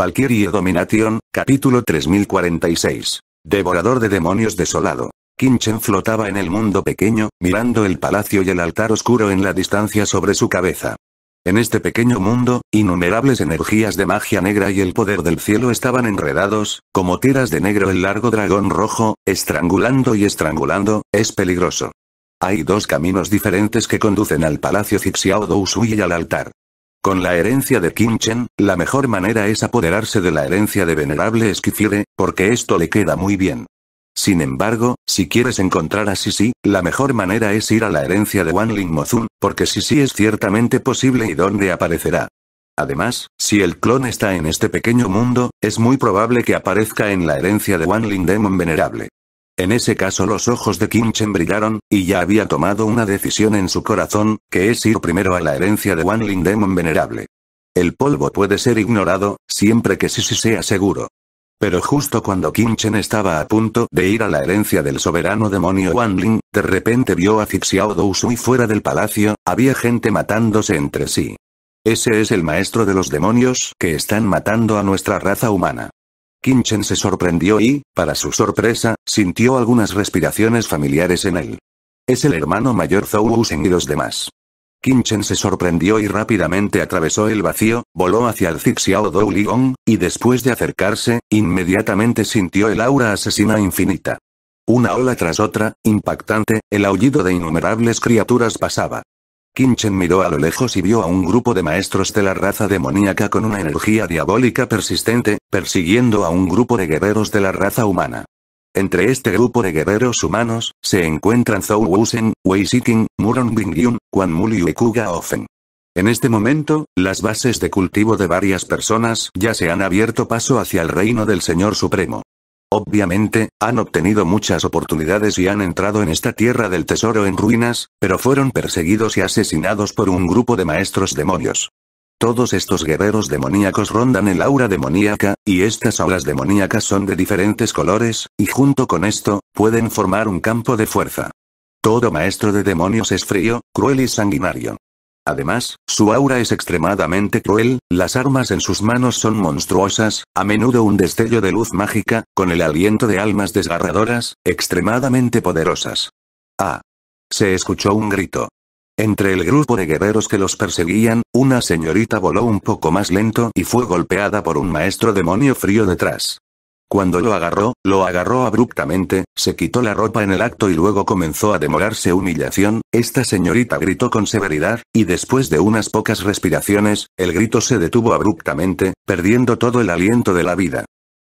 Valkyrie Domination, capítulo 3046. Devorador de demonios desolado. Kinchen flotaba en el mundo pequeño, mirando el palacio y el altar oscuro en la distancia sobre su cabeza. En este pequeño mundo, innumerables energías de magia negra y el poder del cielo estaban enredados, como tiras de negro el largo dragón rojo, estrangulando y estrangulando, es peligroso. Hay dos caminos diferentes que conducen al Palacio Xixiao Dousui y al altar. Con la herencia de Kim Chen, la mejor manera es apoderarse de la herencia de Venerable Esquifire, porque esto le queda muy bien. Sin embargo, si quieres encontrar a Sisi, la mejor manera es ir a la herencia de Wanling Mozun, porque Sisi es ciertamente posible y donde aparecerá. Además, si el clon está en este pequeño mundo, es muy probable que aparezca en la herencia de Wanling Demon Venerable. En ese caso los ojos de Kim Chen brillaron, y ya había tomado una decisión en su corazón, que es ir primero a la herencia de Wanling Demon Venerable. El polvo puede ser ignorado, siempre que sí sea seguro. Pero justo cuando Kim Chen estaba a punto de ir a la herencia del soberano demonio Wanling, de repente vio a Xiao Dousui fuera del palacio, había gente matándose entre sí. Ese es el maestro de los demonios que están matando a nuestra raza humana. Kim Chen se sorprendió y, para su sorpresa, sintió algunas respiraciones familiares en él. Es el hermano mayor Zhou Wusen y los demás. Kim Chen se sorprendió y rápidamente atravesó el vacío, voló hacia el Xiao Dou Ligong, y después de acercarse, inmediatamente sintió el aura asesina infinita. Una ola tras otra, impactante, el aullido de innumerables criaturas pasaba. Chen miró a lo lejos y vio a un grupo de maestros de la raza demoníaca con una energía diabólica persistente, persiguiendo a un grupo de guerreros de la raza humana. Entre este grupo de guerreros humanos, se encuentran Zhou Wusen, Wei Xiqing, Muron Bingyun, Quan Muliu y Kuga Ofen. En este momento, las bases de cultivo de varias personas ya se han abierto paso hacia el reino del Señor Supremo. Obviamente, han obtenido muchas oportunidades y han entrado en esta tierra del tesoro en ruinas, pero fueron perseguidos y asesinados por un grupo de maestros demonios. Todos estos guerreros demoníacos rondan el aura demoníaca, y estas auras demoníacas son de diferentes colores, y junto con esto, pueden formar un campo de fuerza. Todo maestro de demonios es frío, cruel y sanguinario. Además, su aura es extremadamente cruel, las armas en sus manos son monstruosas, a menudo un destello de luz mágica, con el aliento de almas desgarradoras, extremadamente poderosas. Ah. Se escuchó un grito. Entre el grupo de guerreros que los perseguían, una señorita voló un poco más lento y fue golpeada por un maestro demonio frío detrás. Cuando lo agarró, lo agarró abruptamente, se quitó la ropa en el acto y luego comenzó a demorarse humillación, esta señorita gritó con severidad, y después de unas pocas respiraciones, el grito se detuvo abruptamente, perdiendo todo el aliento de la vida.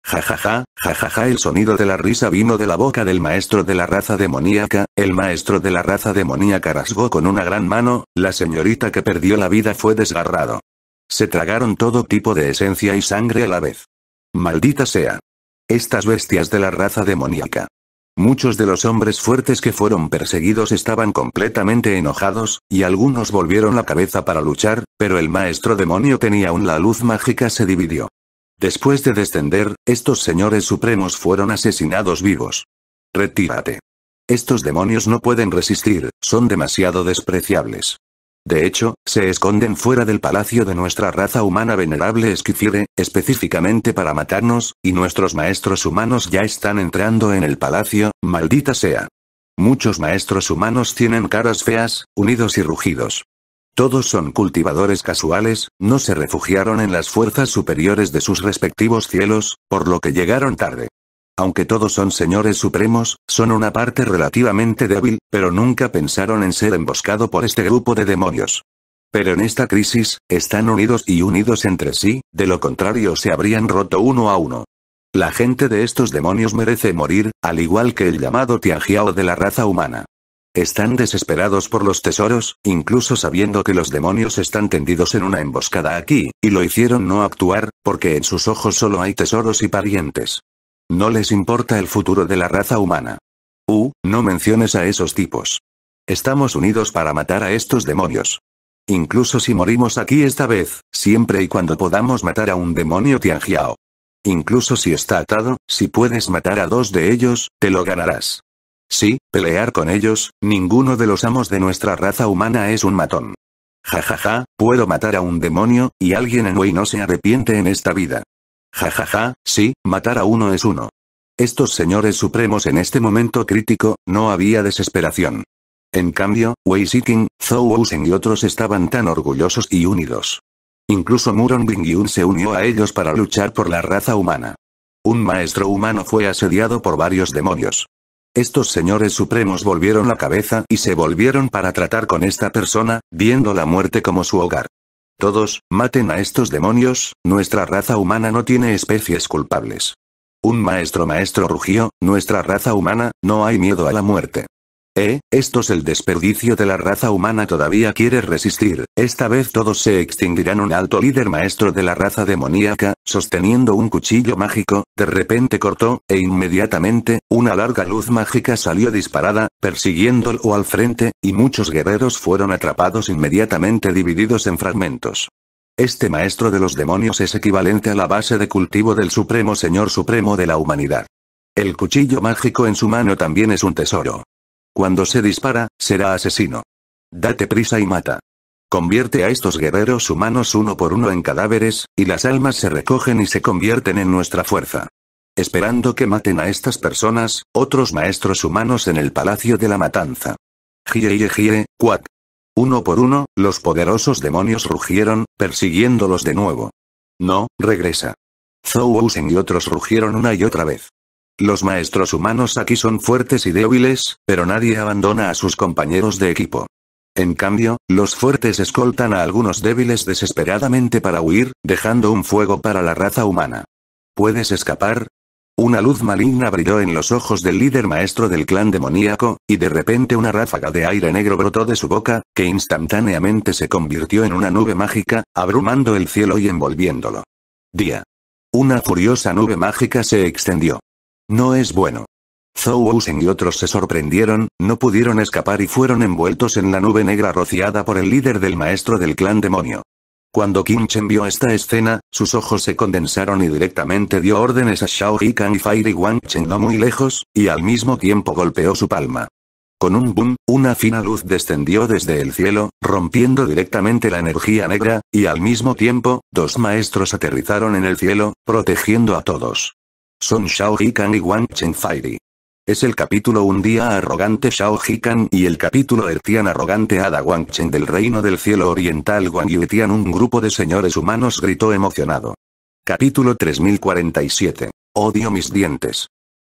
Jajaja, jajaja el sonido de la risa vino de la boca del maestro de la raza demoníaca, el maestro de la raza demoníaca rasgó con una gran mano, la señorita que perdió la vida fue desgarrado. Se tragaron todo tipo de esencia y sangre a la vez. Maldita sea. Estas bestias de la raza demoníaca. Muchos de los hombres fuertes que fueron perseguidos estaban completamente enojados, y algunos volvieron la cabeza para luchar, pero el maestro demonio tenía un la luz mágica se dividió. Después de descender, estos señores supremos fueron asesinados vivos. Retírate. Estos demonios no pueden resistir, son demasiado despreciables. De hecho, se esconden fuera del palacio de nuestra raza humana venerable Esquifire, específicamente para matarnos, y nuestros maestros humanos ya están entrando en el palacio, maldita sea. Muchos maestros humanos tienen caras feas, unidos y rugidos. Todos son cultivadores casuales, no se refugiaron en las fuerzas superiores de sus respectivos cielos, por lo que llegaron tarde. Aunque todos son señores supremos, son una parte relativamente débil, pero nunca pensaron en ser emboscado por este grupo de demonios. Pero en esta crisis, están unidos y unidos entre sí, de lo contrario se habrían roto uno a uno. La gente de estos demonios merece morir, al igual que el llamado Tianjiao de la raza humana. Están desesperados por los tesoros, incluso sabiendo que los demonios están tendidos en una emboscada aquí, y lo hicieron no actuar, porque en sus ojos solo hay tesoros y parientes. No les importa el futuro de la raza humana. Uh, no menciones a esos tipos. Estamos unidos para matar a estos demonios. Incluso si morimos aquí esta vez, siempre y cuando podamos matar a un demonio Tianjiao. Incluso si está atado, si puedes matar a dos de ellos, te lo ganarás. Sí, pelear con ellos, ninguno de los amos de nuestra raza humana es un matón. Jajaja, puedo matar a un demonio, y alguien en Wei no se arrepiente en esta vida. Jajaja, ja, ja, sí, matar a uno es uno. Estos señores supremos en este momento crítico, no había desesperación. En cambio, Wei Shiking, Zhou Wusen y otros estaban tan orgullosos y unidos. Incluso Muron Bingyun se unió a ellos para luchar por la raza humana. Un maestro humano fue asediado por varios demonios. Estos señores supremos volvieron la cabeza y se volvieron para tratar con esta persona, viendo la muerte como su hogar. Todos, maten a estos demonios, nuestra raza humana no tiene especies culpables. Un maestro maestro rugió, nuestra raza humana, no hay miedo a la muerte. Eh, esto es el desperdicio de la raza humana todavía quiere resistir, esta vez todos se extinguirán un alto líder maestro de la raza demoníaca, sosteniendo un cuchillo mágico, de repente cortó, e inmediatamente, una larga luz mágica salió disparada, persiguiéndolo al frente, y muchos guerreros fueron atrapados inmediatamente divididos en fragmentos. Este maestro de los demonios es equivalente a la base de cultivo del Supremo Señor Supremo de la humanidad. El cuchillo mágico en su mano también es un tesoro. Cuando se dispara, será asesino. Date prisa y mata. Convierte a estos guerreros humanos uno por uno en cadáveres, y las almas se recogen y se convierten en nuestra fuerza. Esperando que maten a estas personas, otros maestros humanos en el Palacio de la Matanza. Gire gire, cuac. Uno por uno, los poderosos demonios rugieron, persiguiéndolos de nuevo. No, regresa. Zhou y otros rugieron una y otra vez. Los maestros humanos aquí son fuertes y débiles, pero nadie abandona a sus compañeros de equipo. En cambio, los fuertes escoltan a algunos débiles desesperadamente para huir, dejando un fuego para la raza humana. ¿Puedes escapar? Una luz maligna brilló en los ojos del líder maestro del clan demoníaco, y de repente una ráfaga de aire negro brotó de su boca, que instantáneamente se convirtió en una nube mágica, abrumando el cielo y envolviéndolo. Día. Una furiosa nube mágica se extendió. No es bueno. Zhou Wusen y otros se sorprendieron, no pudieron escapar y fueron envueltos en la nube negra rociada por el líder del maestro del clan demonio. Cuando Qin Chen vio esta escena, sus ojos se condensaron y directamente dio órdenes a Xiao Hikan y Fairy Wang Chen no muy lejos, y al mismo tiempo golpeó su palma. Con un boom, una fina luz descendió desde el cielo, rompiendo directamente la energía negra, y al mismo tiempo, dos maestros aterrizaron en el cielo, protegiendo a todos. Son Shao Hikan y Wang Chen Fairy. Es el capítulo Un día arrogante Shao Hikan y el capítulo Ertian arrogante Ada Wang Chen del reino del cielo oriental Wang Yutian un grupo de señores humanos gritó emocionado. Capítulo 3047. Odio mis dientes.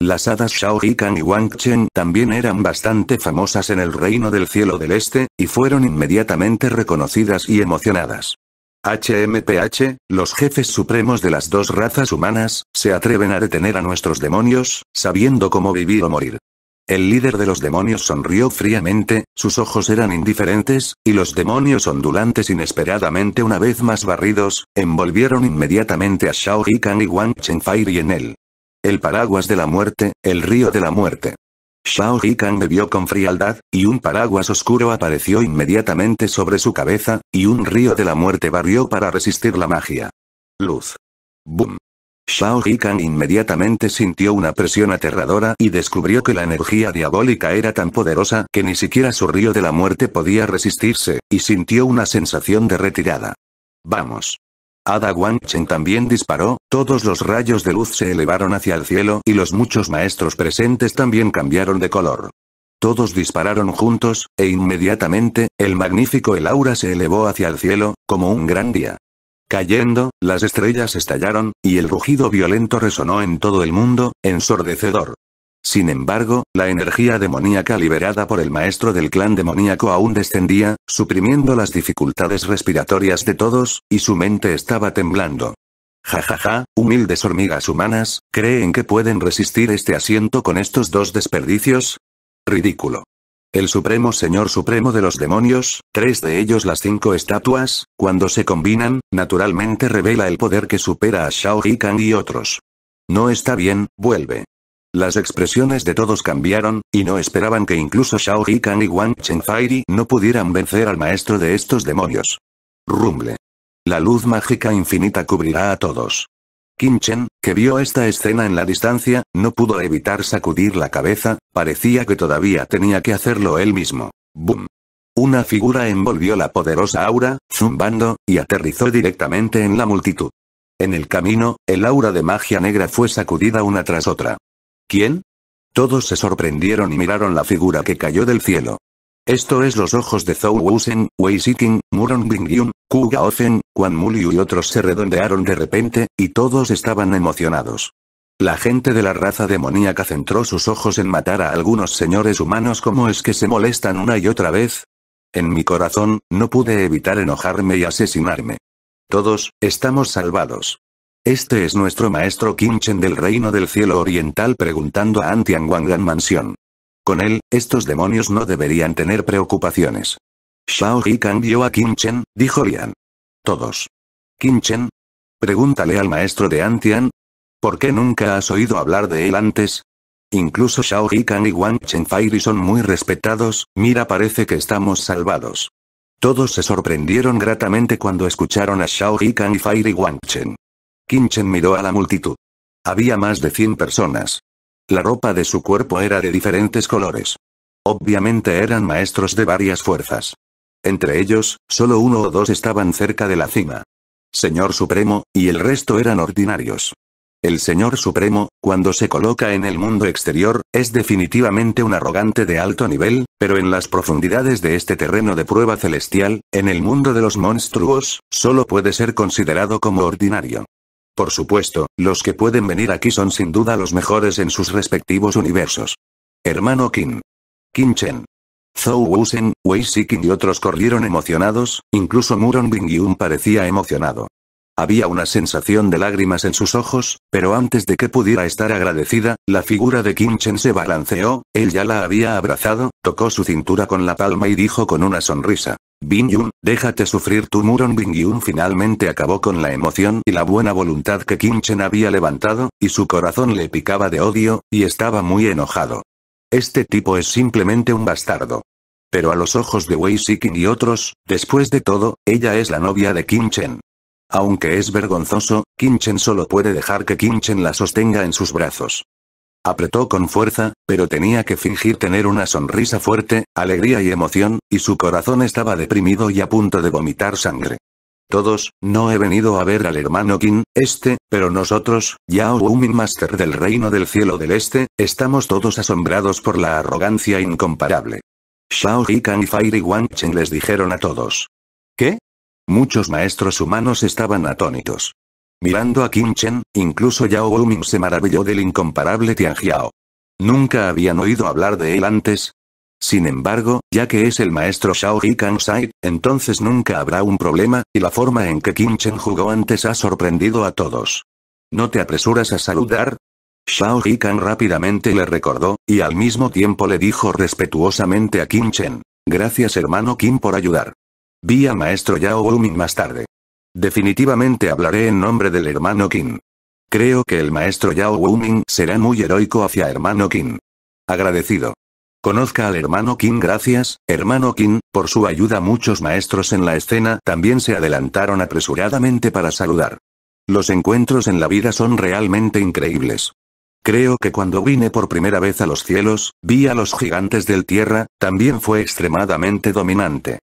Las hadas Shao Hikan y Wang Chen también eran bastante famosas en el reino del cielo del este, y fueron inmediatamente reconocidas y emocionadas. HMPH, los jefes supremos de las dos razas humanas, se atreven a detener a nuestros demonios, sabiendo cómo vivir o morir. El líder de los demonios sonrió fríamente, sus ojos eran indiferentes, y los demonios ondulantes inesperadamente una vez más barridos, envolvieron inmediatamente a Shao Hikan y Wang Chenfire en él. El paraguas de la muerte, el río de la muerte. Shao Hikan bebió con frialdad, y un paraguas oscuro apareció inmediatamente sobre su cabeza, y un río de la muerte barrió para resistir la magia. Luz. Boom. Shao Hikan inmediatamente sintió una presión aterradora y descubrió que la energía diabólica era tan poderosa que ni siquiera su río de la muerte podía resistirse, y sintió una sensación de retirada. Vamos. Ada Wang Chen también disparó, todos los rayos de luz se elevaron hacia el cielo y los muchos maestros presentes también cambiaron de color. Todos dispararon juntos, e inmediatamente, el magnífico el aura se elevó hacia el cielo, como un gran día. Cayendo, las estrellas estallaron, y el rugido violento resonó en todo el mundo, ensordecedor. Sin embargo, la energía demoníaca liberada por el maestro del clan demoníaco aún descendía, suprimiendo las dificultades respiratorias de todos, y su mente estaba temblando. Jajaja, ja, ja, humildes hormigas humanas, ¿creen que pueden resistir este asiento con estos dos desperdicios? Ridículo. El Supremo Señor Supremo de los Demonios, tres de ellos las cinco estatuas, cuando se combinan, naturalmente revela el poder que supera a Shao Hikan y otros. No está bien, vuelve. Las expresiones de todos cambiaron, y no esperaban que incluso Shao Hikan y Wang Chenfire no pudieran vencer al maestro de estos demonios. Rumble. La luz mágica infinita cubrirá a todos. Qin Chen, que vio esta escena en la distancia, no pudo evitar sacudir la cabeza, parecía que todavía tenía que hacerlo él mismo. ¡Bum! Una figura envolvió la poderosa aura, zumbando, y aterrizó directamente en la multitud. En el camino, el aura de magia negra fue sacudida una tras otra. ¿Quién? Todos se sorprendieron y miraron la figura que cayó del cielo. Esto es los ojos de Zhou Wusen, Wei Siking, Muron Bingyun, Ku Gaofen, Quan Muliu y otros se redondearon de repente, y todos estaban emocionados. La gente de la raza demoníaca centró sus ojos en matar a algunos señores humanos como es que se molestan una y otra vez. En mi corazón, no pude evitar enojarme y asesinarme. Todos, estamos salvados. Este es nuestro maestro Kinchen del reino del cielo oriental preguntando a Antianwangan Mansión. Con él, estos demonios no deberían tener preocupaciones. Shao Hi cambió a Chen, dijo Lian. Todos. Chen? Pregúntale al maestro de Antian. ¿Por qué nunca has oído hablar de él antes? Incluso Shao Hikan y Wang Fairy son muy respetados, mira parece que estamos salvados. Todos se sorprendieron gratamente cuando escucharon a Shao Hikan y Fairy Wang Chen. Chen miró a la multitud. Había más de 100 personas. La ropa de su cuerpo era de diferentes colores. Obviamente eran maestros de varias fuerzas. Entre ellos, solo uno o dos estaban cerca de la cima. Señor Supremo, y el resto eran ordinarios. El Señor Supremo, cuando se coloca en el mundo exterior, es definitivamente un arrogante de alto nivel, pero en las profundidades de este terreno de prueba celestial, en el mundo de los monstruos, solo puede ser considerado como ordinario. Por supuesto, los que pueden venir aquí son sin duda los mejores en sus respectivos universos. Hermano Qin. Qin Chen. Zhou Wusen, Wei Siking y otros corrieron emocionados, incluso Muron Bingyun parecía emocionado. Había una sensación de lágrimas en sus ojos, pero antes de que pudiera estar agradecida, la figura de Qin Chen se balanceó, él ya la había abrazado, tocó su cintura con la palma y dijo con una sonrisa. Bin déjate sufrir tu Muron Bin finalmente acabó con la emoción y la buena voluntad que Kim Chen había levantado, y su corazón le picaba de odio, y estaba muy enojado. Este tipo es simplemente un bastardo. Pero a los ojos de Wei Siking y otros, después de todo, ella es la novia de Kim Chen. Aunque es vergonzoso, Kim Chen solo puede dejar que Kim Chen la sostenga en sus brazos. Apretó con fuerza, pero tenía que fingir tener una sonrisa fuerte, alegría y emoción, y su corazón estaba deprimido y a punto de vomitar sangre. Todos, no he venido a ver al hermano Qin, este, pero nosotros, Yao Wumin Master del Reino del Cielo del Este, estamos todos asombrados por la arrogancia incomparable. Shao Hikan y Fairy Wang Chen les dijeron a todos. ¿Qué? Muchos maestros humanos estaban atónitos. Mirando a Kim Chen, incluso Yao Wuming se maravilló del incomparable Tianjiao. Nunca habían oído hablar de él antes. Sin embargo, ya que es el maestro Shao Hikan Sai, entonces nunca habrá un problema, y la forma en que Kim Chen jugó antes ha sorprendido a todos. ¿No te apresuras a saludar? Shao Hikan rápidamente le recordó, y al mismo tiempo le dijo respetuosamente a Kim Chen. Gracias hermano Kim por ayudar. Vi a maestro Yao Wuming más tarde. Definitivamente hablaré en nombre del hermano Qin. Creo que el maestro Yao Wuming será muy heroico hacia hermano Qin. Agradecido. Conozca al hermano Qin gracias, hermano Qin, por su ayuda muchos maestros en la escena también se adelantaron apresuradamente para saludar. Los encuentros en la vida son realmente increíbles. Creo que cuando vine por primera vez a los cielos, vi a los gigantes del tierra, también fue extremadamente dominante.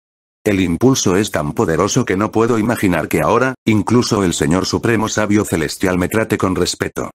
El impulso es tan poderoso que no puedo imaginar que ahora, incluso el Señor Supremo Sabio Celestial me trate con respeto.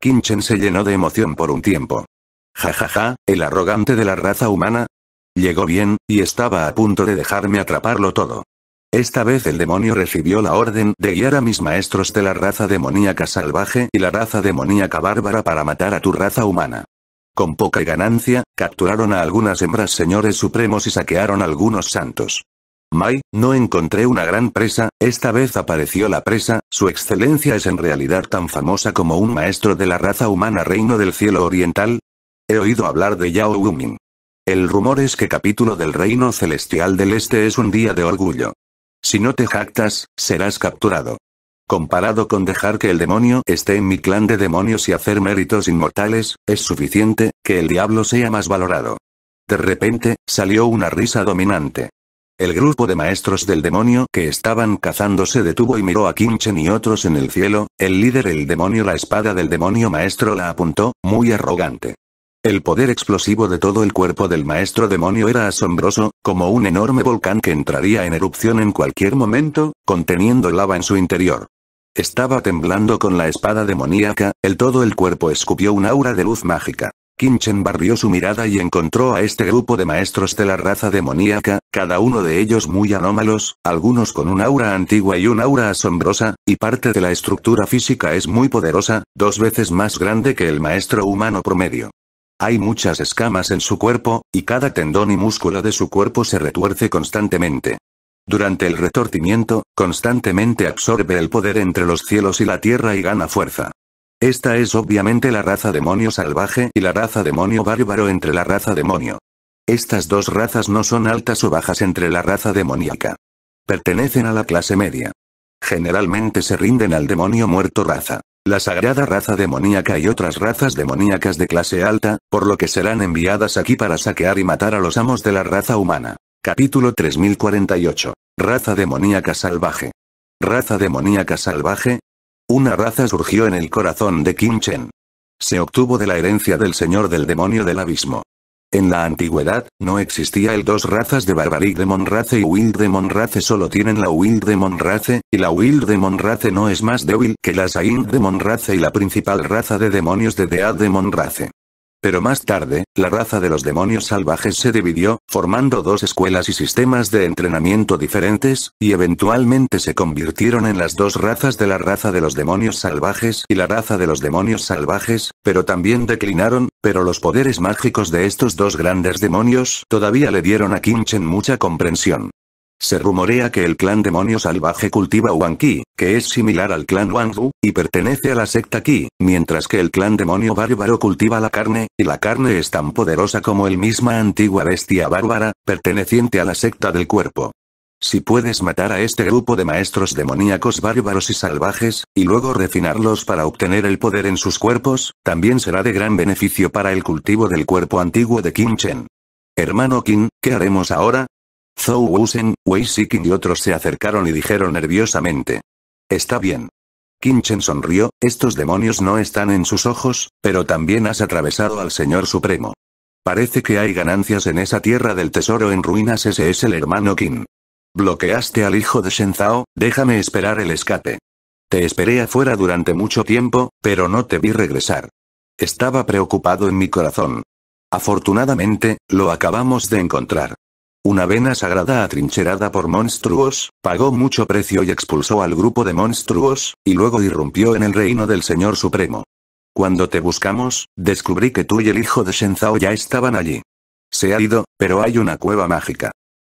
Chen se llenó de emoción por un tiempo. Ja ja ja, el arrogante de la raza humana. Llegó bien, y estaba a punto de dejarme atraparlo todo. Esta vez el demonio recibió la orden de guiar a mis maestros de la raza demoníaca salvaje y la raza demoníaca bárbara para matar a tu raza humana. Con poca ganancia, capturaron a algunas hembras señores supremos y saquearon algunos santos. Mai, no encontré una gran presa, esta vez apareció la presa, su excelencia es en realidad tan famosa como un maestro de la raza humana reino del cielo oriental. He oído hablar de Yao Wumin. El rumor es que capítulo del reino celestial del este es un día de orgullo. Si no te jactas, serás capturado. Comparado con dejar que el demonio esté en mi clan de demonios y hacer méritos inmortales, es suficiente, que el diablo sea más valorado. De repente, salió una risa dominante. El grupo de maestros del demonio que estaban cazando se detuvo y miró a Chen y otros en el cielo, el líder el demonio la espada del demonio maestro la apuntó, muy arrogante. El poder explosivo de todo el cuerpo del maestro demonio era asombroso, como un enorme volcán que entraría en erupción en cualquier momento, conteniendo lava en su interior. Estaba temblando con la espada demoníaca, el todo el cuerpo escupió un aura de luz mágica. Kinchen barrió su mirada y encontró a este grupo de maestros de la raza demoníaca, cada uno de ellos muy anómalos, algunos con un aura antigua y un aura asombrosa, y parte de la estructura física es muy poderosa, dos veces más grande que el maestro humano promedio. Hay muchas escamas en su cuerpo, y cada tendón y músculo de su cuerpo se retuerce constantemente. Durante el retortimiento, constantemente absorbe el poder entre los cielos y la tierra y gana fuerza. Esta es obviamente la raza demonio salvaje y la raza demonio bárbaro entre la raza demonio. Estas dos razas no son altas o bajas entre la raza demoníaca. Pertenecen a la clase media. Generalmente se rinden al demonio muerto raza. La sagrada raza demoníaca y otras razas demoníacas de clase alta, por lo que serán enviadas aquí para saquear y matar a los amos de la raza humana. Capítulo 3048. Raza demoníaca salvaje. Raza demoníaca salvaje, una raza surgió en el corazón de Kim Chen. Se obtuvo de la herencia del señor del demonio del abismo. En la antigüedad, no existía el dos razas de Barbaric Demon Race y Wild Demon Race solo tienen la Wild Demon Race, y la Wild Demon Race no es más débil que la Saint Demon Race y la principal raza de demonios de Dead Demon Race. Pero más tarde, la raza de los demonios salvajes se dividió, formando dos escuelas y sistemas de entrenamiento diferentes, y eventualmente se convirtieron en las dos razas de la raza de los demonios salvajes y la raza de los demonios salvajes, pero también declinaron, pero los poderes mágicos de estos dos grandes demonios todavía le dieron a Chen mucha comprensión. Se rumorea que el clan demonio salvaje cultiva Qi, que es similar al clan Wanghu, y pertenece a la secta Qi, mientras que el clan demonio bárbaro cultiva la carne, y la carne es tan poderosa como el misma antigua bestia bárbara, perteneciente a la secta del cuerpo. Si puedes matar a este grupo de maestros demoníacos bárbaros y salvajes, y luego refinarlos para obtener el poder en sus cuerpos, también será de gran beneficio para el cultivo del cuerpo antiguo de Qin Chen. Hermano Qin, ¿qué haremos ahora? Zhou Wusen, Wei Siking y otros se acercaron y dijeron nerviosamente. Está bien. Qin Chen sonrió, estos demonios no están en sus ojos, pero también has atravesado al Señor Supremo. Parece que hay ganancias en esa tierra del tesoro en ruinas ese es el hermano Qin. Bloqueaste al hijo de Shenzhao, déjame esperar el escape. Te esperé afuera durante mucho tiempo, pero no te vi regresar. Estaba preocupado en mi corazón. Afortunadamente, lo acabamos de encontrar. Una vena sagrada atrincherada por monstruos, pagó mucho precio y expulsó al grupo de monstruos, y luego irrumpió en el reino del Señor Supremo. Cuando te buscamos, descubrí que tú y el hijo de Shenzhao ya estaban allí. Se ha ido, pero hay una cueva mágica.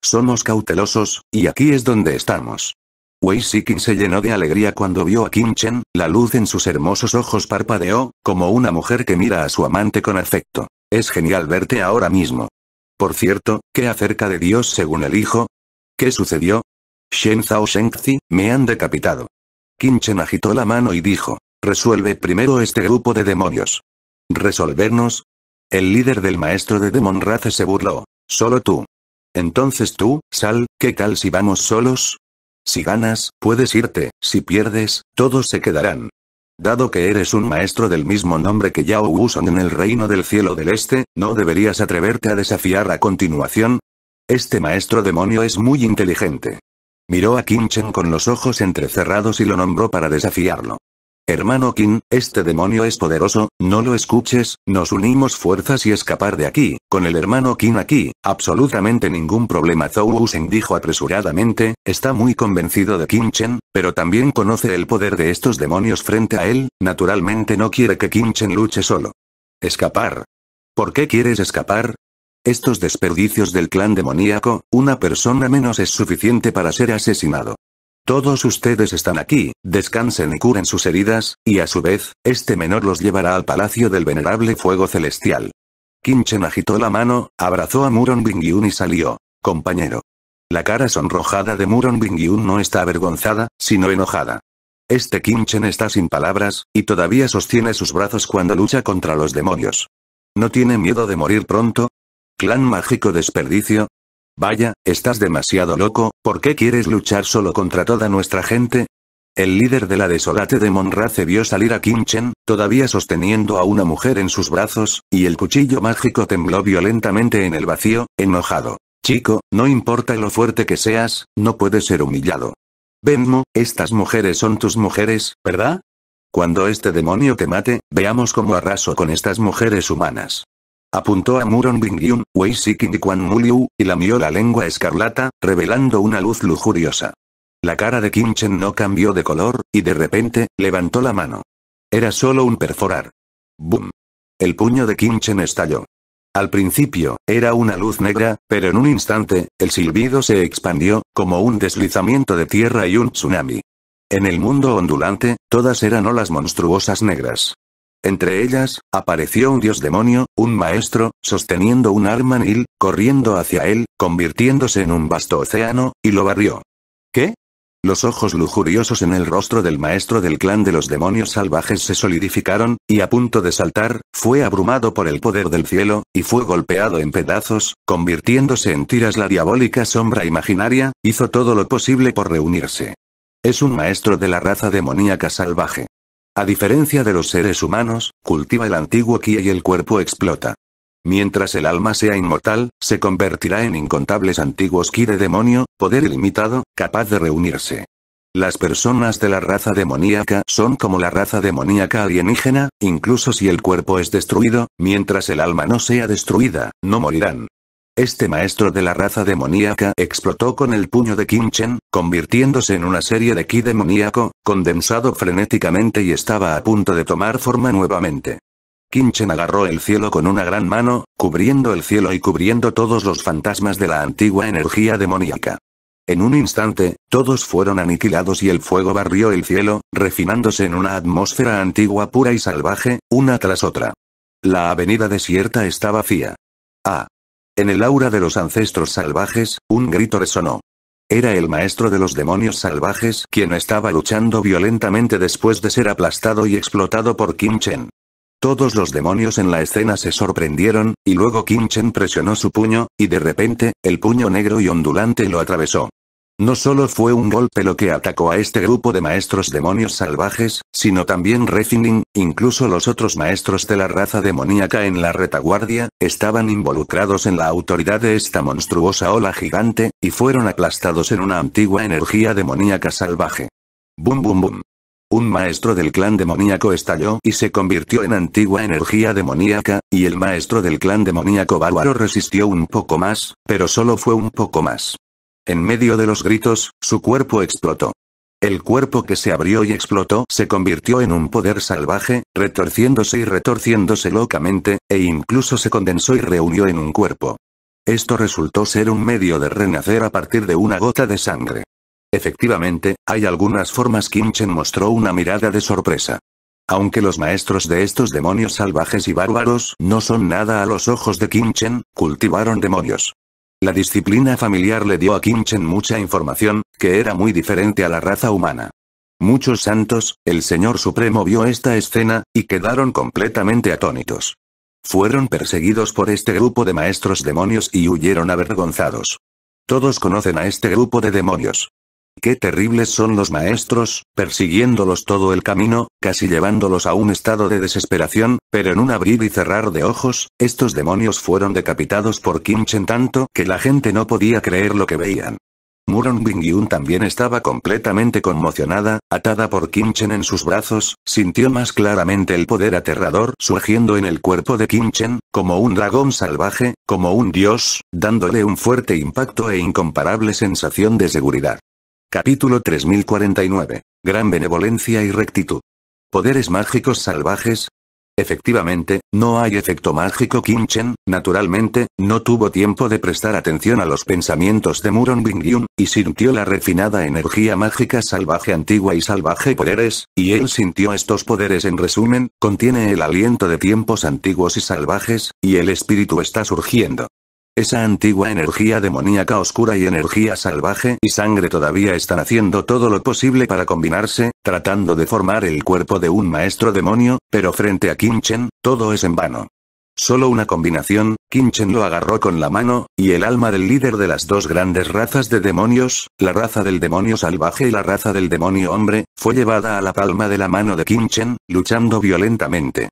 Somos cautelosos, y aquí es donde estamos. Wei Sikin se llenó de alegría cuando vio a Kim Chen, la luz en sus hermosos ojos parpadeó, como una mujer que mira a su amante con afecto. Es genial verte ahora mismo. Por cierto, ¿qué acerca de Dios según el Hijo? ¿Qué sucedió? Shen Zhao Shengzi, me han decapitado. Qin Chen agitó la mano y dijo, resuelve primero este grupo de demonios. ¿Resolvernos? El líder del maestro de Demon Race se burló. Solo tú. Entonces tú, Sal, ¿qué tal si vamos solos? Si ganas, puedes irte, si pierdes, todos se quedarán. Dado que eres un maestro del mismo nombre que Yao Wuson en el reino del cielo del este, ¿no deberías atreverte a desafiar a continuación? Este maestro demonio es muy inteligente. Miró a Qin Chen con los ojos entrecerrados y lo nombró para desafiarlo. Hermano Qin, este demonio es poderoso, no lo escuches, nos unimos fuerzas y escapar de aquí, con el hermano Qin aquí, absolutamente ningún problema Zhou Wusen dijo apresuradamente, está muy convencido de Qin Chen, pero también conoce el poder de estos demonios frente a él, naturalmente no quiere que Qin Chen luche solo. Escapar. ¿Por qué quieres escapar? Estos desperdicios del clan demoníaco, una persona menos es suficiente para ser asesinado. Todos ustedes están aquí, descansen y curen sus heridas, y a su vez, este menor los llevará al palacio del venerable fuego celestial. Kim Chen agitó la mano, abrazó a Muron Bingyun y salió. Compañero. La cara sonrojada de Muron Bingyun no está avergonzada, sino enojada. Este Kim Chen está sin palabras, y todavía sostiene sus brazos cuando lucha contra los demonios. ¿No tiene miedo de morir pronto? Clan mágico desperdicio, Vaya, estás demasiado loco, ¿por qué quieres luchar solo contra toda nuestra gente? El líder de la desolate de Monrace vio salir a Kim Chen, todavía sosteniendo a una mujer en sus brazos, y el cuchillo mágico tembló violentamente en el vacío, enojado. Chico, no importa lo fuerte que seas, no puedes ser humillado. Benmo, estas mujeres son tus mujeres, ¿verdad? Cuando este demonio te mate, veamos cómo arraso con estas mujeres humanas. Apuntó a Muron Bingyun, Wei Sikin y Quan Muliu, y lamió la lengua escarlata, revelando una luz lujuriosa. La cara de Kim Chen no cambió de color, y de repente, levantó la mano. Era solo un perforar. ¡Bum! El puño de Kim Chen estalló. Al principio, era una luz negra, pero en un instante, el silbido se expandió, como un deslizamiento de tierra y un tsunami. En el mundo ondulante, todas eran olas monstruosas negras. Entre ellas, apareció un dios demonio, un maestro, sosteniendo un arma nil, corriendo hacia él, convirtiéndose en un vasto océano, y lo barrió. ¿Qué? Los ojos lujuriosos en el rostro del maestro del clan de los demonios salvajes se solidificaron, y a punto de saltar, fue abrumado por el poder del cielo, y fue golpeado en pedazos, convirtiéndose en tiras la diabólica sombra imaginaria, hizo todo lo posible por reunirse. Es un maestro de la raza demoníaca salvaje. A diferencia de los seres humanos, cultiva el antiguo ki y el cuerpo explota. Mientras el alma sea inmortal, se convertirá en incontables antiguos ki de demonio, poder ilimitado, capaz de reunirse. Las personas de la raza demoníaca son como la raza demoníaca alienígena, incluso si el cuerpo es destruido, mientras el alma no sea destruida, no morirán. Este maestro de la raza demoníaca explotó con el puño de Kim Chen, convirtiéndose en una serie de ki demoníaco, condensado frenéticamente y estaba a punto de tomar forma nuevamente. Kim Chen agarró el cielo con una gran mano, cubriendo el cielo y cubriendo todos los fantasmas de la antigua energía demoníaca. En un instante, todos fueron aniquilados y el fuego barrió el cielo, refinándose en una atmósfera antigua pura y salvaje, una tras otra. La avenida desierta está vacía. Ah. En el aura de los ancestros salvajes, un grito resonó. Era el maestro de los demonios salvajes quien estaba luchando violentamente después de ser aplastado y explotado por Kim Chen. Todos los demonios en la escena se sorprendieron, y luego Kim Chen presionó su puño, y de repente, el puño negro y ondulante lo atravesó. No solo fue un golpe lo que atacó a este grupo de maestros demonios salvajes, sino también Refining, incluso los otros maestros de la raza demoníaca en la retaguardia, estaban involucrados en la autoridad de esta monstruosa ola gigante, y fueron aplastados en una antigua energía demoníaca salvaje. Bum bum bum. Un maestro del clan demoníaco estalló y se convirtió en antigua energía demoníaca, y el maestro del clan demoníaco bárbaro resistió un poco más, pero solo fue un poco más. En medio de los gritos, su cuerpo explotó. El cuerpo que se abrió y explotó se convirtió en un poder salvaje, retorciéndose y retorciéndose locamente, e incluso se condensó y reunió en un cuerpo. Esto resultó ser un medio de renacer a partir de una gota de sangre. Efectivamente, hay algunas formas Chen mostró una mirada de sorpresa. Aunque los maestros de estos demonios salvajes y bárbaros no son nada a los ojos de Chen, cultivaron demonios. La disciplina familiar le dio a Kim Chen mucha información, que era muy diferente a la raza humana. Muchos santos, el Señor Supremo vio esta escena, y quedaron completamente atónitos. Fueron perseguidos por este grupo de maestros demonios y huyeron avergonzados. Todos conocen a este grupo de demonios. Qué terribles son los maestros, persiguiéndolos todo el camino, casi llevándolos a un estado de desesperación, pero en un abrir y cerrar de ojos, estos demonios fueron decapitados por Kim Chen tanto que la gente no podía creer lo que veían. Muron Bingyun también estaba completamente conmocionada, atada por Kim Chen en sus brazos, sintió más claramente el poder aterrador surgiendo en el cuerpo de Kim Chen, como un dragón salvaje, como un dios, dándole un fuerte impacto e incomparable sensación de seguridad. Capítulo 3049. Gran benevolencia y rectitud. Poderes mágicos salvajes. Efectivamente, no hay efecto mágico Kim Chen, naturalmente, no tuvo tiempo de prestar atención a los pensamientos de Muron Bingyun, y sintió la refinada energía mágica salvaje antigua y salvaje poderes, y él sintió estos poderes en resumen, contiene el aliento de tiempos antiguos y salvajes, y el espíritu está surgiendo. Esa antigua energía demoníaca oscura y energía salvaje y sangre todavía están haciendo todo lo posible para combinarse, tratando de formar el cuerpo de un maestro demonio, pero frente a Kim Chen, todo es en vano. Solo una combinación, Kim Chen lo agarró con la mano, y el alma del líder de las dos grandes razas de demonios, la raza del demonio salvaje y la raza del demonio hombre, fue llevada a la palma de la mano de Kim Chen, luchando violentamente.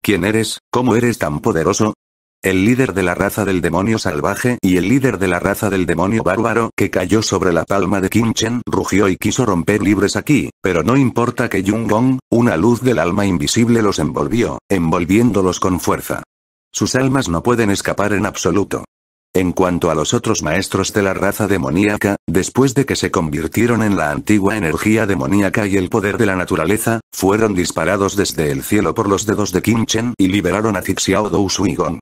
¿Quién eres? ¿Cómo eres tan poderoso? El líder de la raza del demonio salvaje y el líder de la raza del demonio bárbaro que cayó sobre la palma de Kim Chen rugió y quiso romper libres aquí, pero no importa que Jung Gong, una luz del alma invisible los envolvió, envolviéndolos con fuerza. Sus almas no pueden escapar en absoluto. En cuanto a los otros maestros de la raza demoníaca, después de que se convirtieron en la antigua energía demoníaca y el poder de la naturaleza, fueron disparados desde el cielo por los dedos de Kim Chen y liberaron a Xiao Dou Suigong.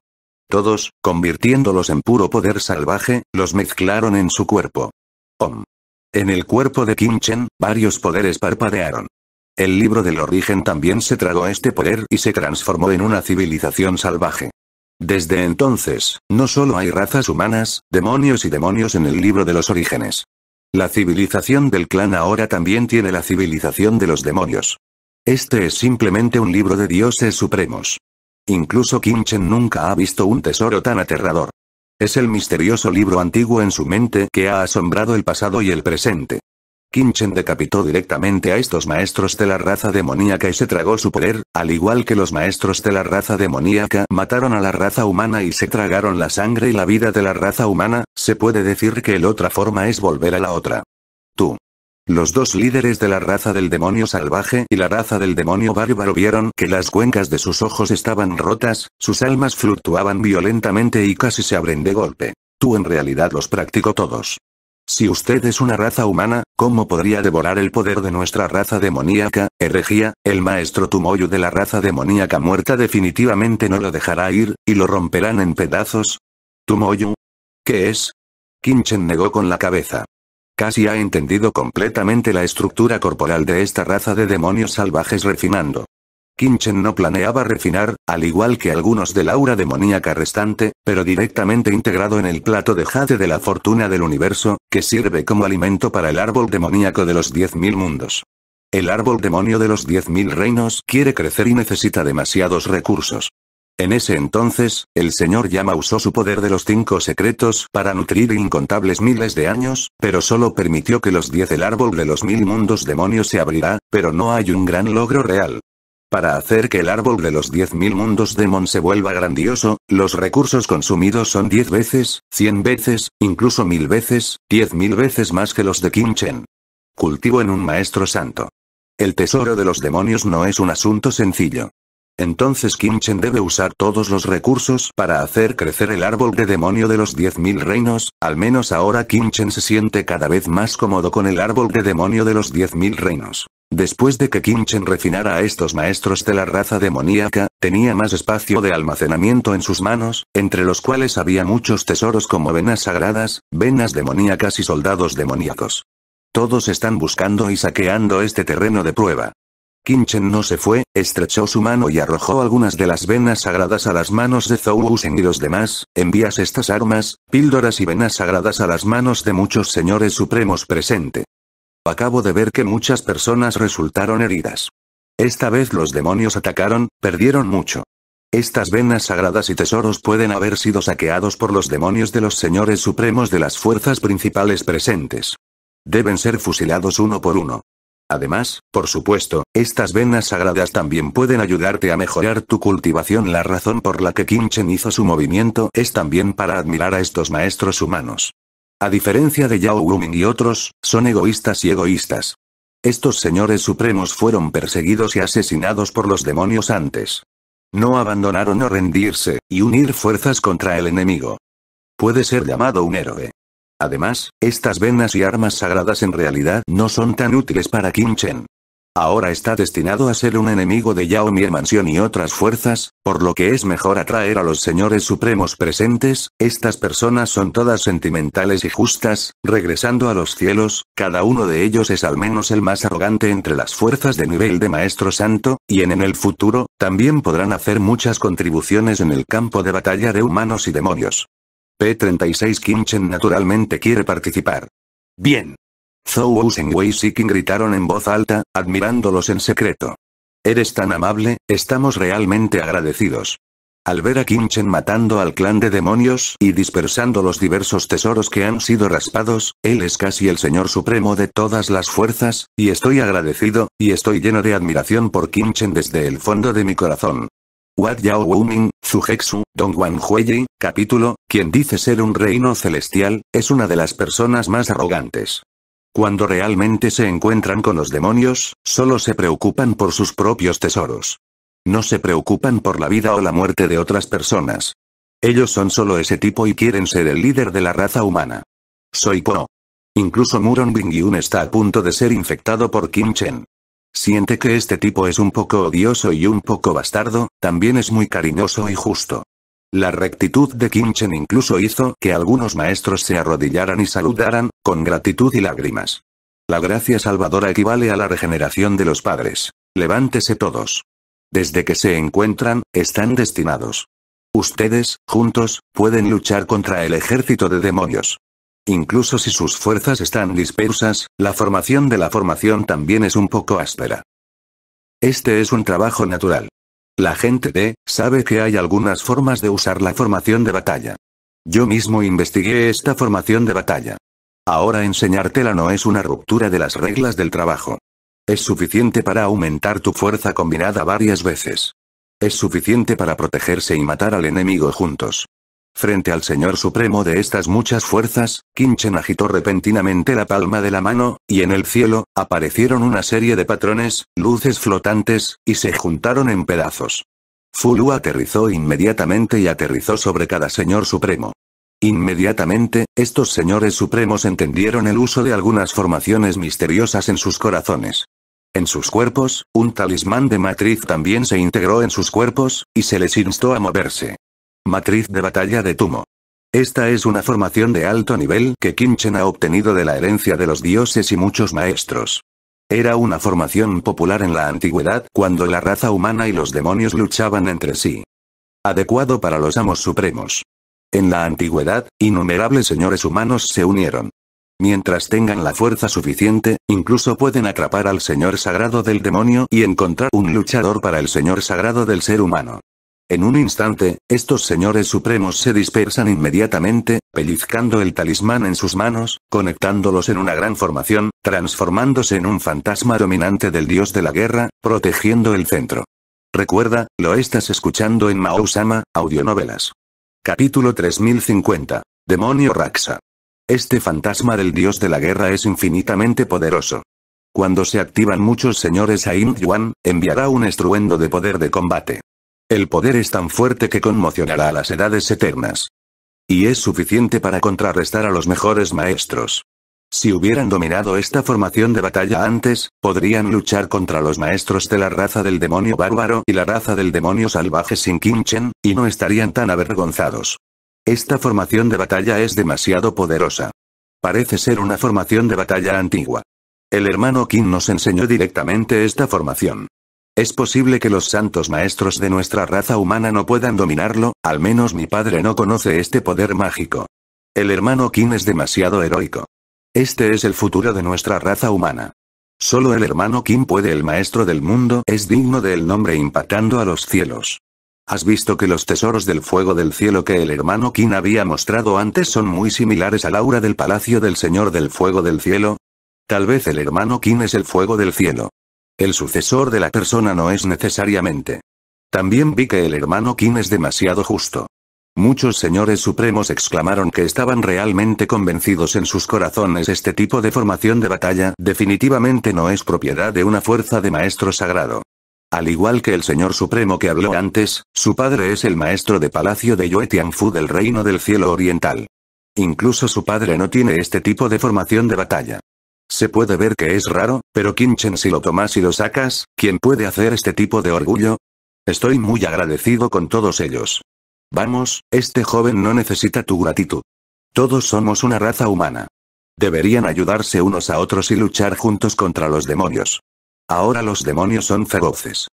Todos, convirtiéndolos en puro poder salvaje, los mezclaron en su cuerpo. Om. En el cuerpo de Kim Chen, varios poderes parpadearon. El libro del origen también se tragó este poder y se transformó en una civilización salvaje. Desde entonces, no solo hay razas humanas, demonios y demonios en el libro de los orígenes. La civilización del clan ahora también tiene la civilización de los demonios. Este es simplemente un libro de dioses supremos. Incluso Kim Chen nunca ha visto un tesoro tan aterrador. Es el misterioso libro antiguo en su mente que ha asombrado el pasado y el presente. Kim Chen decapitó directamente a estos maestros de la raza demoníaca y se tragó su poder, al igual que los maestros de la raza demoníaca mataron a la raza humana y se tragaron la sangre y la vida de la raza humana, se puede decir que el otra forma es volver a la otra. Tú. Los dos líderes de la raza del demonio salvaje y la raza del demonio bárbaro vieron que las cuencas de sus ojos estaban rotas, sus almas fluctuaban violentamente y casi se abren de golpe. Tú en realidad los practicó todos. Si usted es una raza humana, ¿cómo podría devorar el poder de nuestra raza demoníaca, Herejía? El maestro Tumoyu de la raza demoníaca muerta definitivamente no lo dejará ir, y lo romperán en pedazos. ¿Tumoyu? ¿Qué es? Kinchen negó con la cabeza. Casi ha entendido completamente la estructura corporal de esta raza de demonios salvajes refinando. Kinchen no planeaba refinar, al igual que algunos del aura demoníaca restante, pero directamente integrado en el plato de jade de la fortuna del universo, que sirve como alimento para el árbol demoníaco de los 10.000 mundos. El árbol demonio de los 10.000 reinos quiere crecer y necesita demasiados recursos. En ese entonces, el señor Yama usó su poder de los cinco secretos para nutrir incontables miles de años, pero solo permitió que los diez el árbol de los mil mundos demonios se abrirá, pero no hay un gran logro real. Para hacer que el árbol de los diez mil mundos demon se vuelva grandioso, los recursos consumidos son diez veces, cien veces, incluso mil veces, diez mil veces más que los de Kim Chen. Cultivo en un maestro santo. El tesoro de los demonios no es un asunto sencillo. Entonces Kim Chen debe usar todos los recursos para hacer crecer el árbol de demonio de los 10.000 reinos, al menos ahora Kim Chen se siente cada vez más cómodo con el árbol de demonio de los 10.000 reinos. Después de que Kim Chen refinara a estos maestros de la raza demoníaca, tenía más espacio de almacenamiento en sus manos, entre los cuales había muchos tesoros como venas sagradas, venas demoníacas y soldados demoníacos. Todos están buscando y saqueando este terreno de prueba. Kinchen no se fue, estrechó su mano y arrojó algunas de las venas sagradas a las manos de Zhou Wusen y los demás, envías estas armas, píldoras y venas sagradas a las manos de muchos señores supremos presente. Acabo de ver que muchas personas resultaron heridas. Esta vez los demonios atacaron, perdieron mucho. Estas venas sagradas y tesoros pueden haber sido saqueados por los demonios de los señores supremos de las fuerzas principales presentes. Deben ser fusilados uno por uno. Además, por supuesto, estas venas sagradas también pueden ayudarte a mejorar tu cultivación. La razón por la que Kim Chen hizo su movimiento es también para admirar a estos maestros humanos. A diferencia de Yao Wuming y otros, son egoístas y egoístas. Estos señores supremos fueron perseguidos y asesinados por los demonios antes. No abandonaron o rendirse, y unir fuerzas contra el enemigo. Puede ser llamado un héroe. Además, estas venas y armas sagradas en realidad no son tan útiles para Kim Chen. Ahora está destinado a ser un enemigo de Yao Mie Mansión y otras fuerzas, por lo que es mejor atraer a los señores supremos presentes, estas personas son todas sentimentales y justas, regresando a los cielos, cada uno de ellos es al menos el más arrogante entre las fuerzas de nivel de Maestro Santo, y en, en el futuro, también podrán hacer muchas contribuciones en el campo de batalla de humanos y demonios. P-36 Kim Chen naturalmente quiere participar. Bien. Zhou Wei Siking gritaron en voz alta, admirándolos en secreto. Eres tan amable, estamos realmente agradecidos. Al ver a Kim Chen matando al clan de demonios y dispersando los diversos tesoros que han sido raspados, él es casi el señor supremo de todas las fuerzas, y estoy agradecido, y estoy lleno de admiración por Kim Chen desde el fondo de mi corazón. Wat Yao Wuming, Zujexu, Don Huiyi, capítulo, quien dice ser un reino celestial, es una de las personas más arrogantes. Cuando realmente se encuentran con los demonios, solo se preocupan por sus propios tesoros. No se preocupan por la vida o la muerte de otras personas. Ellos son solo ese tipo y quieren ser el líder de la raza humana. Soy Po. Incluso Muron Bingyun está a punto de ser infectado por Kim Chen. Siente que este tipo es un poco odioso y un poco bastardo, también es muy cariñoso y justo. La rectitud de Kim Chen incluso hizo que algunos maestros se arrodillaran y saludaran, con gratitud y lágrimas. La gracia salvadora equivale a la regeneración de los padres. Levántese todos. Desde que se encuentran, están destinados. Ustedes, juntos, pueden luchar contra el ejército de demonios. Incluso si sus fuerzas están dispersas, la formación de la formación también es un poco áspera. Este es un trabajo natural. La gente de, sabe que hay algunas formas de usar la formación de batalla. Yo mismo investigué esta formación de batalla. Ahora enseñártela no es una ruptura de las reglas del trabajo. Es suficiente para aumentar tu fuerza combinada varias veces. Es suficiente para protegerse y matar al enemigo juntos. Frente al Señor Supremo de estas muchas fuerzas, Chen agitó repentinamente la palma de la mano, y en el cielo, aparecieron una serie de patrones, luces flotantes, y se juntaron en pedazos. Fulu aterrizó inmediatamente y aterrizó sobre cada Señor Supremo. Inmediatamente, estos señores supremos entendieron el uso de algunas formaciones misteriosas en sus corazones. En sus cuerpos, un talismán de matriz también se integró en sus cuerpos, y se les instó a moverse. Matriz de batalla de Tumo. Esta es una formación de alto nivel que Chen ha obtenido de la herencia de los dioses y muchos maestros. Era una formación popular en la antigüedad cuando la raza humana y los demonios luchaban entre sí. Adecuado para los amos supremos. En la antigüedad, innumerables señores humanos se unieron. Mientras tengan la fuerza suficiente, incluso pueden atrapar al señor sagrado del demonio y encontrar un luchador para el señor sagrado del ser humano. En un instante, estos señores supremos se dispersan inmediatamente, pellizcando el talismán en sus manos, conectándolos en una gran formación, transformándose en un fantasma dominante del dios de la guerra, protegiendo el centro. Recuerda, lo estás escuchando en Mausama, audionovelas. Capítulo 3050. Demonio Raxa. Este fantasma del dios de la guerra es infinitamente poderoso. Cuando se activan muchos señores a enviará un estruendo de poder de combate. El poder es tan fuerte que conmocionará a las edades eternas. Y es suficiente para contrarrestar a los mejores maestros. Si hubieran dominado esta formación de batalla antes, podrían luchar contra los maestros de la raza del demonio bárbaro y la raza del demonio salvaje sin Chen, y no estarían tan avergonzados. Esta formación de batalla es demasiado poderosa. Parece ser una formación de batalla antigua. El hermano Qin nos enseñó directamente esta formación. Es posible que los santos maestros de nuestra raza humana no puedan dominarlo, al menos mi padre no conoce este poder mágico. El hermano Qin es demasiado heroico. Este es el futuro de nuestra raza humana. Solo el hermano Qin puede el maestro del mundo es digno del nombre impactando a los cielos. ¿Has visto que los tesoros del fuego del cielo que el hermano Qin había mostrado antes son muy similares al aura del palacio del señor del fuego del cielo? Tal vez el hermano Qin es el fuego del cielo. El sucesor de la persona no es necesariamente. También vi que el hermano Qin es demasiado justo. Muchos señores supremos exclamaron que estaban realmente convencidos en sus corazones este tipo de formación de batalla definitivamente no es propiedad de una fuerza de maestro sagrado. Al igual que el señor supremo que habló antes, su padre es el maestro de palacio de Yue Tianfu del reino del cielo oriental. Incluso su padre no tiene este tipo de formación de batalla. Se puede ver que es raro, pero Chen si lo tomas y lo sacas, ¿quién puede hacer este tipo de orgullo? Estoy muy agradecido con todos ellos. Vamos, este joven no necesita tu gratitud. Todos somos una raza humana. Deberían ayudarse unos a otros y luchar juntos contra los demonios. Ahora los demonios son feroces.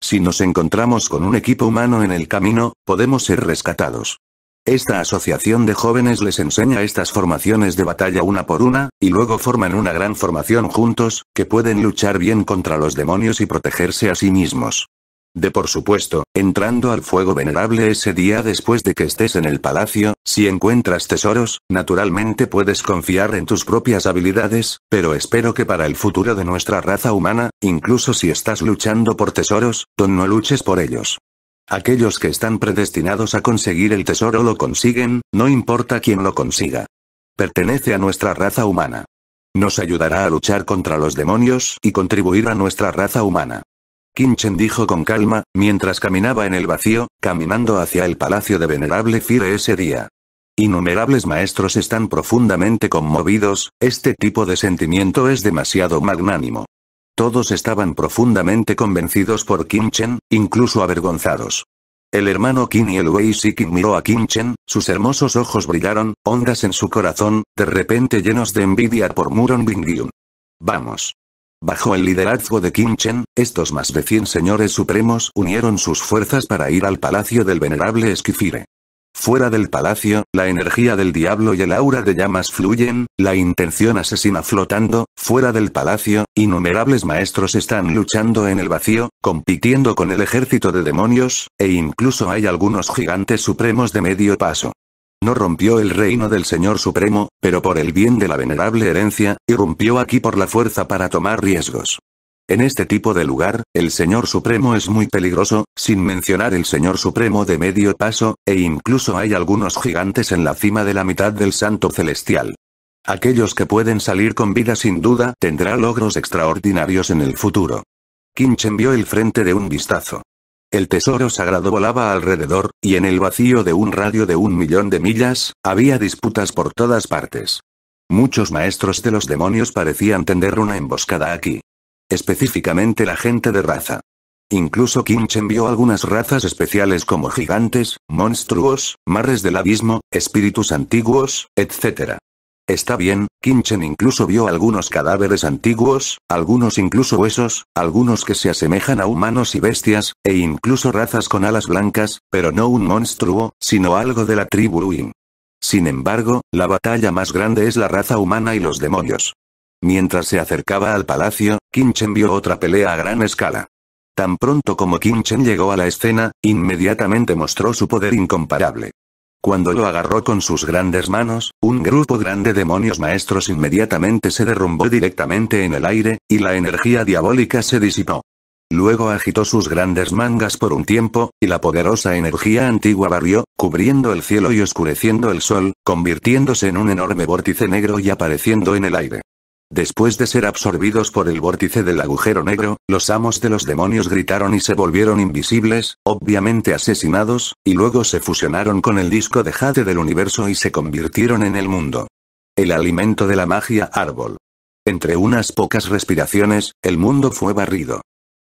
Si nos encontramos con un equipo humano en el camino, podemos ser rescatados. Esta asociación de jóvenes les enseña estas formaciones de batalla una por una, y luego forman una gran formación juntos, que pueden luchar bien contra los demonios y protegerse a sí mismos. De por supuesto, entrando al fuego venerable ese día después de que estés en el palacio, si encuentras tesoros, naturalmente puedes confiar en tus propias habilidades, pero espero que para el futuro de nuestra raza humana, incluso si estás luchando por tesoros, no luches por ellos. Aquellos que están predestinados a conseguir el tesoro lo consiguen, no importa quién lo consiga. Pertenece a nuestra raza humana. Nos ayudará a luchar contra los demonios y contribuir a nuestra raza humana. Kinchen dijo con calma, mientras caminaba en el vacío, caminando hacia el palacio de Venerable Fire ese día. Innumerables maestros están profundamente conmovidos, este tipo de sentimiento es demasiado magnánimo. Todos estaban profundamente convencidos por Kinchen, incluso avergonzados. El hermano Qin y el Wei Siking miró a Kinchen, sus hermosos ojos brillaron, ondas en su corazón, de repente llenos de envidia por Muron Bingyun. Vamos. Bajo el liderazgo de Kim Chen, estos más de 100 señores supremos unieron sus fuerzas para ir al palacio del venerable Esquifire. Fuera del palacio, la energía del diablo y el aura de llamas fluyen, la intención asesina flotando, fuera del palacio, innumerables maestros están luchando en el vacío, compitiendo con el ejército de demonios, e incluso hay algunos gigantes supremos de medio paso. No rompió el reino del Señor Supremo, pero por el bien de la venerable herencia, irrumpió aquí por la fuerza para tomar riesgos. En este tipo de lugar, el Señor Supremo es muy peligroso, sin mencionar el Señor Supremo de medio paso, e incluso hay algunos gigantes en la cima de la mitad del Santo Celestial. Aquellos que pueden salir con vida sin duda tendrá logros extraordinarios en el futuro. Kinchen vio el frente de un vistazo. El tesoro sagrado volaba alrededor, y en el vacío de un radio de un millón de millas, había disputas por todas partes. Muchos maestros de los demonios parecían tender una emboscada aquí. Específicamente la gente de raza. Incluso Kinchen vio algunas razas especiales como gigantes, monstruos, mares del abismo, espíritus antiguos, etc. Está bien, Kinchen incluso vio algunos cadáveres antiguos, algunos incluso huesos, algunos que se asemejan a humanos y bestias, e incluso razas con alas blancas, pero no un monstruo, sino algo de la tribu Ruin. Sin embargo, la batalla más grande es la raza humana y los demonios. Mientras se acercaba al palacio, Kinchen vio otra pelea a gran escala. Tan pronto como Kinchen llegó a la escena, inmediatamente mostró su poder incomparable. Cuando lo agarró con sus grandes manos, un grupo grande de demonios maestros inmediatamente se derrumbó directamente en el aire, y la energía diabólica se disipó. Luego agitó sus grandes mangas por un tiempo, y la poderosa energía antigua barrió, cubriendo el cielo y oscureciendo el sol, convirtiéndose en un enorme vórtice negro y apareciendo en el aire. Después de ser absorbidos por el vórtice del agujero negro, los amos de los demonios gritaron y se volvieron invisibles, obviamente asesinados, y luego se fusionaron con el disco de jade del universo y se convirtieron en el mundo. El alimento de la magia árbol. Entre unas pocas respiraciones, el mundo fue barrido.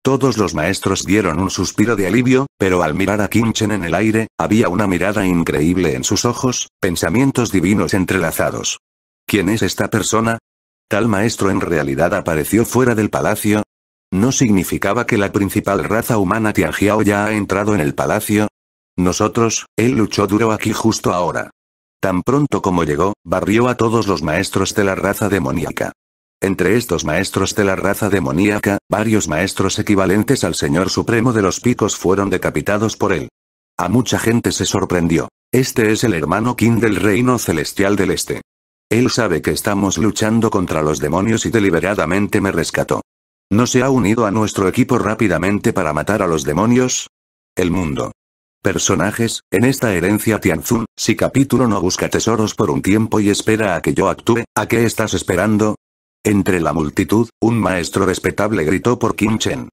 Todos los maestros dieron un suspiro de alivio, pero al mirar a Kinchen en el aire, había una mirada increíble en sus ojos, pensamientos divinos entrelazados. ¿Quién es esta persona? ¿Tal maestro en realidad apareció fuera del palacio? ¿No significaba que la principal raza humana Tianjiao ya ha entrado en el palacio? Nosotros, él luchó duro aquí justo ahora. Tan pronto como llegó, barrió a todos los maestros de la raza demoníaca. Entre estos maestros de la raza demoníaca, varios maestros equivalentes al Señor Supremo de los Picos fueron decapitados por él. A mucha gente se sorprendió. Este es el hermano King del Reino Celestial del Este. Él sabe que estamos luchando contra los demonios y deliberadamente me rescató. ¿No se ha unido a nuestro equipo rápidamente para matar a los demonios? El mundo. Personajes, en esta herencia Tianzun, si capítulo no busca tesoros por un tiempo y espera a que yo actúe, ¿a qué estás esperando? Entre la multitud, un maestro respetable gritó por Kim Chen.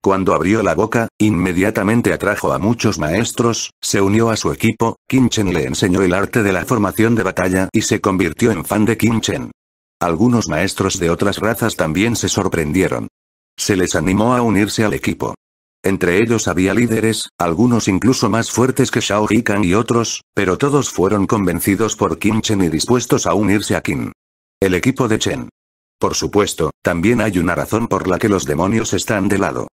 Cuando abrió la boca, inmediatamente atrajo a muchos maestros, se unió a su equipo, Kim Chen le enseñó el arte de la formación de batalla y se convirtió en fan de Kim Chen. Algunos maestros de otras razas también se sorprendieron. Se les animó a unirse al equipo. Entre ellos había líderes, algunos incluso más fuertes que Shao Hikan y otros, pero todos fueron convencidos por Kim Chen y dispuestos a unirse a Kim. El equipo de Chen. Por supuesto, también hay una razón por la que los demonios están de lado.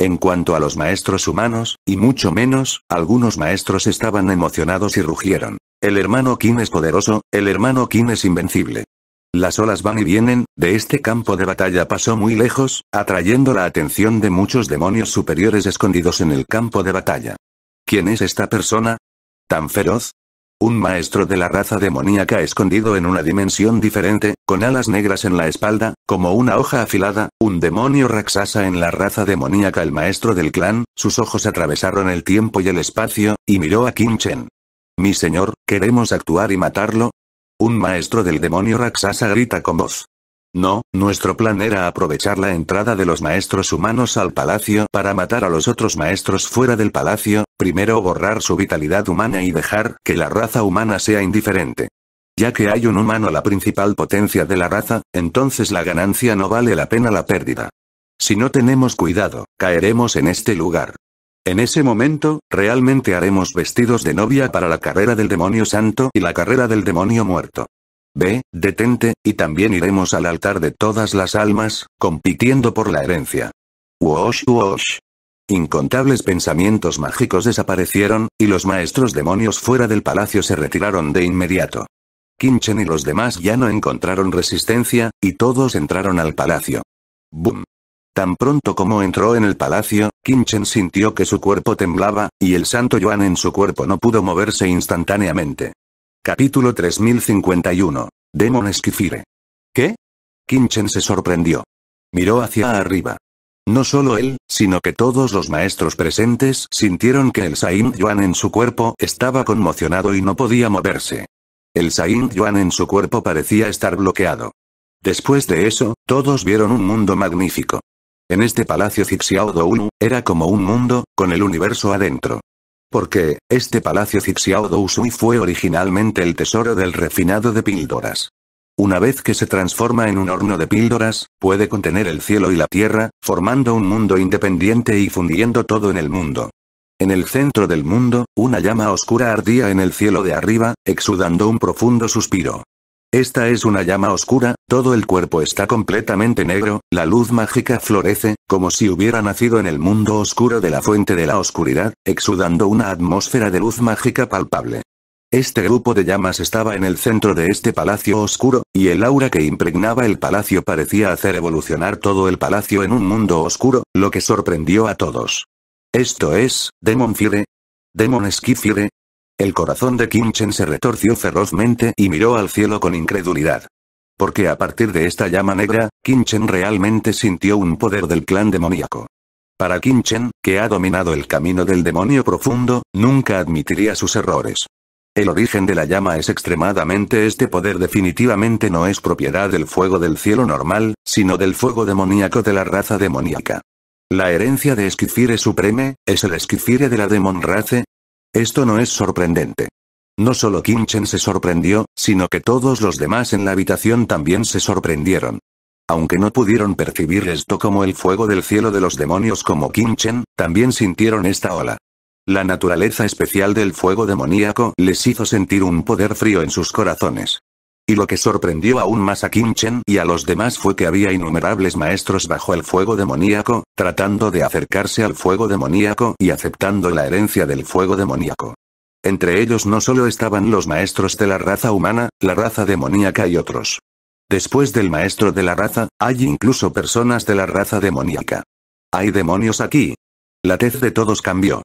En cuanto a los maestros humanos, y mucho menos, algunos maestros estaban emocionados y rugieron. El hermano Qin es poderoso, el hermano Qin es invencible. Las olas van y vienen, de este campo de batalla pasó muy lejos, atrayendo la atención de muchos demonios superiores escondidos en el campo de batalla. ¿Quién es esta persona? ¿Tan feroz? Un maestro de la raza demoníaca escondido en una dimensión diferente, con alas negras en la espalda, como una hoja afilada, un demonio Raksasa en la raza demoníaca el maestro del clan, sus ojos atravesaron el tiempo y el espacio, y miró a Kim Chen. Mi señor, ¿queremos actuar y matarlo? Un maestro del demonio Raksasa grita con voz. No, nuestro plan era aprovechar la entrada de los maestros humanos al palacio para matar a los otros maestros fuera del palacio, primero borrar su vitalidad humana y dejar que la raza humana sea indiferente. Ya que hay un humano la principal potencia de la raza, entonces la ganancia no vale la pena la pérdida. Si no tenemos cuidado, caeremos en este lugar. En ese momento, realmente haremos vestidos de novia para la carrera del demonio santo y la carrera del demonio muerto. Ve, detente, y también iremos al altar de todas las almas, compitiendo por la herencia. Wosh wosh. Incontables pensamientos mágicos desaparecieron, y los maestros demonios fuera del palacio se retiraron de inmediato. Kinchen y los demás ya no encontraron resistencia, y todos entraron al palacio. ¡Bum! Tan pronto como entró en el palacio, Kinchen sintió que su cuerpo temblaba, y el santo Yuan en su cuerpo no pudo moverse instantáneamente. Capítulo 3051. Demon Esquifire. ¿Qué? Kinchen se sorprendió. Miró hacia arriba. No solo él, sino que todos los maestros presentes sintieron que el Saint Yuan en su cuerpo estaba conmocionado y no podía moverse. El Saint Yuan en su cuerpo parecía estar bloqueado. Después de eso, todos vieron un mundo magnífico. En este palacio Xixiao Dounu, era como un mundo, con el universo adentro. Porque, este palacio Xixiao Dousui fue originalmente el tesoro del refinado de píldoras. Una vez que se transforma en un horno de píldoras, puede contener el cielo y la tierra, formando un mundo independiente y fundiendo todo en el mundo. En el centro del mundo, una llama oscura ardía en el cielo de arriba, exudando un profundo suspiro. Esta es una llama oscura, todo el cuerpo está completamente negro, la luz mágica florece, como si hubiera nacido en el mundo oscuro de la fuente de la oscuridad, exudando una atmósfera de luz mágica palpable. Este grupo de llamas estaba en el centro de este palacio oscuro, y el aura que impregnaba el palacio parecía hacer evolucionar todo el palacio en un mundo oscuro, lo que sorprendió a todos. Esto es, Demon Fire. Demon Ski Fire, el corazón de Chen se retorció ferozmente y miró al cielo con incredulidad. Porque a partir de esta llama negra, Chen realmente sintió un poder del clan demoníaco. Para Chen, que ha dominado el camino del demonio profundo, nunca admitiría sus errores. El origen de la llama es extremadamente este poder definitivamente no es propiedad del fuego del cielo normal, sino del fuego demoníaco de la raza demoníaca. La herencia de Esquifire Supreme, es el Esquifire de la Demon Race, esto no es sorprendente. No solo Chen se sorprendió, sino que todos los demás en la habitación también se sorprendieron. Aunque no pudieron percibir esto como el fuego del cielo de los demonios como Chen, también sintieron esta ola. La naturaleza especial del fuego demoníaco les hizo sentir un poder frío en sus corazones. Y lo que sorprendió aún más a Chen y a los demás fue que había innumerables maestros bajo el fuego demoníaco, tratando de acercarse al fuego demoníaco y aceptando la herencia del fuego demoníaco. Entre ellos no solo estaban los maestros de la raza humana, la raza demoníaca y otros. Después del maestro de la raza, hay incluso personas de la raza demoníaca. ¿Hay demonios aquí? La tez de todos cambió.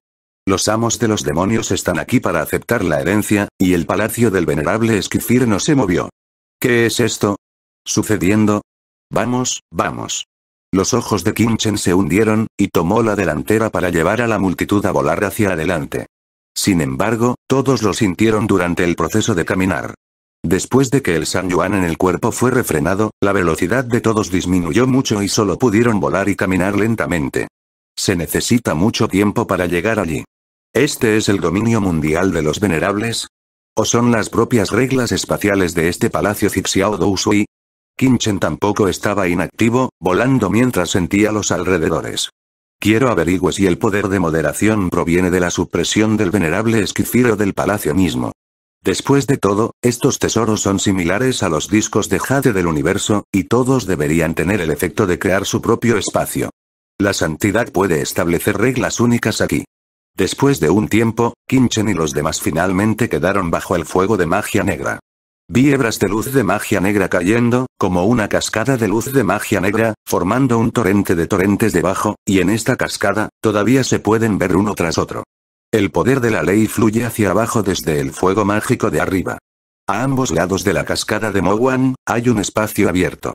Los amos de los demonios están aquí para aceptar la herencia, y el palacio del venerable Esquifir no se movió. ¿Qué es esto? ¿Sucediendo? Vamos, vamos. Los ojos de Chen se hundieron, y tomó la delantera para llevar a la multitud a volar hacia adelante. Sin embargo, todos lo sintieron durante el proceso de caminar. Después de que el San Yuan en el cuerpo fue refrenado, la velocidad de todos disminuyó mucho y solo pudieron volar y caminar lentamente. Se necesita mucho tiempo para llegar allí. ¿Este es el dominio mundial de los venerables? ¿O son las propias reglas espaciales de este palacio Xixiao Dousui? Chen tampoco estaba inactivo, volando mientras sentía los alrededores. Quiero averiguar si el poder de moderación proviene de la supresión del venerable esquifiro del palacio mismo. Después de todo, estos tesoros son similares a los discos de jade del universo, y todos deberían tener el efecto de crear su propio espacio. La santidad puede establecer reglas únicas aquí. Después de un tiempo, Kinchen y los demás finalmente quedaron bajo el fuego de magia negra. Vi hebras de luz de magia negra cayendo, como una cascada de luz de magia negra, formando un torrente de torrentes debajo, y en esta cascada, todavía se pueden ver uno tras otro. El poder de la ley fluye hacia abajo desde el fuego mágico de arriba. A ambos lados de la cascada de Mowan, hay un espacio abierto.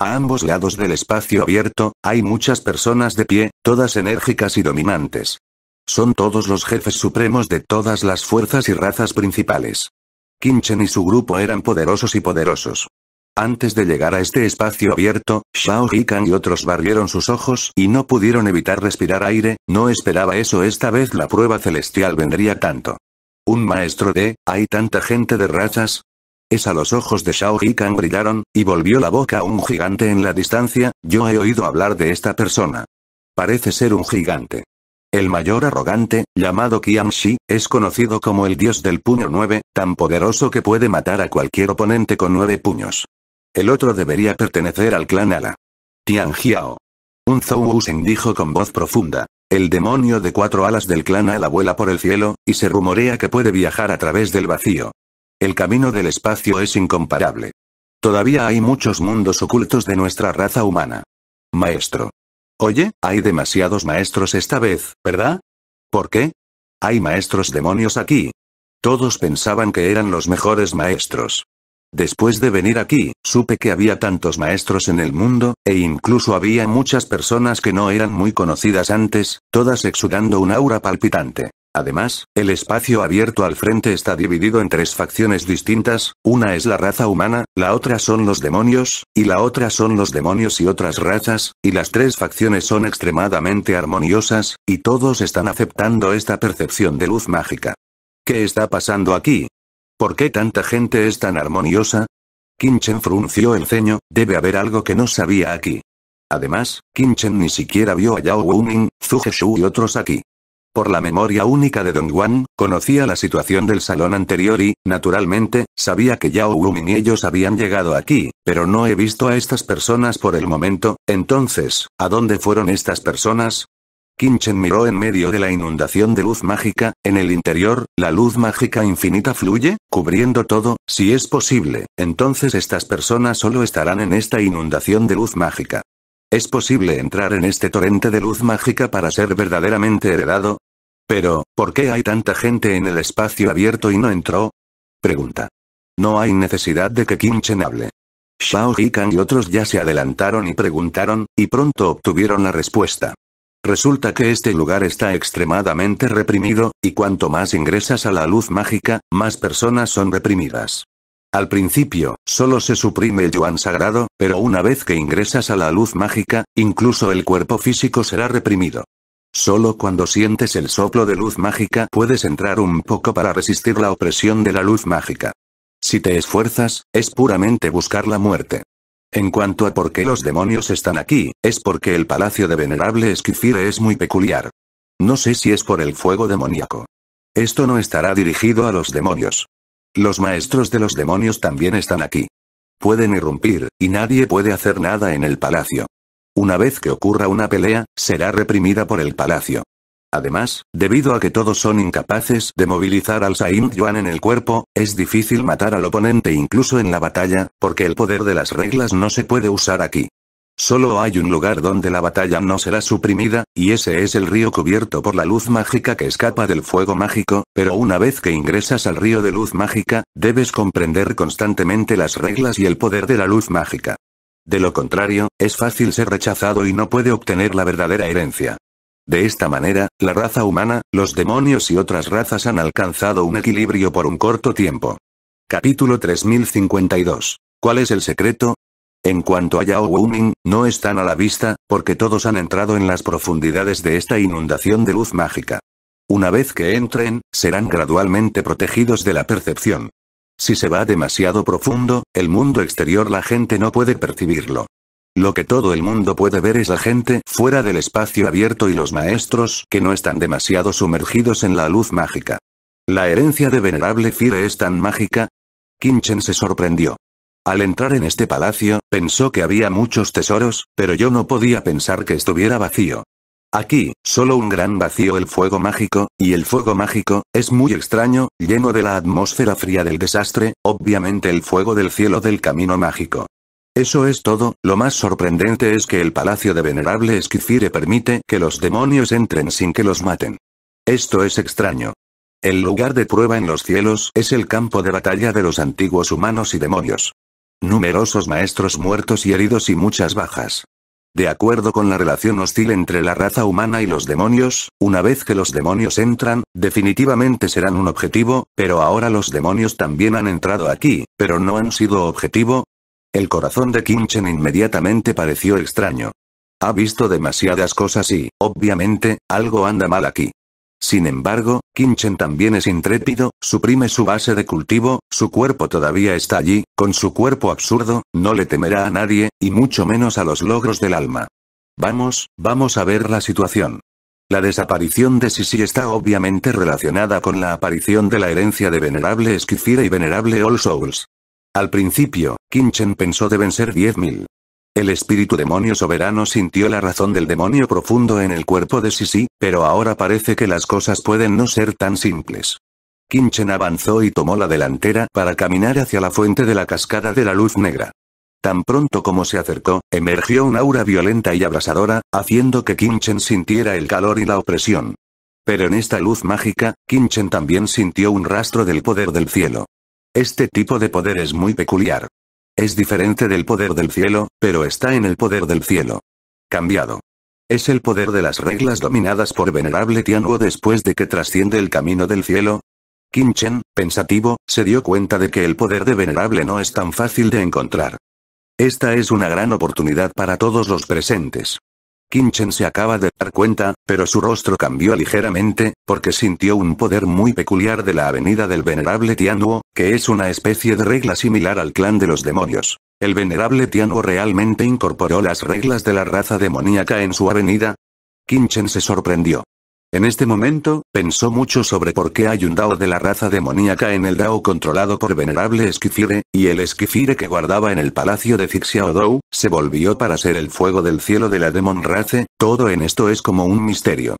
A ambos lados del espacio abierto, hay muchas personas de pie, todas enérgicas y dominantes. Son todos los jefes supremos de todas las fuerzas y razas principales. Kinchen y su grupo eran poderosos y poderosos. Antes de llegar a este espacio abierto, Xiao Hikan y otros barrieron sus ojos y no pudieron evitar respirar aire, no esperaba eso esta vez la prueba celestial vendría tanto. Un maestro de, ¿hay tanta gente de razas? Es a los ojos de Xiao Hikan brillaron, y volvió la boca a un gigante en la distancia, yo he oído hablar de esta persona. Parece ser un gigante. El mayor arrogante, llamado Qian Shi, es conocido como el dios del puño 9, tan poderoso que puede matar a cualquier oponente con nueve puños. El otro debería pertenecer al clan Ala. Tian Jiao. Un Zhou Wusen dijo con voz profunda. El demonio de cuatro alas del clan Ala vuela por el cielo, y se rumorea que puede viajar a través del vacío. El camino del espacio es incomparable. Todavía hay muchos mundos ocultos de nuestra raza humana. Maestro. Oye, hay demasiados maestros esta vez, ¿verdad? ¿Por qué? Hay maestros demonios aquí. Todos pensaban que eran los mejores maestros. Después de venir aquí, supe que había tantos maestros en el mundo, e incluso había muchas personas que no eran muy conocidas antes, todas exudando un aura palpitante. Además, el espacio abierto al frente está dividido en tres facciones distintas, una es la raza humana, la otra son los demonios, y la otra son los demonios y otras razas, y las tres facciones son extremadamente armoniosas, y todos están aceptando esta percepción de luz mágica. ¿Qué está pasando aquí? ¿Por qué tanta gente es tan armoniosa? Kinchen frunció el ceño, debe haber algo que no sabía aquí. Además, Kinchen ni siquiera vio a Yao Wuning, Zhu Shu y otros aquí. Por la memoria única de Don Juan, conocía la situación del salón anterior y, naturalmente, sabía que Yao Wuming y ellos habían llegado aquí, pero no he visto a estas personas por el momento, entonces, ¿a dónde fueron estas personas? Kinchen miró en medio de la inundación de luz mágica, en el interior, la luz mágica infinita fluye, cubriendo todo, si es posible, entonces estas personas solo estarán en esta inundación de luz mágica. ¿Es posible entrar en este torrente de luz mágica para ser verdaderamente heredado? Pero, ¿por qué hay tanta gente en el espacio abierto y no entró? Pregunta. No hay necesidad de que Kim Chen hable. Xiao Hikan y otros ya se adelantaron y preguntaron, y pronto obtuvieron la respuesta. Resulta que este lugar está extremadamente reprimido, y cuanto más ingresas a la luz mágica, más personas son reprimidas. Al principio, solo se suprime el yuan sagrado, pero una vez que ingresas a la luz mágica, incluso el cuerpo físico será reprimido. Solo cuando sientes el soplo de luz mágica puedes entrar un poco para resistir la opresión de la luz mágica. Si te esfuerzas, es puramente buscar la muerte. En cuanto a por qué los demonios están aquí, es porque el palacio de venerable Esquifire es muy peculiar. No sé si es por el fuego demoníaco. Esto no estará dirigido a los demonios. Los maestros de los demonios también están aquí. Pueden irrumpir, y nadie puede hacer nada en el palacio. Una vez que ocurra una pelea, será reprimida por el palacio. Además, debido a que todos son incapaces de movilizar al Saint Yuan en el cuerpo, es difícil matar al oponente incluso en la batalla, porque el poder de las reglas no se puede usar aquí. Solo hay un lugar donde la batalla no será suprimida, y ese es el río cubierto por la luz mágica que escapa del fuego mágico, pero una vez que ingresas al río de luz mágica, debes comprender constantemente las reglas y el poder de la luz mágica. De lo contrario, es fácil ser rechazado y no puede obtener la verdadera herencia. De esta manera, la raza humana, los demonios y otras razas han alcanzado un equilibrio por un corto tiempo. Capítulo 3052. ¿Cuál es el secreto? En cuanto a Yao Wuming, no están a la vista, porque todos han entrado en las profundidades de esta inundación de luz mágica. Una vez que entren, serán gradualmente protegidos de la percepción. Si se va demasiado profundo, el mundo exterior la gente no puede percibirlo. Lo que todo el mundo puede ver es la gente fuera del espacio abierto y los maestros que no están demasiado sumergidos en la luz mágica. ¿La herencia de Venerable Fire es tan mágica? Kinchen se sorprendió. Al entrar en este palacio, pensó que había muchos tesoros, pero yo no podía pensar que estuviera vacío. Aquí, solo un gran vacío el fuego mágico, y el fuego mágico, es muy extraño, lleno de la atmósfera fría del desastre, obviamente el fuego del cielo del camino mágico. Eso es todo, lo más sorprendente es que el palacio de venerable Esquifire permite que los demonios entren sin que los maten. Esto es extraño. El lugar de prueba en los cielos es el campo de batalla de los antiguos humanos y demonios. Numerosos maestros muertos y heridos y muchas bajas. De acuerdo con la relación hostil entre la raza humana y los demonios, una vez que los demonios entran, definitivamente serán un objetivo, pero ahora los demonios también han entrado aquí, pero no han sido objetivo. El corazón de Kinchen inmediatamente pareció extraño. Ha visto demasiadas cosas y, obviamente, algo anda mal aquí. Sin embargo, Kinchen también es intrépido, suprime su base de cultivo, su cuerpo todavía está allí, con su cuerpo absurdo, no le temerá a nadie, y mucho menos a los logros del alma. Vamos, vamos a ver la situación. La desaparición de Sisi está obviamente relacionada con la aparición de la herencia de Venerable Esquifira y Venerable All Souls. Al principio, Kinchen pensó deben ser 10.000. El espíritu demonio soberano sintió la razón del demonio profundo en el cuerpo de Sisi, pero ahora parece que las cosas pueden no ser tan simples. Kinchen avanzó y tomó la delantera para caminar hacia la fuente de la cascada de la luz negra. Tan pronto como se acercó, emergió un aura violenta y abrasadora, haciendo que Kinchen sintiera el calor y la opresión. Pero en esta luz mágica, Kinchen también sintió un rastro del poder del cielo. Este tipo de poder es muy peculiar. Es diferente del poder del cielo, pero está en el poder del cielo. Cambiado. Es el poder de las reglas dominadas por Venerable Tianguo después de que trasciende el camino del cielo. Qin Chen, pensativo, se dio cuenta de que el poder de Venerable no es tan fácil de encontrar. Esta es una gran oportunidad para todos los presentes. Chen se acaba de dar cuenta, pero su rostro cambió ligeramente, porque sintió un poder muy peculiar de la avenida del venerable Tianhuo, que es una especie de regla similar al clan de los demonios. El venerable Tianhuo realmente incorporó las reglas de la raza demoníaca en su avenida. Chen se sorprendió. En este momento, pensó mucho sobre por qué hay un Dao de la raza demoníaca en el Dao controlado por venerable Esquifire, y el Esquifire que guardaba en el palacio de Xiaodou, se volvió para ser el fuego del cielo de la Demon Race, todo en esto es como un misterio.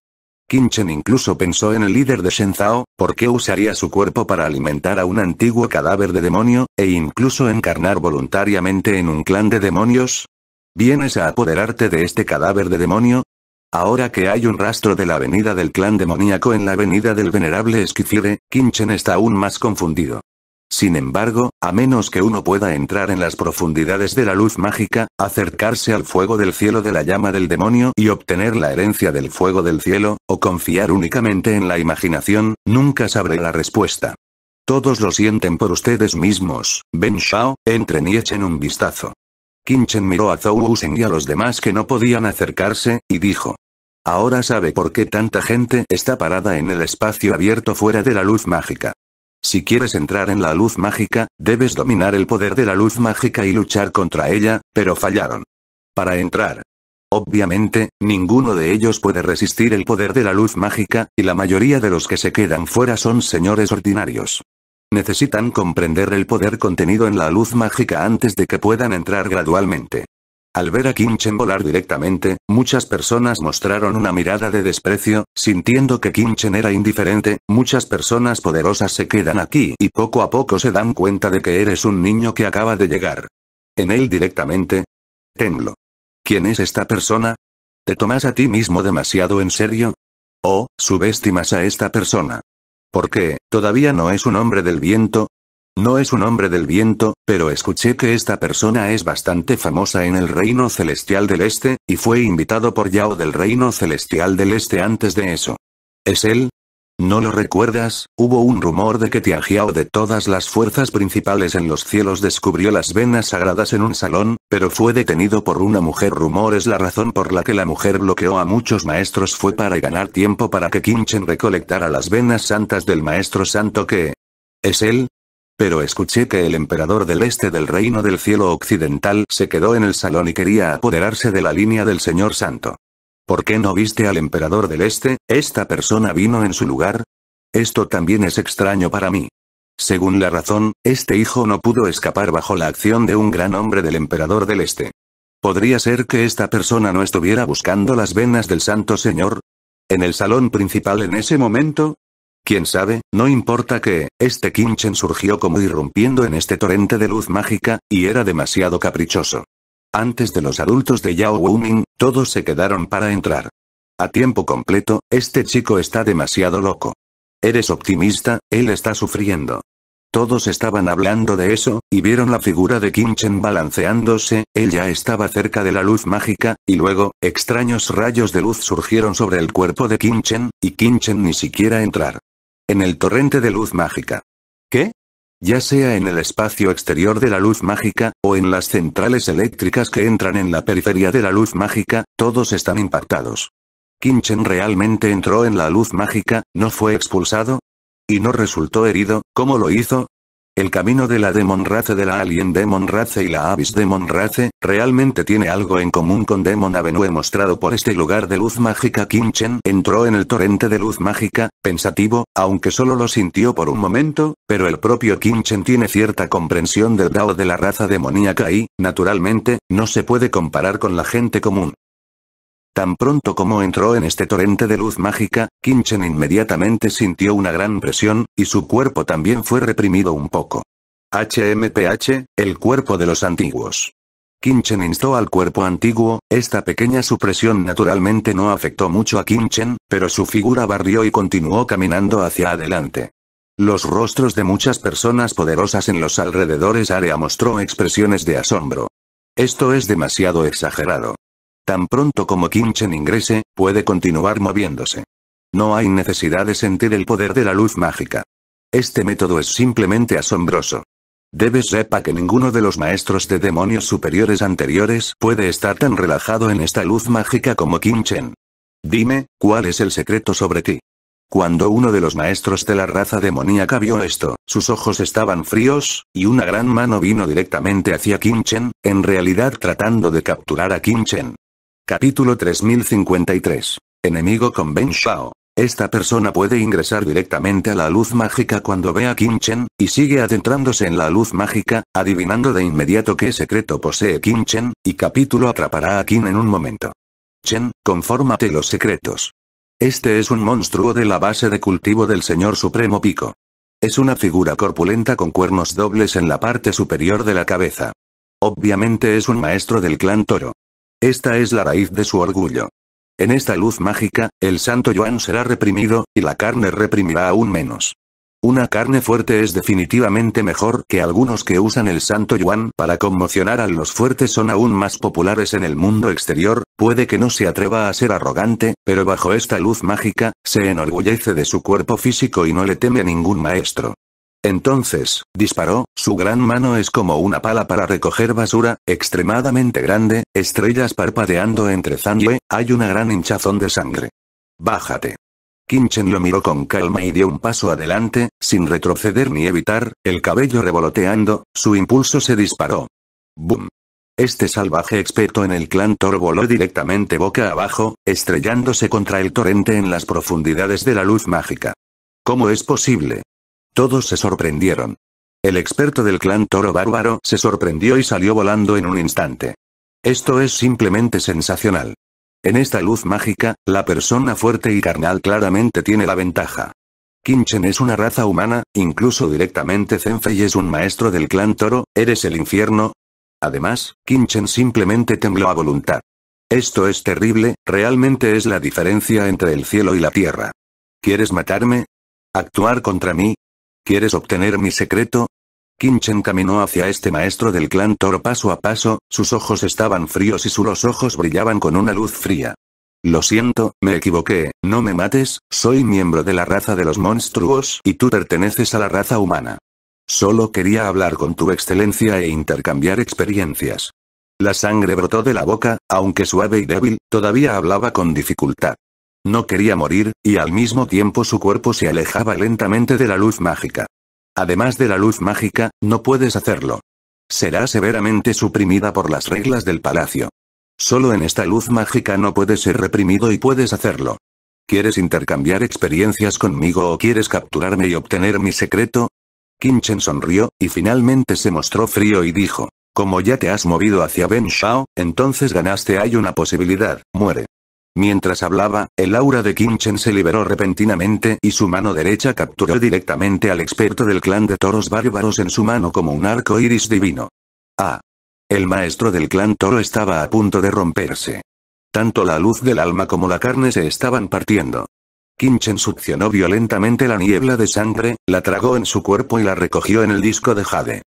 Chen incluso pensó en el líder de Shenzhao, por qué usaría su cuerpo para alimentar a un antiguo cadáver de demonio, e incluso encarnar voluntariamente en un clan de demonios. ¿Vienes a apoderarte de este cadáver de demonio? Ahora que hay un rastro de la avenida del clan demoníaco en la avenida del venerable Esquifire, Kinchen está aún más confundido. Sin embargo, a menos que uno pueda entrar en las profundidades de la luz mágica, acercarse al fuego del cielo de la llama del demonio y obtener la herencia del fuego del cielo, o confiar únicamente en la imaginación, nunca sabré la respuesta. Todos lo sienten por ustedes mismos, Ben Shao, entren y echen un vistazo. Kinchen miró a Zhou Wusen y a los demás que no podían acercarse, y dijo. Ahora sabe por qué tanta gente está parada en el espacio abierto fuera de la luz mágica. Si quieres entrar en la luz mágica, debes dominar el poder de la luz mágica y luchar contra ella, pero fallaron. Para entrar. Obviamente, ninguno de ellos puede resistir el poder de la luz mágica, y la mayoría de los que se quedan fuera son señores ordinarios. Necesitan comprender el poder contenido en la luz mágica antes de que puedan entrar gradualmente. Al ver a Chen volar directamente, muchas personas mostraron una mirada de desprecio, sintiendo que Chen era indiferente, muchas personas poderosas se quedan aquí y poco a poco se dan cuenta de que eres un niño que acaba de llegar. En él directamente. Tenlo. ¿Quién es esta persona? ¿Te tomas a ti mismo demasiado en serio? ¿O, subestimas a esta persona? ¿Por qué, todavía no es un hombre del viento? No es un hombre del viento, pero escuché que esta persona es bastante famosa en el Reino Celestial del Este, y fue invitado por Yao del Reino Celestial del Este antes de eso. ¿Es él? ¿No lo recuerdas? Hubo un rumor de que Tianjiao de todas las fuerzas principales en los cielos descubrió las venas sagradas en un salón, pero fue detenido por una mujer. Rumor es la razón por la que la mujer bloqueó a muchos maestros fue para ganar tiempo para que Kinchen recolectara las venas santas del maestro santo que... ¿Es él? Pero escuché que el emperador del este del reino del cielo occidental se quedó en el salón y quería apoderarse de la línea del señor santo. ¿Por qué no viste al emperador del este? ¿Esta persona vino en su lugar? Esto también es extraño para mí. Según la razón, este hijo no pudo escapar bajo la acción de un gran hombre del emperador del este. ¿Podría ser que esta persona no estuviera buscando las venas del santo señor? ¿En el salón principal en ese momento? Quién sabe, no importa que, este Kinchen surgió como irrumpiendo en este torrente de luz mágica, y era demasiado caprichoso. Antes de los adultos de Yao Wuming, todos se quedaron para entrar. A tiempo completo, este chico está demasiado loco. Eres optimista, él está sufriendo. Todos estaban hablando de eso, y vieron la figura de Kinchen balanceándose, él ya estaba cerca de la luz mágica, y luego, extraños rayos de luz surgieron sobre el cuerpo de Kinchen, y Kinchen ni siquiera entrar. En el torrente de luz mágica. ¿Qué? Ya sea en el espacio exterior de la luz mágica, o en las centrales eléctricas que entran en la periferia de la luz mágica, todos están impactados. Kinchen realmente entró en la luz mágica, ¿no fue expulsado? ¿Y no resultó herido? ¿Cómo lo hizo? El camino de la Demon Race de la Alien Demon Race y la Abyss Demon Race, realmente tiene algo en común con Demon Avenue mostrado por este lugar de luz mágica Kim Chen entró en el torrente de luz mágica, pensativo, aunque solo lo sintió por un momento, pero el propio Kim Chen tiene cierta comprensión del Dao de la raza demoníaca y, naturalmente, no se puede comparar con la gente común. Tan pronto como entró en este torrente de luz mágica, Kinchen inmediatamente sintió una gran presión, y su cuerpo también fue reprimido un poco. HMPH, el cuerpo de los antiguos. Kinchen instó al cuerpo antiguo, esta pequeña supresión naturalmente no afectó mucho a Kinchen, pero su figura barrió y continuó caminando hacia adelante. Los rostros de muchas personas poderosas en los alrededores área mostró expresiones de asombro. Esto es demasiado exagerado. Tan pronto como Kim Chen ingrese, puede continuar moviéndose. No hay necesidad de sentir el poder de la luz mágica. Este método es simplemente asombroso. Debes sepa que ninguno de los maestros de demonios superiores anteriores puede estar tan relajado en esta luz mágica como Kim Chen. Dime, ¿cuál es el secreto sobre ti? Cuando uno de los maestros de la raza demoníaca vio esto, sus ojos estaban fríos, y una gran mano vino directamente hacia Kim Chen, en realidad tratando de capturar a Kim Chen. Capítulo 3053. Enemigo con Ben Shao. Esta persona puede ingresar directamente a la luz mágica cuando ve a Kim Chen, y sigue adentrándose en la luz mágica, adivinando de inmediato qué secreto posee Kim Chen, y capítulo atrapará a Kim en un momento. Chen, confórmate los secretos. Este es un monstruo de la base de cultivo del Señor Supremo Pico. Es una figura corpulenta con cuernos dobles en la parte superior de la cabeza. Obviamente es un maestro del clan Toro. Esta es la raíz de su orgullo. En esta luz mágica, el santo Yuan será reprimido, y la carne reprimirá aún menos. Una carne fuerte es definitivamente mejor que algunos que usan el santo yuan para conmocionar a los fuertes son aún más populares en el mundo exterior, puede que no se atreva a ser arrogante, pero bajo esta luz mágica, se enorgullece de su cuerpo físico y no le teme a ningún maestro. Entonces, disparó, su gran mano es como una pala para recoger basura, extremadamente grande, estrellas parpadeando entre Zanye, hay una gran hinchazón de sangre. Bájate. Kinchen lo miró con calma y dio un paso adelante, sin retroceder ni evitar, el cabello revoloteando, su impulso se disparó. ¡Bum! Este salvaje experto en el clan Thor voló directamente boca abajo, estrellándose contra el torrente en las profundidades de la luz mágica. ¿Cómo es posible? Todos se sorprendieron. El experto del clan Toro Bárbaro se sorprendió y salió volando en un instante. Esto es simplemente sensacional. En esta luz mágica, la persona fuerte y carnal claramente tiene la ventaja. Kinchen es una raza humana, incluso directamente Zenfei es un maestro del clan Toro, ¿eres el infierno? Además, Kinchen simplemente tembló a voluntad. Esto es terrible, realmente es la diferencia entre el cielo y la tierra. ¿Quieres matarme? ¿Actuar contra mí? ¿Quieres obtener mi secreto? Kinchen caminó hacia este maestro del clan Toro paso a paso, sus ojos estaban fríos y sus ojos brillaban con una luz fría. Lo siento, me equivoqué, no me mates, soy miembro de la raza de los monstruos y tú perteneces a la raza humana. Solo quería hablar con tu excelencia e intercambiar experiencias. La sangre brotó de la boca, aunque suave y débil, todavía hablaba con dificultad. No quería morir, y al mismo tiempo su cuerpo se alejaba lentamente de la luz mágica. Además de la luz mágica, no puedes hacerlo. Será severamente suprimida por las reglas del palacio. Solo en esta luz mágica no puedes ser reprimido y puedes hacerlo. ¿Quieres intercambiar experiencias conmigo o quieres capturarme y obtener mi secreto? Kinchen sonrió, y finalmente se mostró frío y dijo, como ya te has movido hacia Ben Shao, entonces ganaste hay una posibilidad, muere. Mientras hablaba, el aura de Kinchen se liberó repentinamente y su mano derecha capturó directamente al experto del clan de toros bárbaros en su mano como un arco iris divino. Ah. El maestro del clan toro estaba a punto de romperse. Tanto la luz del alma como la carne se estaban partiendo. Kinchen succionó violentamente la niebla de sangre, la tragó en su cuerpo y la recogió en el disco de Jade.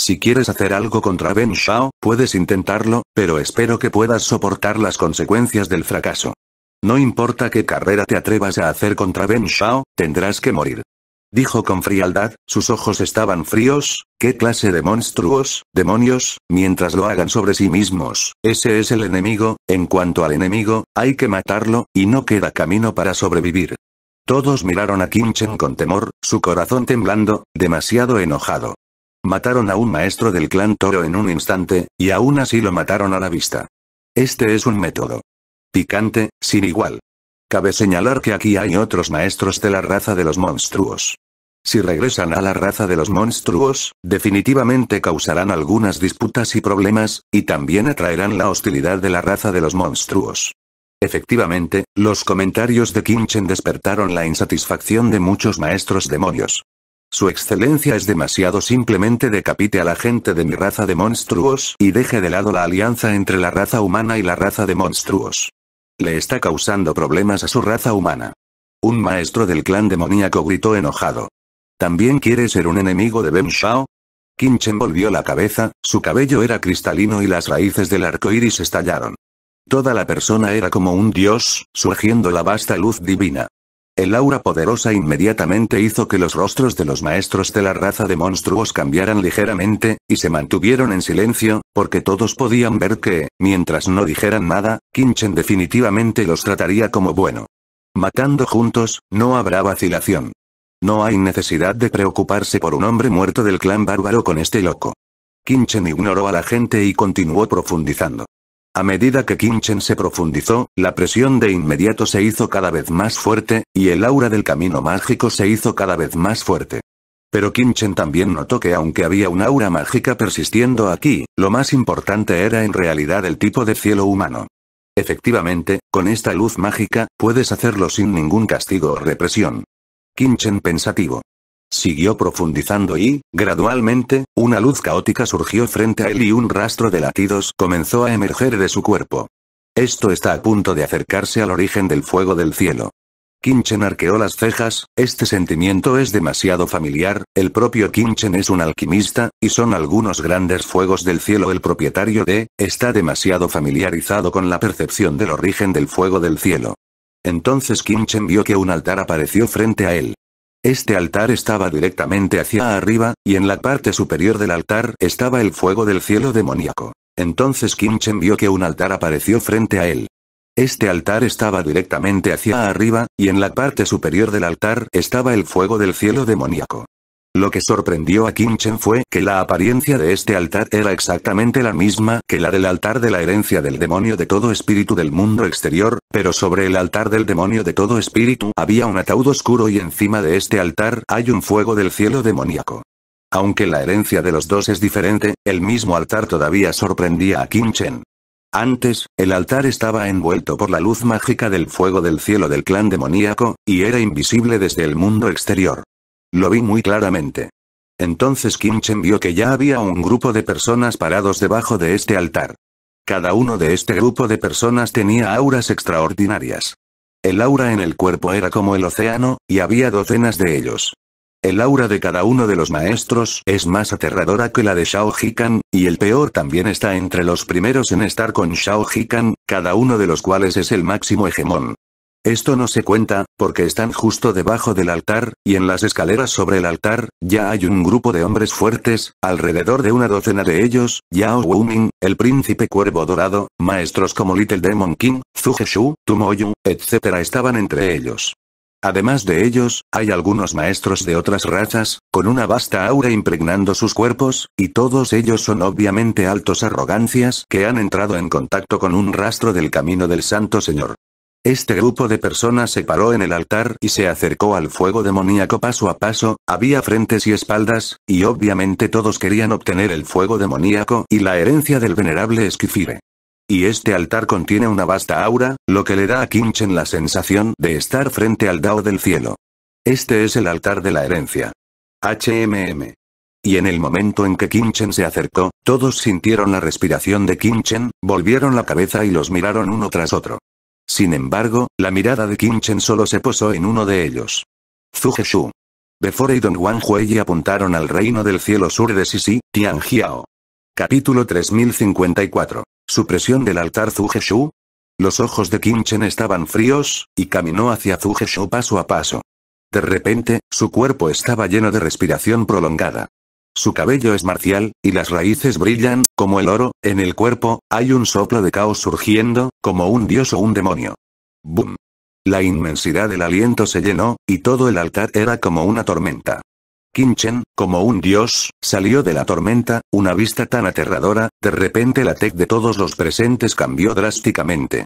Si quieres hacer algo contra Ben Shao, puedes intentarlo, pero espero que puedas soportar las consecuencias del fracaso. No importa qué carrera te atrevas a hacer contra Ben Shao, tendrás que morir. Dijo con frialdad, sus ojos estaban fríos, ¿qué clase de monstruos, demonios, mientras lo hagan sobre sí mismos? Ese es el enemigo, en cuanto al enemigo, hay que matarlo, y no queda camino para sobrevivir. Todos miraron a Kim Chen con temor, su corazón temblando, demasiado enojado. Mataron a un maestro del clan Toro en un instante, y aún así lo mataron a la vista. Este es un método. Picante, sin igual. Cabe señalar que aquí hay otros maestros de la raza de los monstruos. Si regresan a la raza de los monstruos, definitivamente causarán algunas disputas y problemas, y también atraerán la hostilidad de la raza de los monstruos. Efectivamente, los comentarios de Kinchen despertaron la insatisfacción de muchos maestros demonios. Su excelencia es demasiado simplemente decapite a la gente de mi raza de monstruos y deje de lado la alianza entre la raza humana y la raza de monstruos. Le está causando problemas a su raza humana. Un maestro del clan demoníaco gritó enojado. ¿También quiere ser un enemigo de Ben Shao? Chen volvió la cabeza, su cabello era cristalino y las raíces del arco iris estallaron. Toda la persona era como un dios, surgiendo la vasta luz divina. El aura poderosa inmediatamente hizo que los rostros de los maestros de la raza de monstruos cambiaran ligeramente, y se mantuvieron en silencio, porque todos podían ver que, mientras no dijeran nada, Kinchen definitivamente los trataría como bueno. Matando juntos, no habrá vacilación. No hay necesidad de preocuparse por un hombre muerto del clan bárbaro con este loco. Kinchen ignoró a la gente y continuó profundizando. A medida que Kinchen se profundizó, la presión de inmediato se hizo cada vez más fuerte, y el aura del camino mágico se hizo cada vez más fuerte. Pero Kinchen también notó que aunque había un aura mágica persistiendo aquí, lo más importante era en realidad el tipo de cielo humano. Efectivamente, con esta luz mágica, puedes hacerlo sin ningún castigo o represión. Kinchen pensativo. Siguió profundizando y, gradualmente, una luz caótica surgió frente a él y un rastro de latidos comenzó a emerger de su cuerpo. Esto está a punto de acercarse al origen del fuego del cielo. Kinchen arqueó las cejas, este sentimiento es demasiado familiar, el propio Kinchen es un alquimista, y son algunos grandes fuegos del cielo el propietario de, está demasiado familiarizado con la percepción del origen del fuego del cielo. Entonces Kinchen vio que un altar apareció frente a él. Este altar estaba directamente hacia arriba, y en la parte superior del altar estaba el fuego del cielo demoníaco. Entonces Chen vio que un altar apareció frente a él. Este altar estaba directamente hacia arriba, y en la parte superior del altar estaba el fuego del cielo demoníaco. Lo que sorprendió a Kim Chen fue que la apariencia de este altar era exactamente la misma que la del altar de la herencia del demonio de todo espíritu del mundo exterior, pero sobre el altar del demonio de todo espíritu había un ataúd oscuro y encima de este altar hay un fuego del cielo demoníaco. Aunque la herencia de los dos es diferente, el mismo altar todavía sorprendía a Kim Chen. Antes, el altar estaba envuelto por la luz mágica del fuego del cielo del clan demoníaco, y era invisible desde el mundo exterior. Lo vi muy claramente. Entonces Kim Chen vio que ya había un grupo de personas parados debajo de este altar. Cada uno de este grupo de personas tenía auras extraordinarias. El aura en el cuerpo era como el océano, y había docenas de ellos. El aura de cada uno de los maestros es más aterradora que la de Shao Hikan, y el peor también está entre los primeros en estar con Shao Hikan, cada uno de los cuales es el máximo hegemón. Esto no se cuenta, porque están justo debajo del altar, y en las escaleras sobre el altar, ya hay un grupo de hombres fuertes, alrededor de una docena de ellos, Yao Wuming, el príncipe cuervo dorado, maestros como Little Demon King, Zhu Shu, Tumoyu, etc. estaban entre ellos. Además de ellos, hay algunos maestros de otras razas, con una vasta aura impregnando sus cuerpos, y todos ellos son obviamente altos arrogancias que han entrado en contacto con un rastro del camino del Santo Señor. Este grupo de personas se paró en el altar y se acercó al fuego demoníaco paso a paso, había frentes y espaldas, y obviamente todos querían obtener el fuego demoníaco y la herencia del venerable Esquifire. Y este altar contiene una vasta aura, lo que le da a Kinchen la sensación de estar frente al Dao del cielo. Este es el altar de la herencia. HMM. Y en el momento en que Chen se acercó, todos sintieron la respiración de Chen, volvieron la cabeza y los miraron uno tras otro. Sin embargo, la mirada de Chen solo se posó en uno de ellos. Zhu Shu. Before y Don Wang Huey apuntaron al reino del cielo sur de Sisi, Tianjiao. Capítulo 3054. Supresión del altar Zhu Shu. Los ojos de Chen estaban fríos, y caminó hacia Zhu Shu paso a paso. De repente, su cuerpo estaba lleno de respiración prolongada. Su cabello es marcial, y las raíces brillan, como el oro, en el cuerpo, hay un soplo de caos surgiendo, como un dios o un demonio. ¡Bum! La inmensidad del aliento se llenó, y todo el altar era como una tormenta. Chen, como un dios, salió de la tormenta, una vista tan aterradora, de repente la tech de todos los presentes cambió drásticamente.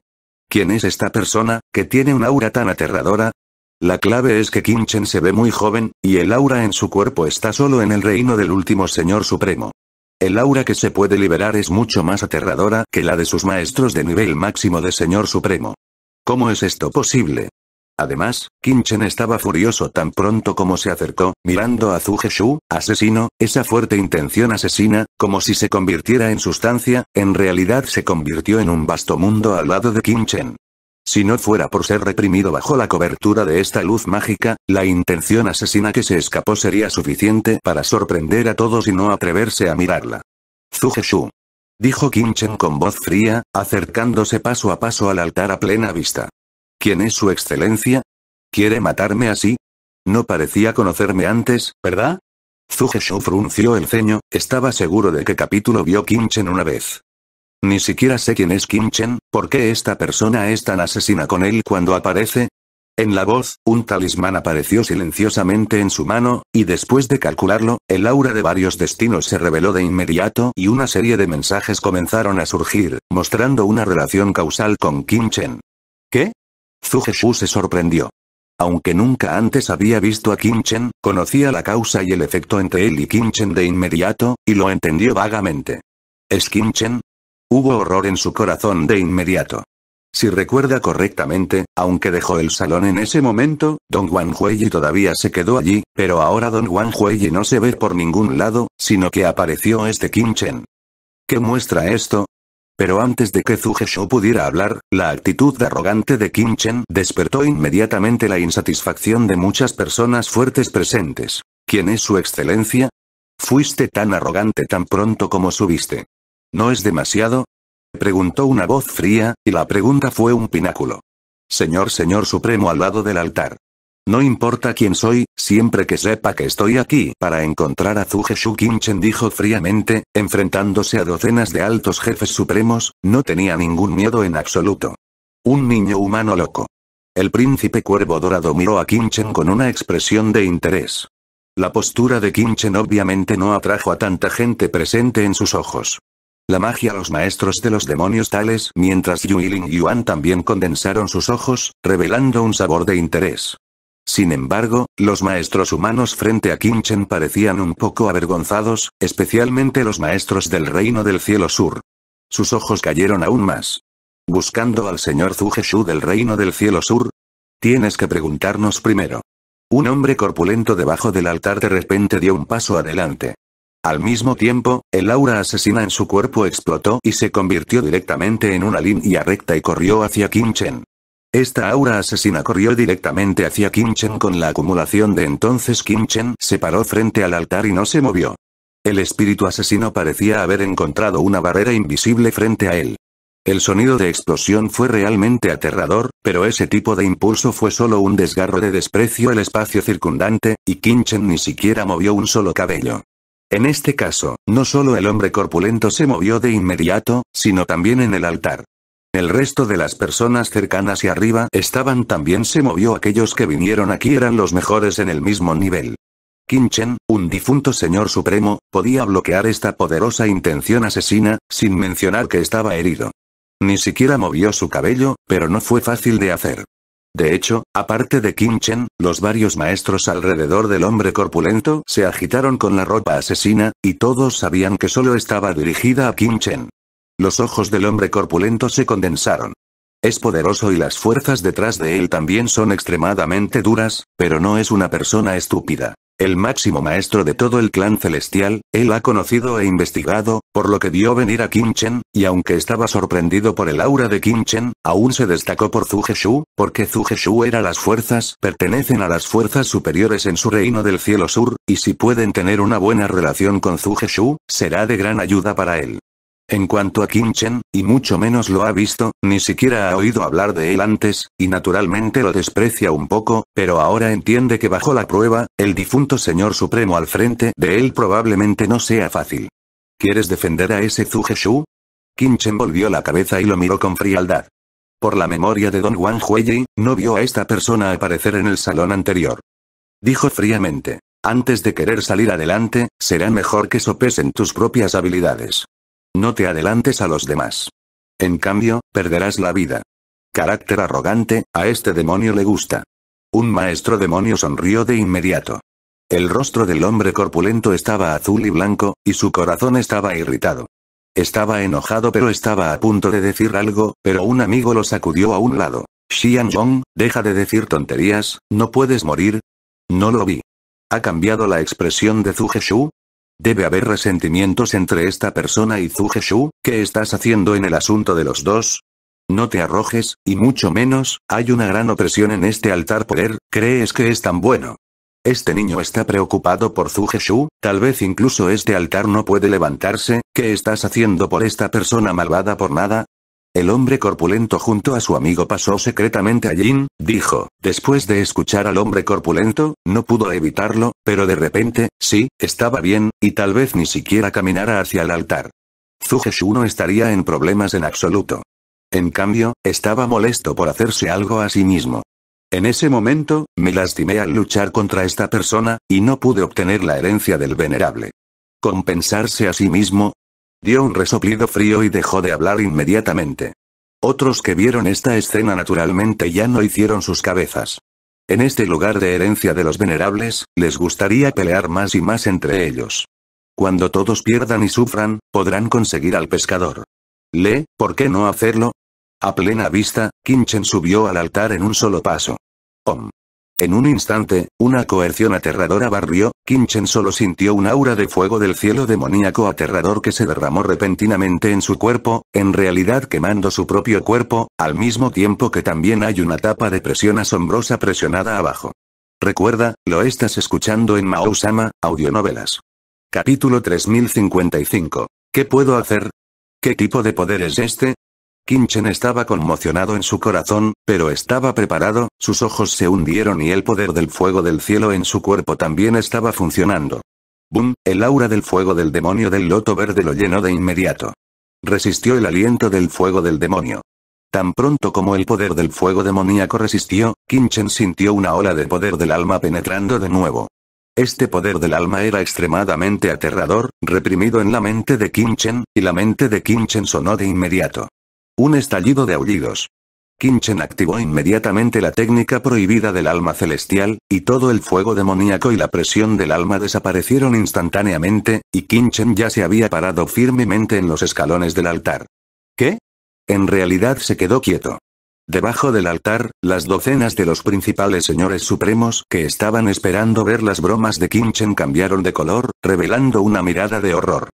¿Quién es esta persona, que tiene un aura tan aterradora? La clave es que Chen se ve muy joven, y el aura en su cuerpo está solo en el reino del último Señor Supremo. El aura que se puede liberar es mucho más aterradora que la de sus maestros de nivel máximo de Señor Supremo. ¿Cómo es esto posible? Además, Chen estaba furioso tan pronto como se acercó, mirando a Shu, asesino, esa fuerte intención asesina, como si se convirtiera en sustancia, en realidad se convirtió en un vasto mundo al lado de Chen. Si no fuera por ser reprimido bajo la cobertura de esta luz mágica, la intención asesina que se escapó sería suficiente para sorprender a todos y no atreverse a mirarla. Zugeshu. Dijo Chen con voz fría, acercándose paso a paso al altar a plena vista. ¿Quién es su excelencia? ¿Quiere matarme así? No parecía conocerme antes, ¿verdad? Zugeshu frunció el ceño, estaba seguro de que capítulo vio Chen una vez. Ni siquiera sé quién es Kim Chen, ¿por qué esta persona es tan asesina con él cuando aparece? En la voz, un talismán apareció silenciosamente en su mano, y después de calcularlo, el aura de varios destinos se reveló de inmediato y una serie de mensajes comenzaron a surgir, mostrando una relación causal con Kim Chen. ¿Qué? Zhu se sorprendió. Aunque nunca antes había visto a Kim Chen, conocía la causa y el efecto entre él y Kim Chen de inmediato, y lo entendió vagamente. ¿Es Kim Chen? Hubo horror en su corazón de inmediato. Si recuerda correctamente, aunque dejó el salón en ese momento, Don Wang Huiyi todavía se quedó allí, pero ahora Don Wang Huiyi no se ve por ningún lado, sino que apareció este Kim Chen. ¿Qué muestra esto? Pero antes de que Zhu pudiera hablar, la actitud arrogante de Kim Chen despertó inmediatamente la insatisfacción de muchas personas fuertes presentes. ¿Quién es su excelencia? Fuiste tan arrogante tan pronto como subiste. ¿No es demasiado? Preguntó una voz fría, y la pregunta fue un pináculo. Señor Señor Supremo al lado del altar. No importa quién soy, siempre que sepa que estoy aquí para encontrar a Zuge Kinchen dijo fríamente, enfrentándose a docenas de altos jefes supremos, no tenía ningún miedo en absoluto. Un niño humano loco. El príncipe cuervo dorado miró a Kinchen con una expresión de interés. La postura de Kinchen obviamente no atrajo a tanta gente presente en sus ojos. La magia los maestros de los demonios tales mientras Yuilin y Yuan también condensaron sus ojos, revelando un sabor de interés. Sin embargo, los maestros humanos frente a Chen parecían un poco avergonzados, especialmente los maestros del reino del cielo sur. Sus ojos cayeron aún más. Buscando al señor Zugeshu del reino del cielo sur. Tienes que preguntarnos primero. Un hombre corpulento debajo del altar de repente dio un paso adelante. Al mismo tiempo, el aura asesina en su cuerpo explotó y se convirtió directamente en una línea recta y corrió hacia Kim Chen. Esta aura asesina corrió directamente hacia Kim Chen con la acumulación de entonces Kim Chen se paró frente al altar y no se movió. El espíritu asesino parecía haber encontrado una barrera invisible frente a él. El sonido de explosión fue realmente aterrador, pero ese tipo de impulso fue solo un desgarro de desprecio al espacio circundante, y Kim Chen ni siquiera movió un solo cabello. En este caso, no solo el hombre corpulento se movió de inmediato, sino también en el altar. El resto de las personas cercanas y arriba estaban también se movió aquellos que vinieron aquí eran los mejores en el mismo nivel. Chen, un difunto señor supremo, podía bloquear esta poderosa intención asesina, sin mencionar que estaba herido. Ni siquiera movió su cabello, pero no fue fácil de hacer. De hecho, aparte de Kim Chen, los varios maestros alrededor del hombre corpulento se agitaron con la ropa asesina, y todos sabían que solo estaba dirigida a Kim Chen. Los ojos del hombre corpulento se condensaron. Es poderoso y las fuerzas detrás de él también son extremadamente duras, pero no es una persona estúpida. El máximo maestro de todo el clan celestial, él ha conocido e investigado, por lo que vio venir a Kim Chen, y aunque estaba sorprendido por el aura de Kim Chen, aún se destacó por Zhu Shu, porque Zhu Shu era las fuerzas, pertenecen a las fuerzas superiores en su reino del cielo sur, y si pueden tener una buena relación con Zhu Shu, será de gran ayuda para él. En cuanto a Kim Chen, y mucho menos lo ha visto, ni siquiera ha oído hablar de él antes, y naturalmente lo desprecia un poco, pero ahora entiende que bajo la prueba, el difunto señor supremo al frente de él probablemente no sea fácil. ¿Quieres defender a ese Shu? Kim Chen volvió la cabeza y lo miró con frialdad. Por la memoria de Don Wang Huiyi, no vio a esta persona aparecer en el salón anterior. Dijo fríamente. Antes de querer salir adelante, será mejor que sopesen tus propias habilidades. No te adelantes a los demás. En cambio, perderás la vida. Carácter arrogante, a este demonio le gusta. Un maestro demonio sonrió de inmediato. El rostro del hombre corpulento estaba azul y blanco, y su corazón estaba irritado. Estaba enojado pero estaba a punto de decir algo, pero un amigo lo sacudió a un lado. Xian Zhong, deja de decir tonterías, ¿no puedes morir? No lo vi. ¿Ha cambiado la expresión de Zhu Shu? Debe haber resentimientos entre esta persona y Zhu Shu, ¿qué estás haciendo en el asunto de los dos? No te arrojes, y mucho menos, hay una gran opresión en este altar poder, ¿crees que es tan bueno? Este niño está preocupado por Zhu Shu, tal vez incluso este altar no puede levantarse, ¿qué estás haciendo por esta persona malvada por nada? El hombre corpulento junto a su amigo pasó secretamente a Jin, dijo, después de escuchar al hombre corpulento, no pudo evitarlo, pero de repente, sí, estaba bien, y tal vez ni siquiera caminara hacia el altar. Zugeshu no estaría en problemas en absoluto. En cambio, estaba molesto por hacerse algo a sí mismo. En ese momento, me lastimé al luchar contra esta persona, y no pude obtener la herencia del venerable. Compensarse a sí mismo, Dio un resoplido frío y dejó de hablar inmediatamente. Otros que vieron esta escena naturalmente ya no hicieron sus cabezas. En este lugar de herencia de los venerables, les gustaría pelear más y más entre ellos. Cuando todos pierdan y sufran, podrán conseguir al pescador. Le, ¿por qué no hacerlo? A plena vista, Kinchen subió al altar en un solo paso. Om. En un instante, una coerción aterradora barrió, Kinchen solo sintió un aura de fuego del cielo demoníaco aterrador que se derramó repentinamente en su cuerpo, en realidad quemando su propio cuerpo, al mismo tiempo que también hay una tapa de presión asombrosa presionada abajo. Recuerda, lo estás escuchando en Mao-sama, audionovelas. Capítulo 3055. ¿Qué puedo hacer? ¿Qué tipo de poder es este? Kinchen estaba conmocionado en su corazón, pero estaba preparado, sus ojos se hundieron y el poder del fuego del cielo en su cuerpo también estaba funcionando. ¡Bum! El aura del fuego del demonio del loto verde lo llenó de inmediato. Resistió el aliento del fuego del demonio. Tan pronto como el poder del fuego demoníaco resistió, Kinchen sintió una ola de poder del alma penetrando de nuevo. Este poder del alma era extremadamente aterrador, reprimido en la mente de Kinchen, y la mente de Kinchen sonó de inmediato. Un estallido de aullidos. Kinchen activó inmediatamente la técnica prohibida del alma celestial, y todo el fuego demoníaco y la presión del alma desaparecieron instantáneamente, y Kinchen ya se había parado firmemente en los escalones del altar. ¿Qué? En realidad se quedó quieto. Debajo del altar, las docenas de los principales señores supremos que estaban esperando ver las bromas de Kinchen cambiaron de color, revelando una mirada de horror.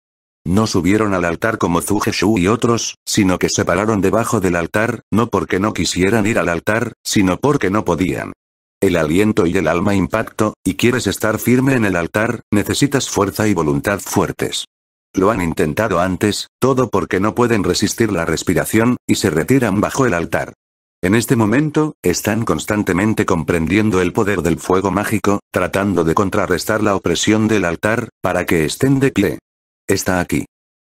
No subieron al altar como Shu y otros, sino que se pararon debajo del altar, no porque no quisieran ir al altar, sino porque no podían. El aliento y el alma impacto, y quieres estar firme en el altar, necesitas fuerza y voluntad fuertes. Lo han intentado antes, todo porque no pueden resistir la respiración, y se retiran bajo el altar. En este momento, están constantemente comprendiendo el poder del fuego mágico, tratando de contrarrestar la opresión del altar, para que estén de pie. Está aquí.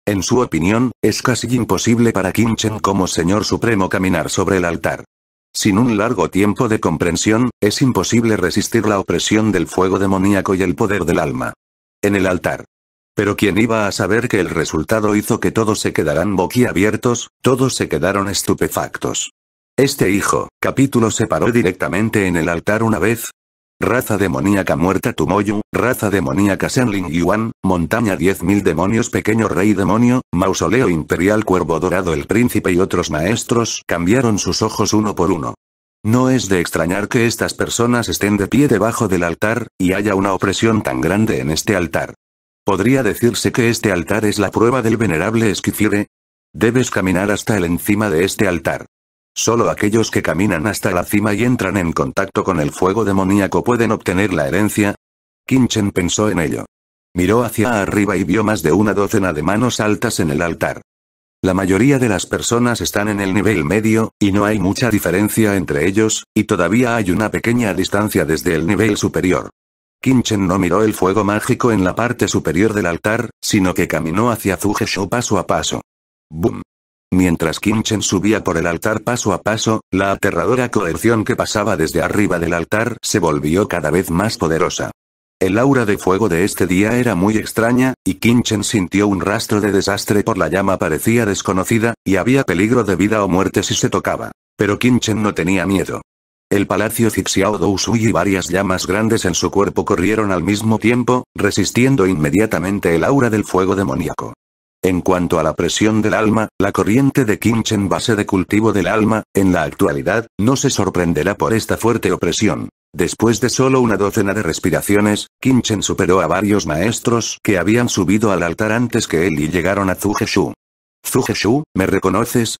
En su opinión, es casi imposible para Kim Chen como Señor Supremo caminar sobre el altar. Sin un largo tiempo de comprensión, es imposible resistir la opresión del fuego demoníaco y el poder del alma. En el altar. Pero ¿quién iba a saber que el resultado hizo que todos se quedaran boquiabiertos, todos se quedaron estupefactos? Este hijo, capítulo se paró directamente en el altar una vez, Raza demoníaca muerta Tumoyu, raza demoníaca Senling Yuan, montaña 10.000 demonios pequeño rey demonio, mausoleo imperial cuervo dorado el príncipe y otros maestros cambiaron sus ojos uno por uno. No es de extrañar que estas personas estén de pie debajo del altar, y haya una opresión tan grande en este altar. ¿Podría decirse que este altar es la prueba del venerable Esquifire? Debes caminar hasta el encima de este altar. Solo aquellos que caminan hasta la cima y entran en contacto con el fuego demoníaco pueden obtener la herencia. Kinchen pensó en ello. Miró hacia arriba y vio más de una docena de manos altas en el altar. La mayoría de las personas están en el nivel medio, y no hay mucha diferencia entre ellos, y todavía hay una pequeña distancia desde el nivel superior. Kinchen no miró el fuego mágico en la parte superior del altar, sino que caminó hacia Zugeshu paso a paso. ¡Bum! Mientras Kinchen subía por el altar paso a paso, la aterradora coerción que pasaba desde arriba del altar se volvió cada vez más poderosa. El aura de fuego de este día era muy extraña, y Kinchen sintió un rastro de desastre por la llama parecía desconocida, y había peligro de vida o muerte si se tocaba. Pero Kinchen no tenía miedo. El palacio Xixiao Dousui y varias llamas grandes en su cuerpo corrieron al mismo tiempo, resistiendo inmediatamente el aura del fuego demoníaco. En cuanto a la presión del alma, la corriente de Kinchen base de cultivo del alma, en la actualidad, no se sorprenderá por esta fuerte opresión. Después de solo una docena de respiraciones, Kinchen superó a varios maestros que habían subido al altar antes que él y llegaron a Zugeshu. Zugeshu, ¿me reconoces?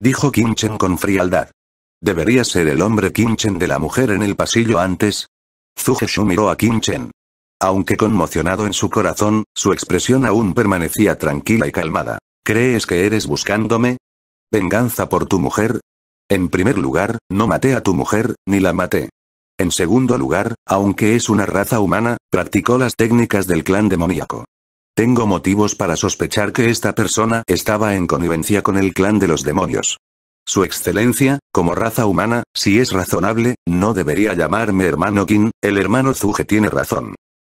Dijo Kinchen con frialdad. ¿Debería ser el hombre Kinchen de la mujer en el pasillo antes? Zugeshu miró a Kinchen. Aunque conmocionado en su corazón, su expresión aún permanecía tranquila y calmada. ¿Crees que eres buscándome? ¿Venganza por tu mujer? En primer lugar, no maté a tu mujer, ni la maté. En segundo lugar, aunque es una raza humana, practicó las técnicas del clan demoníaco. Tengo motivos para sospechar que esta persona estaba en connivencia con el clan de los demonios. Su excelencia, como raza humana, si es razonable, no debería llamarme hermano Qin, el hermano Zuge tiene razón.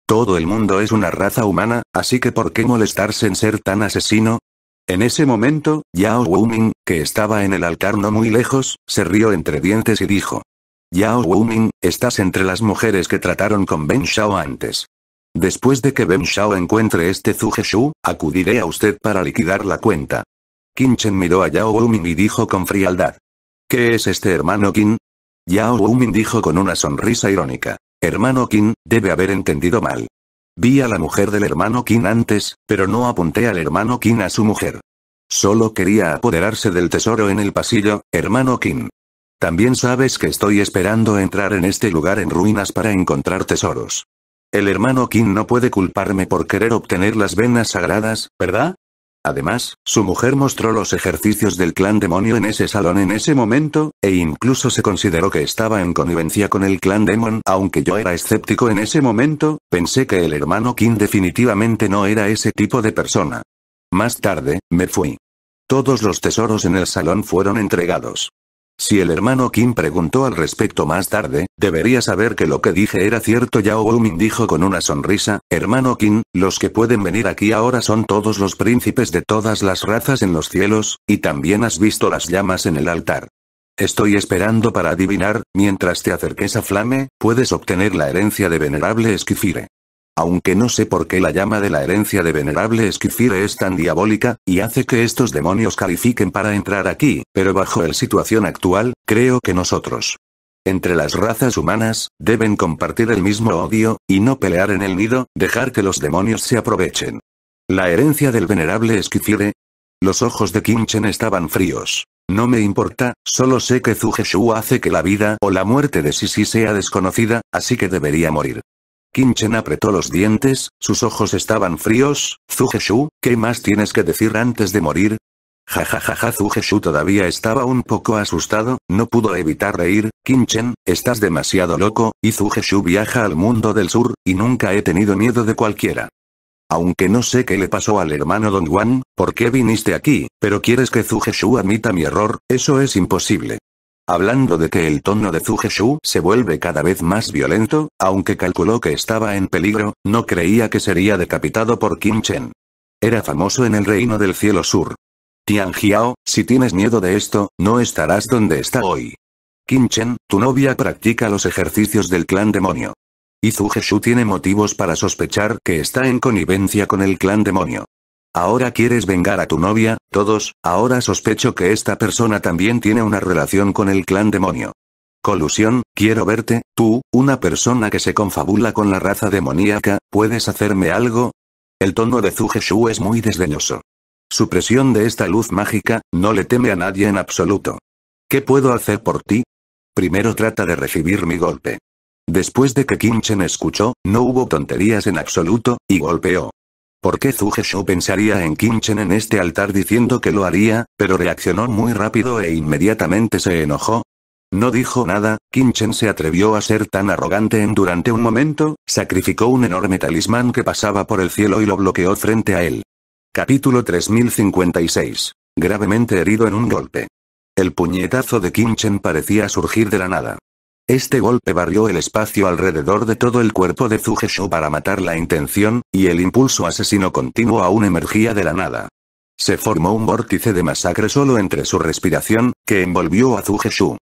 Todo el mundo es una raza humana, así que ¿por qué molestarse en ser tan asesino? En ese momento, Yao Wuming, que estaba en el altar no muy lejos, se rió entre dientes y dijo. Yao Wuming, estás entre las mujeres que trataron con Ben Shao antes. Después de que Ben Shao encuentre este Zugeshu, acudiré a usted para liquidar la cuenta. Qin Chen miró a Yao Wuming y dijo con frialdad. ¿Qué es este hermano Qin? Yao Wuming dijo con una sonrisa irónica. Hermano Qin, debe haber entendido mal. Vi a la mujer del hermano Qin antes, pero no apunté al hermano Qin a su mujer. Solo quería apoderarse del tesoro en el pasillo, hermano Qin. También sabes que estoy esperando entrar en este lugar en ruinas para encontrar tesoros. El hermano Qin no puede culparme por querer obtener las venas sagradas, ¿verdad? Además, su mujer mostró los ejercicios del clan demonio en ese salón en ese momento, e incluso se consideró que estaba en connivencia con el clan demon. Aunque yo era escéptico en ese momento, pensé que el hermano Qin definitivamente no era ese tipo de persona. Más tarde, me fui. Todos los tesoros en el salón fueron entregados. Si el hermano Kim preguntó al respecto más tarde, debería saber que lo que dije era cierto. Yao Wumin dijo con una sonrisa, hermano Kim, los que pueden venir aquí ahora son todos los príncipes de todas las razas en los cielos, y también has visto las llamas en el altar. Estoy esperando para adivinar, mientras te acerques a Flame, puedes obtener la herencia de venerable Esquifire. Aunque no sé por qué la llama de la herencia de venerable Esquifire es tan diabólica, y hace que estos demonios califiquen para entrar aquí, pero bajo el situación actual, creo que nosotros. Entre las razas humanas, deben compartir el mismo odio, y no pelear en el nido, dejar que los demonios se aprovechen. La herencia del venerable Esquifire. Los ojos de Chen estaban fríos. No me importa, solo sé que Zugeshu hace que la vida o la muerte de Sisi sea desconocida, así que debería morir. Chen apretó los dientes, sus ojos estaban fríos, Zugeshu, ¿qué más tienes que decir antes de morir? Jajajaja Zugeshu todavía estaba un poco asustado, no pudo evitar reír, Chen, estás demasiado loco, y Zugeshu viaja al mundo del sur, y nunca he tenido miedo de cualquiera. Aunque no sé qué le pasó al hermano Don Juan, ¿por qué viniste aquí? Pero quieres que Zugeshu admita mi error, eso es imposible. Hablando de que el tono de Zugeshu se vuelve cada vez más violento, aunque calculó que estaba en peligro, no creía que sería decapitado por Qin Chen. Era famoso en el reino del cielo sur. Tian Jiao, si tienes miedo de esto, no estarás donde está hoy. Qin Chen, tu novia practica los ejercicios del clan demonio. Y Zugeshu tiene motivos para sospechar que está en connivencia con el clan demonio. Ahora quieres vengar a tu novia, todos, ahora sospecho que esta persona también tiene una relación con el clan demonio. Colusión, quiero verte, tú, una persona que se confabula con la raza demoníaca, ¿puedes hacerme algo? El tono de Zugeshu es muy desdeñoso. Su presión de esta luz mágica, no le teme a nadie en absoluto. ¿Qué puedo hacer por ti? Primero trata de recibir mi golpe. Después de que Chen escuchó, no hubo tonterías en absoluto, y golpeó. ¿Por qué Zugeshu pensaría en Chen en este altar diciendo que lo haría, pero reaccionó muy rápido e inmediatamente se enojó? No dijo nada, Chen se atrevió a ser tan arrogante en durante un momento, sacrificó un enorme talismán que pasaba por el cielo y lo bloqueó frente a él. Capítulo 3056. Gravemente herido en un golpe. El puñetazo de Chen parecía surgir de la nada. Este golpe barrió el espacio alrededor de todo el cuerpo de Zugeshu para matar la intención, y el impulso asesino continuo aún emergía de la nada. Se formó un vórtice de masacre solo entre su respiración, que envolvió a Zugeshu.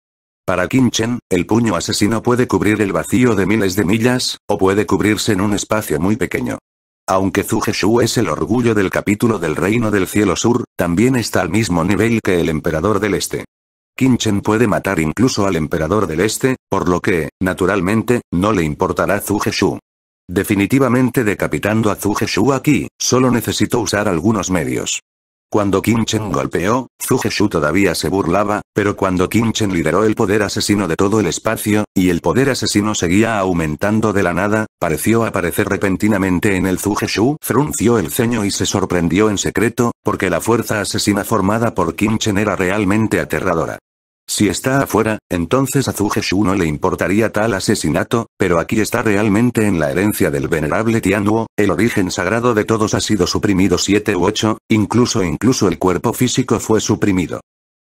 Para Chen, el puño asesino puede cubrir el vacío de miles de millas, o puede cubrirse en un espacio muy pequeño. Aunque Zugeshu es el orgullo del capítulo del Reino del Cielo Sur, también está al mismo nivel que el Emperador del Este. Chen puede matar incluso al emperador del este, por lo que, naturalmente, no le importará Zugeshu. Definitivamente decapitando a Zugeshu aquí, solo necesito usar algunos medios. Cuando Chen golpeó, Zugeshu todavía se burlaba, pero cuando Chen lideró el poder asesino de todo el espacio, y el poder asesino seguía aumentando de la nada, pareció aparecer repentinamente en el Zugeshu, frunció el ceño y se sorprendió en secreto, porque la fuerza asesina formada por Chen era realmente aterradora. Si está afuera, entonces a Zugeshu no le importaría tal asesinato, pero aquí está realmente en la herencia del venerable Tianhuo, el origen sagrado de todos ha sido suprimido 7 u 8, incluso incluso el cuerpo físico fue suprimido.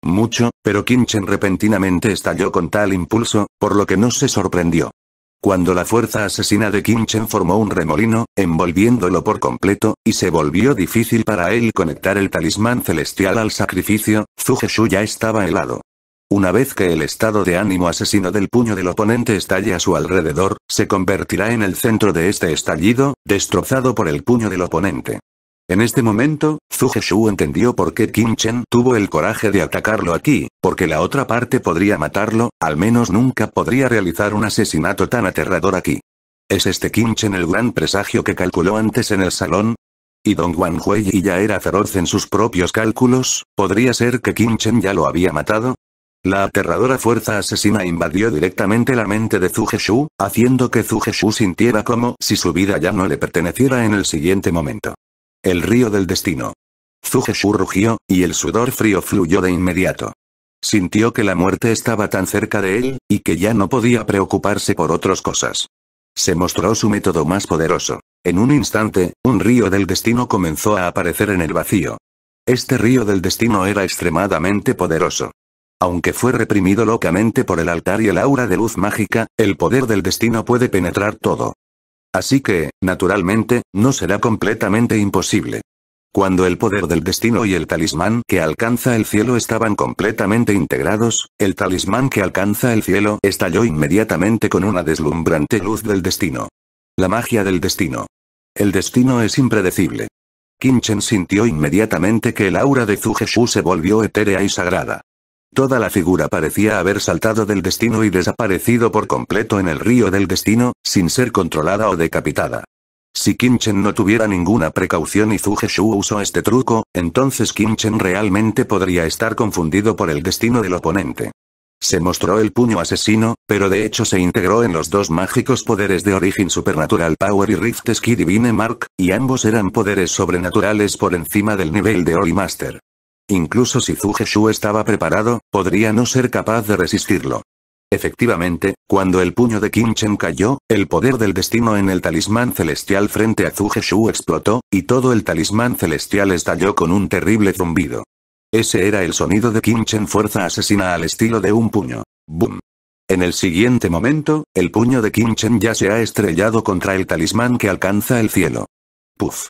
Mucho, pero Chen repentinamente estalló con tal impulso, por lo que no se sorprendió. Cuando la fuerza asesina de Chen formó un remolino, envolviéndolo por completo, y se volvió difícil para él conectar el talismán celestial al sacrificio, Zugeshu ya estaba helado. Una vez que el estado de ánimo asesino del puño del oponente estalle a su alrededor, se convertirá en el centro de este estallido, destrozado por el puño del oponente. En este momento, Zugeshu entendió por qué Kim Chen tuvo el coraje de atacarlo aquí, porque la otra parte podría matarlo, al menos nunca podría realizar un asesinato tan aterrador aquí. ¿Es este Kim Chen el gran presagio que calculó antes en el salón? ¿Y Dong Wanhui ya era feroz en sus propios cálculos? ¿Podría ser que Kim Chen ya lo había matado? La aterradora fuerza asesina invadió directamente la mente de Zugeshu, haciendo que Zugeshu sintiera como si su vida ya no le perteneciera en el siguiente momento. El río del destino. Zugeshu rugió, y el sudor frío fluyó de inmediato. Sintió que la muerte estaba tan cerca de él, y que ya no podía preocuparse por otras cosas. Se mostró su método más poderoso. En un instante, un río del destino comenzó a aparecer en el vacío. Este río del destino era extremadamente poderoso. Aunque fue reprimido locamente por el altar y el aura de luz mágica, el poder del destino puede penetrar todo. Así que, naturalmente, no será completamente imposible. Cuando el poder del destino y el talismán que alcanza el cielo estaban completamente integrados, el talismán que alcanza el cielo estalló inmediatamente con una deslumbrante luz del destino. La magia del destino. El destino es impredecible. Chen sintió inmediatamente que el aura de Zugeshu se volvió etérea y sagrada. Toda la figura parecía haber saltado del destino y desaparecido por completo en el río del destino, sin ser controlada o decapitada. Si Chen no tuviera ninguna precaución y Zugeshu usó este truco, entonces Chen realmente podría estar confundido por el destino del oponente. Se mostró el puño asesino, pero de hecho se integró en los dos mágicos poderes de origen supernatural Power y Rift Ski Divine Mark, y ambos eran poderes sobrenaturales por encima del nivel de Holy Master. Incluso si Zugeshu estaba preparado, podría no ser capaz de resistirlo. Efectivamente, cuando el puño de Chen cayó, el poder del destino en el talismán celestial frente a Zugeshu explotó, y todo el talismán celestial estalló con un terrible zumbido. Ese era el sonido de Chen fuerza asesina al estilo de un puño. ¡Boom! En el siguiente momento, el puño de Chen ya se ha estrellado contra el talismán que alcanza el cielo. ¡Puf!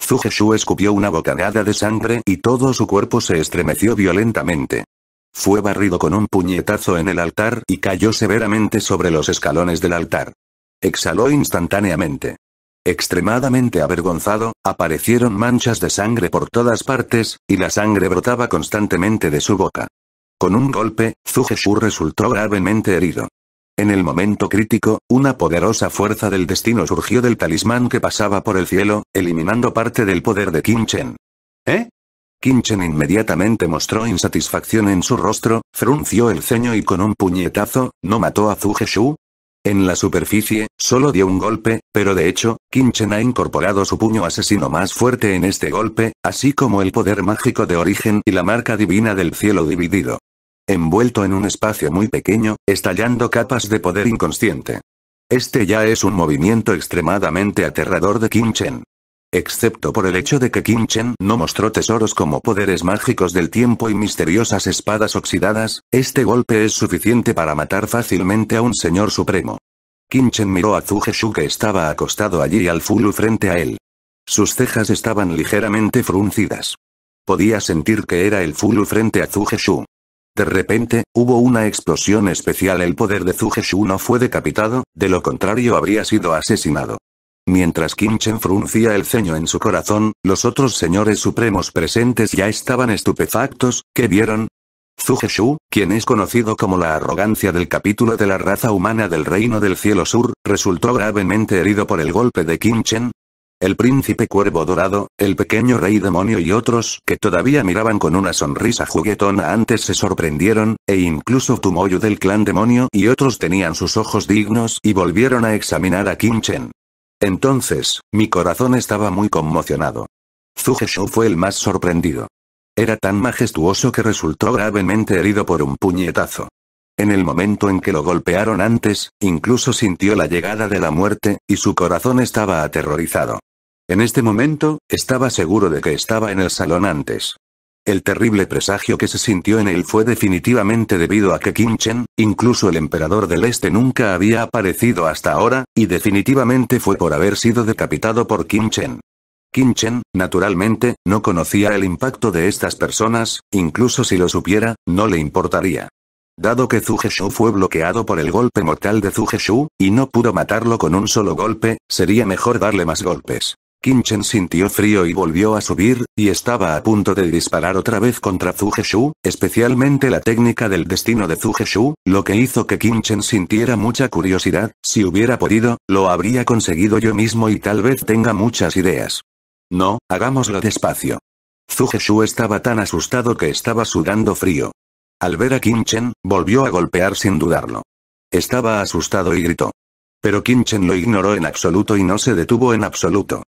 Zugeshu escupió una bocanada de sangre y todo su cuerpo se estremeció violentamente. Fue barrido con un puñetazo en el altar y cayó severamente sobre los escalones del altar. Exhaló instantáneamente. Extremadamente avergonzado, aparecieron manchas de sangre por todas partes, y la sangre brotaba constantemente de su boca. Con un golpe, Zugeshu resultó gravemente herido. En el momento crítico, una poderosa fuerza del destino surgió del talismán que pasaba por el cielo, eliminando parte del poder de Kim Chen. ¿Eh? Kim Chen inmediatamente mostró insatisfacción en su rostro, frunció el ceño y con un puñetazo, ¿no mató a Zugeshu? En la superficie, solo dio un golpe, pero de hecho, Chen ha incorporado su puño asesino más fuerte en este golpe, así como el poder mágico de origen y la marca divina del cielo dividido. Envuelto en un espacio muy pequeño, estallando capas de poder inconsciente. Este ya es un movimiento extremadamente aterrador de Chen. Excepto por el hecho de que Chen no mostró tesoros como poderes mágicos del tiempo y misteriosas espadas oxidadas, este golpe es suficiente para matar fácilmente a un señor supremo. Chen miró a Zugeshu que estaba acostado allí al Fulu frente a él. Sus cejas estaban ligeramente fruncidas. Podía sentir que era el Fulu frente a Zugeshu. De repente, hubo una explosión especial. El poder de Zugeshu no fue decapitado, de lo contrario habría sido asesinado. Mientras Kim Chen fruncía el ceño en su corazón, los otros señores supremos presentes ya estaban estupefactos, ¿qué vieron? Zugeshu, quien es conocido como la arrogancia del capítulo de la raza humana del Reino del Cielo Sur, resultó gravemente herido por el golpe de Kim Chen. El príncipe cuervo dorado, el pequeño rey demonio y otros que todavía miraban con una sonrisa juguetona antes se sorprendieron, e incluso Tumoyu del clan demonio y otros tenían sus ojos dignos y volvieron a examinar a Kim Chen. Entonces, mi corazón estaba muy conmocionado. Zugeshu fue el más sorprendido. Era tan majestuoso que resultó gravemente herido por un puñetazo. En el momento en que lo golpearon antes, incluso sintió la llegada de la muerte, y su corazón estaba aterrorizado. En este momento, estaba seguro de que estaba en el salón antes. El terrible presagio que se sintió en él fue definitivamente debido a que Kim Chen, incluso el emperador del este nunca había aparecido hasta ahora, y definitivamente fue por haber sido decapitado por Kim Chen. Kim Chen, naturalmente, no conocía el impacto de estas personas, incluso si lo supiera, no le importaría. Dado que Zugeshu fue bloqueado por el golpe mortal de Zugeshu, y no pudo matarlo con un solo golpe, sería mejor darle más golpes. Kim Chen sintió frío y volvió a subir, y estaba a punto de disparar otra vez contra Zugeshu, especialmente la técnica del destino de Zugeshu, lo que hizo que Kim Chen sintiera mucha curiosidad, si hubiera podido, lo habría conseguido yo mismo y tal vez tenga muchas ideas. No, hagámoslo despacio. Zugeshu estaba tan asustado que estaba sudando frío. Al ver a Kim Chen, volvió a golpear sin dudarlo. Estaba asustado y gritó. Pero Kim Chen lo ignoró en absoluto y no se detuvo en absoluto.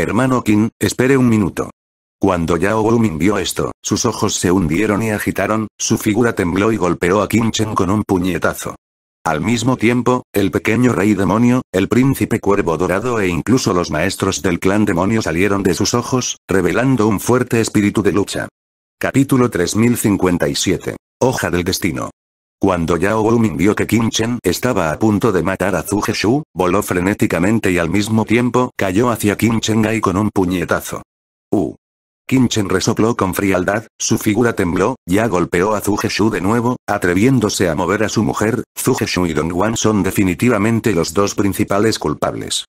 Hermano Kim, espere un minuto. Cuando Yao Wumin vio esto, sus ojos se hundieron y agitaron, su figura tembló y golpeó a Kim Chen con un puñetazo. Al mismo tiempo, el pequeño rey demonio, el príncipe cuervo dorado e incluso los maestros del clan demonio salieron de sus ojos, revelando un fuerte espíritu de lucha. Capítulo 3057. Hoja del destino. Cuando Yao Wumin vio que Kim Chen estaba a punto de matar a Shu, voló frenéticamente y al mismo tiempo cayó hacia Kim Chen Gai con un puñetazo. Uh. Kim Chen resopló con frialdad, su figura tembló, ya golpeó a Shu de nuevo, atreviéndose a mover a su mujer, Shu y Dongguan son definitivamente los dos principales culpables.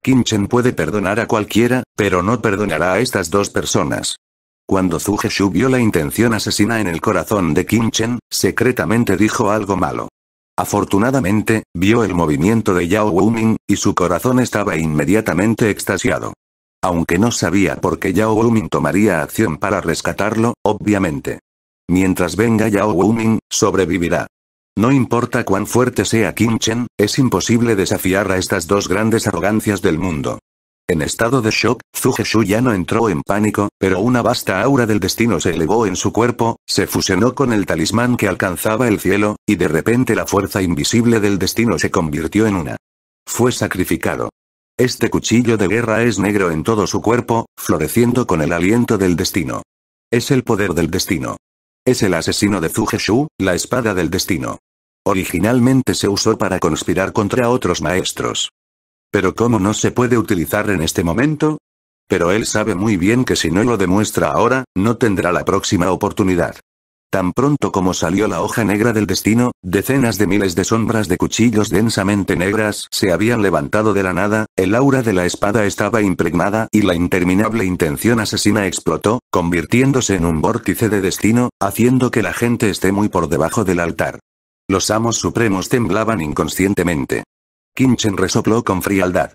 Kim Chen puede perdonar a cualquiera, pero no perdonará a estas dos personas. Cuando Zugeshu vio la intención asesina en el corazón de Kim Chen, secretamente dijo algo malo. Afortunadamente, vio el movimiento de Yao Wuming, y su corazón estaba inmediatamente extasiado. Aunque no sabía por qué Yao Wuming tomaría acción para rescatarlo, obviamente. Mientras venga Yao Wuming, sobrevivirá. No importa cuán fuerte sea Kim Chen, es imposible desafiar a estas dos grandes arrogancias del mundo. En estado de shock, Zugeshu ya no entró en pánico, pero una vasta aura del destino se elevó en su cuerpo, se fusionó con el talismán que alcanzaba el cielo, y de repente la fuerza invisible del destino se convirtió en una. Fue sacrificado. Este cuchillo de guerra es negro en todo su cuerpo, floreciendo con el aliento del destino. Es el poder del destino. Es el asesino de Zugeshu, la espada del destino. Originalmente se usó para conspirar contra otros maestros. Pero ¿cómo no se puede utilizar en este momento? Pero él sabe muy bien que si no lo demuestra ahora, no tendrá la próxima oportunidad. Tan pronto como salió la hoja negra del destino, decenas de miles de sombras de cuchillos densamente negras se habían levantado de la nada, el aura de la espada estaba impregnada y la interminable intención asesina explotó, convirtiéndose en un vórtice de destino, haciendo que la gente esté muy por debajo del altar. Los amos supremos temblaban inconscientemente. Kinchen resopló con frialdad.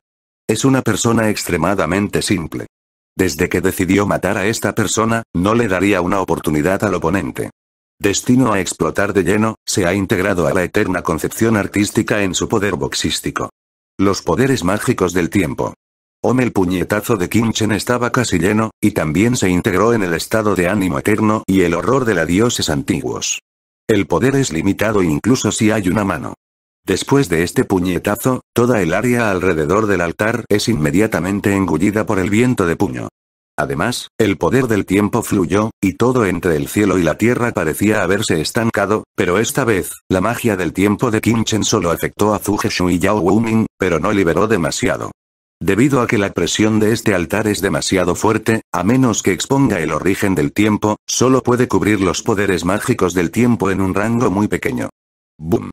Es una persona extremadamente simple. Desde que decidió matar a esta persona, no le daría una oportunidad al oponente. Destino a explotar de lleno, se ha integrado a la eterna concepción artística en su poder boxístico. Los poderes mágicos del tiempo. Om el puñetazo de Kinchen estaba casi lleno, y también se integró en el estado de ánimo eterno y el horror de la dioses antiguos. El poder es limitado incluso si hay una mano. Después de este puñetazo, toda el área alrededor del altar es inmediatamente engullida por el viento de puño. Además, el poder del tiempo fluyó, y todo entre el cielo y la tierra parecía haberse estancado, pero esta vez, la magia del tiempo de Kinchen solo afectó a Zugeshu y Yao Wuming, pero no liberó demasiado. Debido a que la presión de este altar es demasiado fuerte, a menos que exponga el origen del tiempo, solo puede cubrir los poderes mágicos del tiempo en un rango muy pequeño. Boom.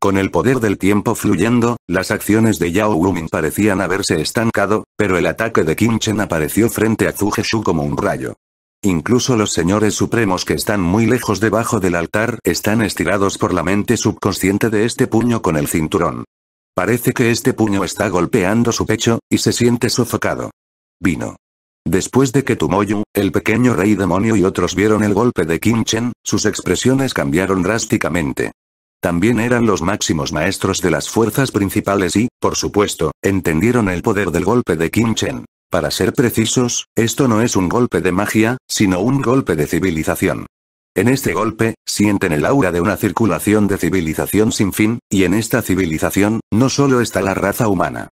Con el poder del tiempo fluyendo, las acciones de Yao Wumin parecían haberse estancado, pero el ataque de Kim Chen apareció frente a Shu como un rayo. Incluso los señores supremos que están muy lejos debajo del altar están estirados por la mente subconsciente de este puño con el cinturón. Parece que este puño está golpeando su pecho, y se siente sofocado. Vino. Después de que Tumoyu, el pequeño rey demonio y otros vieron el golpe de Kim Chen, sus expresiones cambiaron drásticamente. También eran los máximos maestros de las fuerzas principales y, por supuesto, entendieron el poder del golpe de Kim Chen. Para ser precisos, esto no es un golpe de magia, sino un golpe de civilización. En este golpe, sienten el aura de una circulación de civilización sin fin, y en esta civilización, no solo está la raza humana.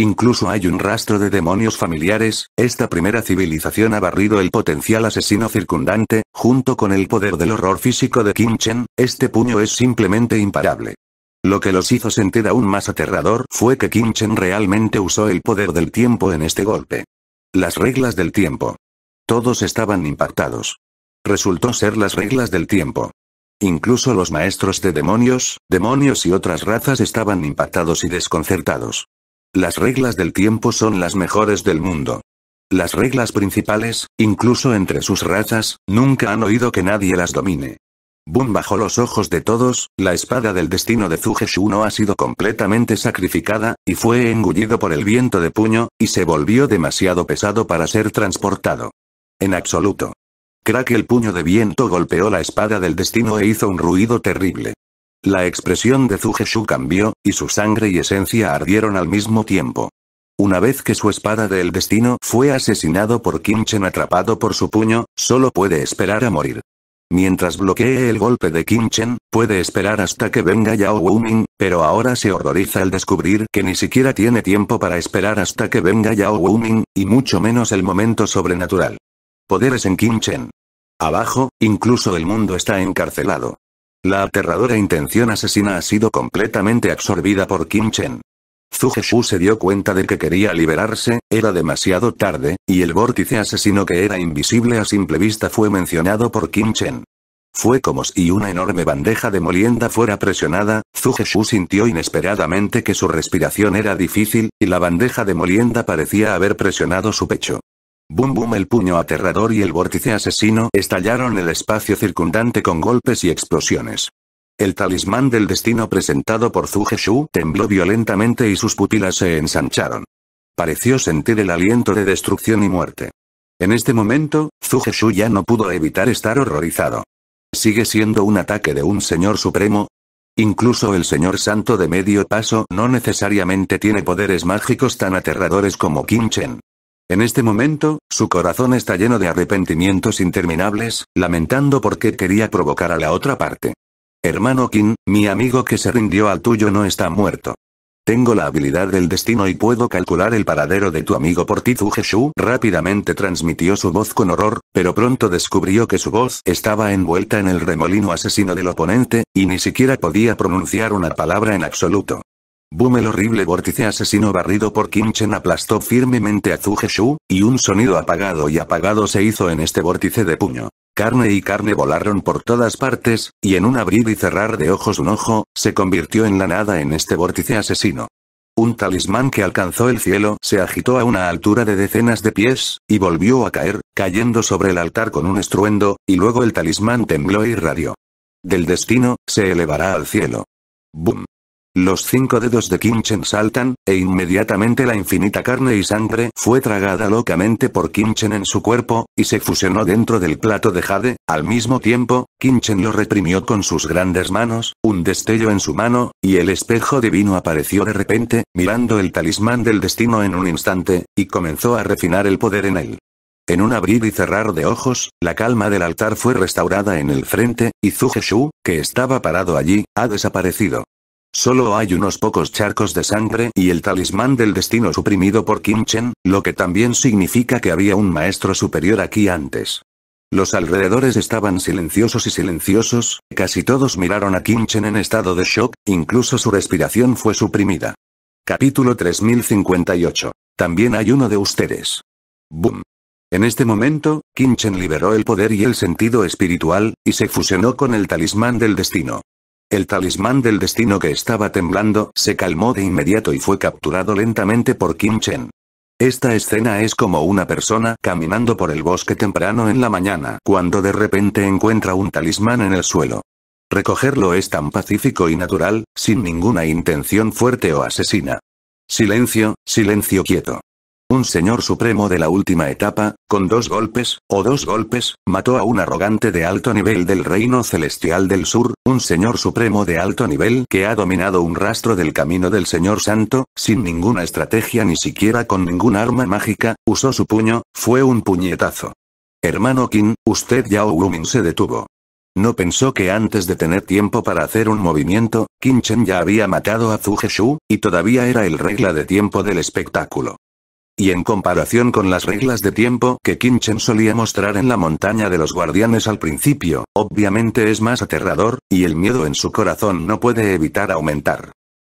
Incluso hay un rastro de demonios familiares, esta primera civilización ha barrido el potencial asesino circundante, junto con el poder del horror físico de Kim Chen, este puño es simplemente imparable. Lo que los hizo sentir aún más aterrador fue que Kim Chen realmente usó el poder del tiempo en este golpe. Las reglas del tiempo. Todos estaban impactados. Resultó ser las reglas del tiempo. Incluso los maestros de demonios, demonios y otras razas estaban impactados y desconcertados. Las reglas del tiempo son las mejores del mundo. Las reglas principales, incluso entre sus razas, nunca han oído que nadie las domine. Boom bajo los ojos de todos, la espada del destino de Zugeshu no ha sido completamente sacrificada, y fue engullido por el viento de puño, y se volvió demasiado pesado para ser transportado. En absoluto. Crack el puño de viento golpeó la espada del destino e hizo un ruido terrible. La expresión de Zugeshu cambió, y su sangre y esencia ardieron al mismo tiempo. Una vez que su espada del destino fue asesinado por Chen atrapado por su puño, solo puede esperar a morir. Mientras bloquee el golpe de Chen, puede esperar hasta que venga Yao Wuming, pero ahora se horroriza al descubrir que ni siquiera tiene tiempo para esperar hasta que venga Yao Wuming, y mucho menos el momento sobrenatural. Poderes en Chen. Abajo, incluso el mundo está encarcelado. La aterradora intención asesina ha sido completamente absorbida por Kim Chen. Zugeshu se dio cuenta de que quería liberarse, era demasiado tarde, y el vórtice asesino que era invisible a simple vista fue mencionado por Kim Chen. Fue como si una enorme bandeja de molienda fuera presionada, Zugeshu sintió inesperadamente que su respiración era difícil, y la bandeja de molienda parecía haber presionado su pecho. Boom boom el puño aterrador y el vórtice asesino estallaron el espacio circundante con golpes y explosiones. El talismán del destino presentado por Zugeshu tembló violentamente y sus pupilas se ensancharon. Pareció sentir el aliento de destrucción y muerte. En este momento, Zugeshu ya no pudo evitar estar horrorizado. ¿Sigue siendo un ataque de un señor supremo? Incluso el señor santo de medio paso no necesariamente tiene poderes mágicos tan aterradores como Kim Chen. En este momento, su corazón está lleno de arrepentimientos interminables, lamentando por qué quería provocar a la otra parte. Hermano Qin, mi amigo que se rindió al tuyo no está muerto. Tengo la habilidad del destino y puedo calcular el paradero de tu amigo por ti Geshu rápidamente transmitió su voz con horror, pero pronto descubrió que su voz estaba envuelta en el remolino asesino del oponente, y ni siquiera podía pronunciar una palabra en absoluto. Boom el horrible vórtice asesino barrido por Kim Chen aplastó firmemente a Zugeshu, y un sonido apagado y apagado se hizo en este vórtice de puño. carne y carne volaron por todas partes, y en un abrir y cerrar de ojos un ojo, se convirtió en la nada en este vórtice asesino. Un talismán que alcanzó el cielo se agitó a una altura de decenas de pies, y volvió a caer, cayendo sobre el altar con un estruendo, y luego el talismán tembló y radió. Del destino, se elevará al cielo. ¡Bum! Los cinco dedos de Kinchen saltan, e inmediatamente la infinita carne y sangre fue tragada locamente por Kinchen en su cuerpo, y se fusionó dentro del plato de Jade, al mismo tiempo, Kinchen lo reprimió con sus grandes manos, un destello en su mano, y el espejo divino apareció de repente, mirando el talismán del destino en un instante, y comenzó a refinar el poder en él. En un abrir y cerrar de ojos, la calma del altar fue restaurada en el frente, y Shu, que estaba parado allí, ha desaparecido. Solo hay unos pocos charcos de sangre y el talismán del destino suprimido por Kim Chen, lo que también significa que había un maestro superior aquí antes. Los alrededores estaban silenciosos y silenciosos, casi todos miraron a Kim Chen en estado de shock, incluso su respiración fue suprimida. Capítulo 3058. También hay uno de ustedes. Boom. En este momento, Kim Chen liberó el poder y el sentido espiritual, y se fusionó con el talismán del destino. El talismán del destino que estaba temblando se calmó de inmediato y fue capturado lentamente por Kim Chen. Esta escena es como una persona caminando por el bosque temprano en la mañana cuando de repente encuentra un talismán en el suelo. Recogerlo es tan pacífico y natural, sin ninguna intención fuerte o asesina. Silencio, silencio quieto. Un señor supremo de la última etapa, con dos golpes, o dos golpes, mató a un arrogante de alto nivel del reino celestial del sur, un señor supremo de alto nivel que ha dominado un rastro del camino del señor santo, sin ninguna estrategia ni siquiera con ningún arma mágica, usó su puño, fue un puñetazo. Hermano Qin, usted Yao Wumin se detuvo. No pensó que antes de tener tiempo para hacer un movimiento, Qin Chen ya había matado a Zhu Shu, y todavía era el regla de tiempo del espectáculo. Y en comparación con las reglas de tiempo que Kim Chen solía mostrar en la montaña de los guardianes al principio, obviamente es más aterrador, y el miedo en su corazón no puede evitar aumentar.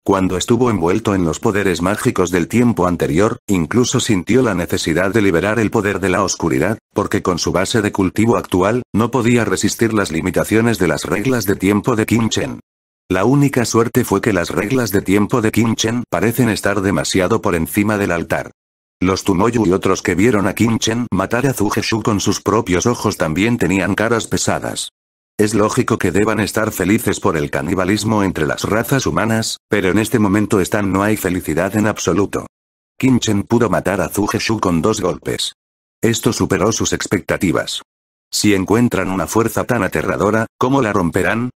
Cuando estuvo envuelto en los poderes mágicos del tiempo anterior, incluso sintió la necesidad de liberar el poder de la oscuridad, porque con su base de cultivo actual, no podía resistir las limitaciones de las reglas de tiempo de Kim Chen. La única suerte fue que las reglas de tiempo de Kim Chen parecen estar demasiado por encima del altar. Los Tumoyu y otros que vieron a Kim Chen matar a Shu con sus propios ojos también tenían caras pesadas. Es lógico que deban estar felices por el canibalismo entre las razas humanas, pero en este momento están no hay felicidad en absoluto. Kim Chen pudo matar a Shu con dos golpes. Esto superó sus expectativas. Si encuentran una fuerza tan aterradora, ¿cómo la romperán?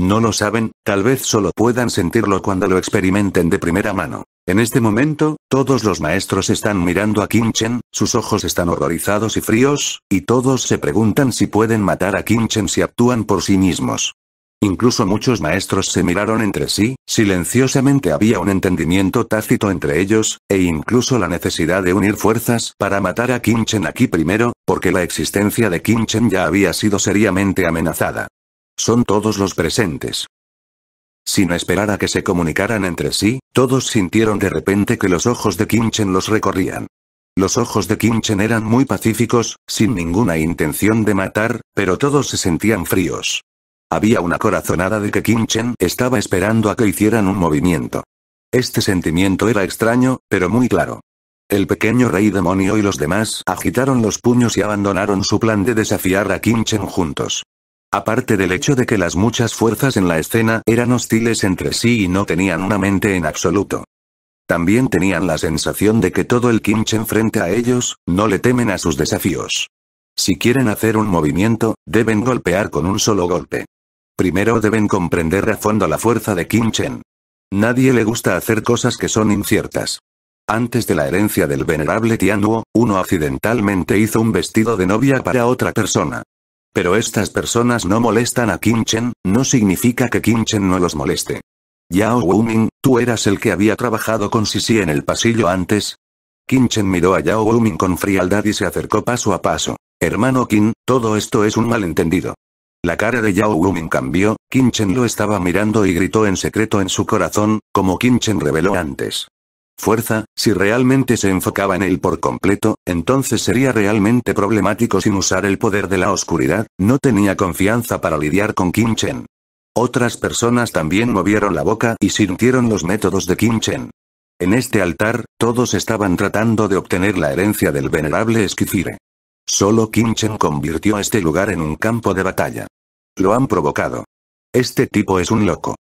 No lo saben, tal vez solo puedan sentirlo cuando lo experimenten de primera mano. En este momento, todos los maestros están mirando a Kim Chen, sus ojos están horrorizados y fríos, y todos se preguntan si pueden matar a Kim Chen si actúan por sí mismos. Incluso muchos maestros se miraron entre sí, silenciosamente había un entendimiento tácito entre ellos, e incluso la necesidad de unir fuerzas para matar a Kim Chen aquí primero, porque la existencia de Kim Chen ya había sido seriamente amenazada. Son todos los presentes. Sin esperar a que se comunicaran entre sí, todos sintieron de repente que los ojos de Chen los recorrían. Los ojos de Chen eran muy pacíficos, sin ninguna intención de matar, pero todos se sentían fríos. Había una corazonada de que Chen estaba esperando a que hicieran un movimiento. Este sentimiento era extraño, pero muy claro. El pequeño rey demonio y los demás agitaron los puños y abandonaron su plan de desafiar a Chen juntos. Aparte del hecho de que las muchas fuerzas en la escena eran hostiles entre sí y no tenían una mente en absoluto. También tenían la sensación de que todo el Kimchen frente a ellos, no le temen a sus desafíos. Si quieren hacer un movimiento, deben golpear con un solo golpe. Primero deben comprender a fondo la fuerza de Kimchen. Nadie le gusta hacer cosas que son inciertas. Antes de la herencia del venerable Tianhuo, uno accidentalmente hizo un vestido de novia para otra persona. Pero estas personas no molestan a Kim Chen, no significa que Kim Chen no los moleste. Yao Wuming, tú eras el que había trabajado con Sisi en el pasillo antes. Kim Chen miró a Yao Wuming con frialdad y se acercó paso a paso. Hermano Kim, todo esto es un malentendido. La cara de Yao Wuming cambió, Kim Chen lo estaba mirando y gritó en secreto en su corazón, como Kim Chen reveló antes. Fuerza, si realmente se enfocaba en él por completo, entonces sería realmente problemático sin usar el poder de la oscuridad, no tenía confianza para lidiar con Kim Chen. Otras personas también movieron la boca y sintieron los métodos de Kim Chen. En este altar, todos estaban tratando de obtener la herencia del venerable Esquifire. Solo Kim Chen convirtió este lugar en un campo de batalla. Lo han provocado. Este tipo es un loco.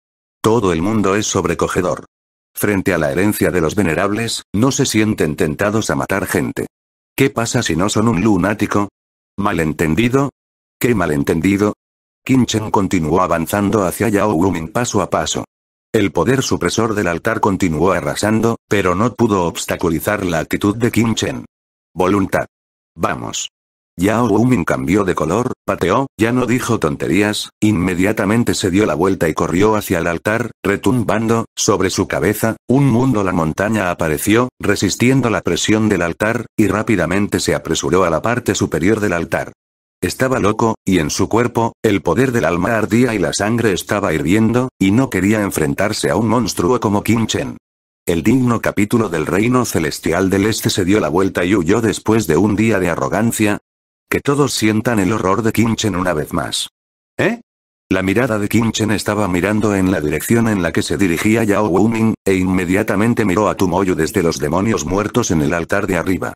Todo el mundo es sobrecogedor. Frente a la herencia de los venerables, no se sienten tentados a matar gente. ¿Qué pasa si no son un lunático? ¿Malentendido? ¿Qué malentendido? Kim Chen continuó avanzando hacia Yao Wumin paso a paso. El poder supresor del altar continuó arrasando, pero no pudo obstaculizar la actitud de Kim Chen. Voluntad. Vamos. Yao Wumin cambió de color, pateó, ya no dijo tonterías, inmediatamente se dio la vuelta y corrió hacia el altar, retumbando, sobre su cabeza, un mundo la montaña apareció, resistiendo la presión del altar, y rápidamente se apresuró a la parte superior del altar. Estaba loco, y en su cuerpo, el poder del alma ardía y la sangre estaba hirviendo, y no quería enfrentarse a un monstruo como Kim Chen. El digno capítulo del reino celestial del este se dio la vuelta y huyó después de un día de arrogancia. Que todos sientan el horror de Kim Chen una vez más. ¿Eh? La mirada de Kim Chen estaba mirando en la dirección en la que se dirigía Yao Wuming, e inmediatamente miró a Tumoyu desde los demonios muertos en el altar de arriba.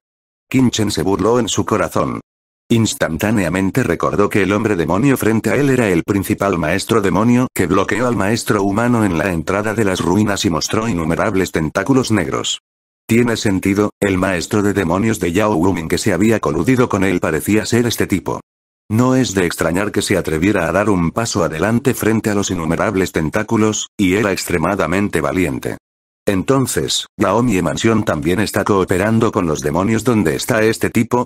Kim Chen se burló en su corazón. Instantáneamente recordó que el hombre demonio frente a él era el principal maestro demonio que bloqueó al maestro humano en la entrada de las ruinas y mostró innumerables tentáculos negros. Tiene sentido, el maestro de demonios de Yao Wumin que se había coludido con él parecía ser este tipo. No es de extrañar que se atreviera a dar un paso adelante frente a los innumerables tentáculos, y era extremadamente valiente. Entonces, la Omie Mansión también está cooperando con los demonios donde está este tipo,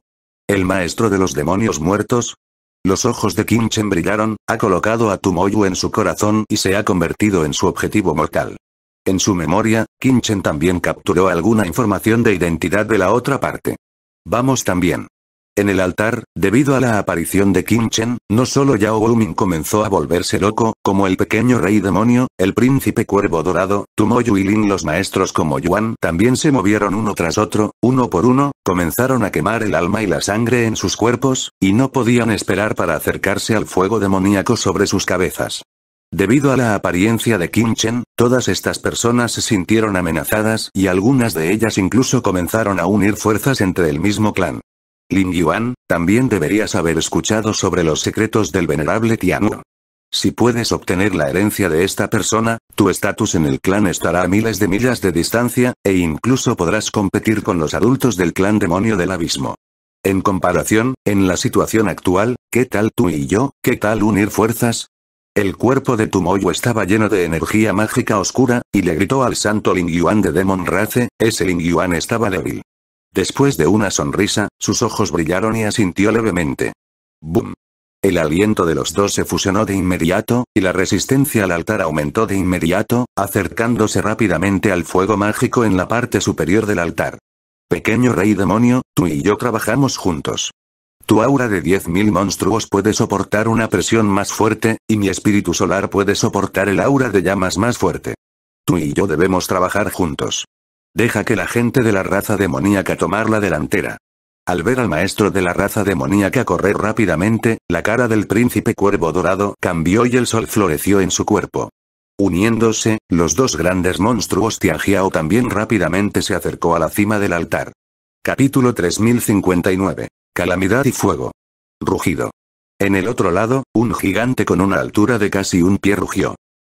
¿El maestro de los demonios muertos? Los ojos de Kim Chen brillaron, ha colocado a Tumoyu en su corazón y se ha convertido en su objetivo mortal. En su memoria, Kim Chen también capturó alguna información de identidad de la otra parte. Vamos también. En el altar, debido a la aparición de Kim Chen, no solo Yao Wumin comenzó a volverse loco, como el pequeño rey demonio, el príncipe cuervo dorado, Tumoyu y Lin los maestros como Yuan también se movieron uno tras otro, uno por uno, comenzaron a quemar el alma y la sangre en sus cuerpos, y no podían esperar para acercarse al fuego demoníaco sobre sus cabezas. Debido a la apariencia de Kim Chen, todas estas personas se sintieron amenazadas y algunas de ellas incluso comenzaron a unir fuerzas entre el mismo clan. Lin Yuan, también deberías haber escuchado sobre los secretos del venerable Tianwu. Si puedes obtener la herencia de esta persona, tu estatus en el clan estará a miles de millas de distancia, e incluso podrás competir con los adultos del clan demonio del abismo. En comparación, en la situación actual, ¿qué tal tú y yo? ¿Qué tal unir fuerzas? El cuerpo de Tumoyo estaba lleno de energía mágica oscura, y le gritó al santo Ling Yuan de Demon Race, ese Ling Yuan estaba débil. Después de una sonrisa, sus ojos brillaron y asintió levemente. ¡Bum! El aliento de los dos se fusionó de inmediato, y la resistencia al altar aumentó de inmediato, acercándose rápidamente al fuego mágico en la parte superior del altar. Pequeño rey demonio, tú y yo trabajamos juntos. Tu aura de 10.000 monstruos puede soportar una presión más fuerte, y mi espíritu solar puede soportar el aura de llamas más fuerte. Tú y yo debemos trabajar juntos. Deja que la gente de la raza demoníaca tomar la delantera. Al ver al maestro de la raza demoníaca correr rápidamente, la cara del príncipe cuervo dorado cambió y el sol floreció en su cuerpo. Uniéndose, los dos grandes monstruos Tianjiao también rápidamente se acercó a la cima del altar. Capítulo 3059. Calamidad y fuego. Rugido. En el otro lado, un gigante con una altura de casi un pie rugió.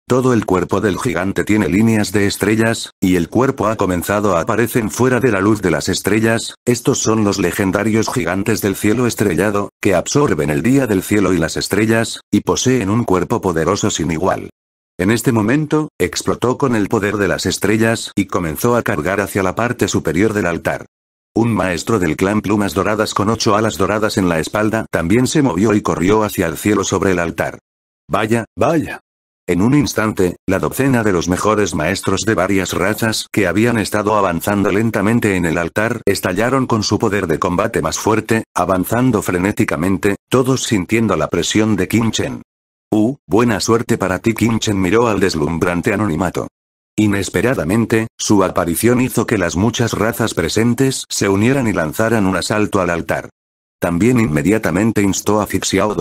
Todo el cuerpo del gigante tiene líneas de estrellas, y el cuerpo ha comenzado a aparecer fuera de la luz de las estrellas, estos son los legendarios gigantes del cielo estrellado, que absorben el día del cielo y las estrellas, y poseen un cuerpo poderoso sin igual. En este momento, explotó con el poder de las estrellas y comenzó a cargar hacia la parte superior del altar. Un maestro del clan Plumas Doradas con ocho alas doradas en la espalda también se movió y corrió hacia el cielo sobre el altar. Vaya, vaya, en un instante, la docena de los mejores maestros de varias razas que habían estado avanzando lentamente en el altar estallaron con su poder de combate más fuerte, avanzando frenéticamente, todos sintiendo la presión de Kim Chen. Uh, buena suerte para ti Kim Chen miró al deslumbrante anonimato. Inesperadamente, su aparición hizo que las muchas razas presentes se unieran y lanzaran un asalto al altar. También inmediatamente instó a Fixiao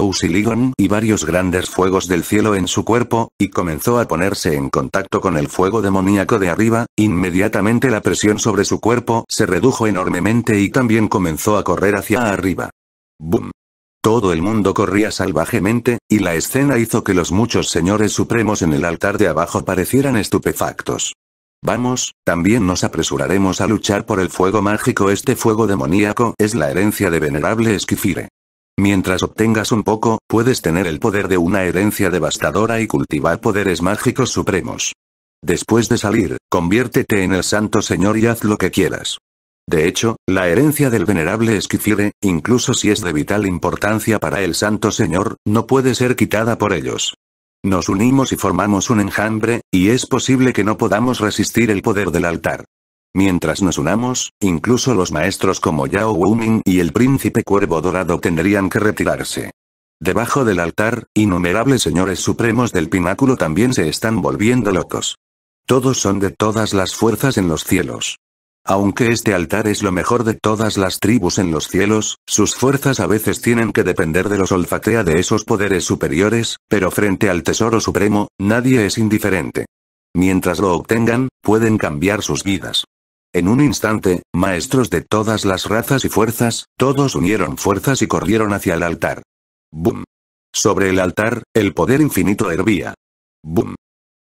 y varios grandes fuegos del cielo en su cuerpo, y comenzó a ponerse en contacto con el fuego demoníaco de arriba, inmediatamente la presión sobre su cuerpo se redujo enormemente y también comenzó a correr hacia arriba. ¡Bum! Todo el mundo corría salvajemente, y la escena hizo que los muchos señores supremos en el altar de abajo parecieran estupefactos. Vamos, también nos apresuraremos a luchar por el fuego mágico. Este fuego demoníaco es la herencia de venerable Esquifire. Mientras obtengas un poco, puedes tener el poder de una herencia devastadora y cultivar poderes mágicos supremos. Después de salir, conviértete en el santo señor y haz lo que quieras. De hecho, la herencia del venerable Esquifire, incluso si es de vital importancia para el santo señor, no puede ser quitada por ellos. Nos unimos y formamos un enjambre, y es posible que no podamos resistir el poder del altar. Mientras nos unamos, incluso los maestros como Yao Wuming y el príncipe Cuervo Dorado tendrían que retirarse. Debajo del altar, innumerables señores supremos del pináculo también se están volviendo locos. Todos son de todas las fuerzas en los cielos. Aunque este altar es lo mejor de todas las tribus en los cielos, sus fuerzas a veces tienen que depender de los olfatea de esos poderes superiores, pero frente al Tesoro Supremo, nadie es indiferente. Mientras lo obtengan, pueden cambiar sus vidas. En un instante, maestros de todas las razas y fuerzas, todos unieron fuerzas y corrieron hacia el altar. ¡Bum! Sobre el altar, el poder infinito hervía. ¡Bum!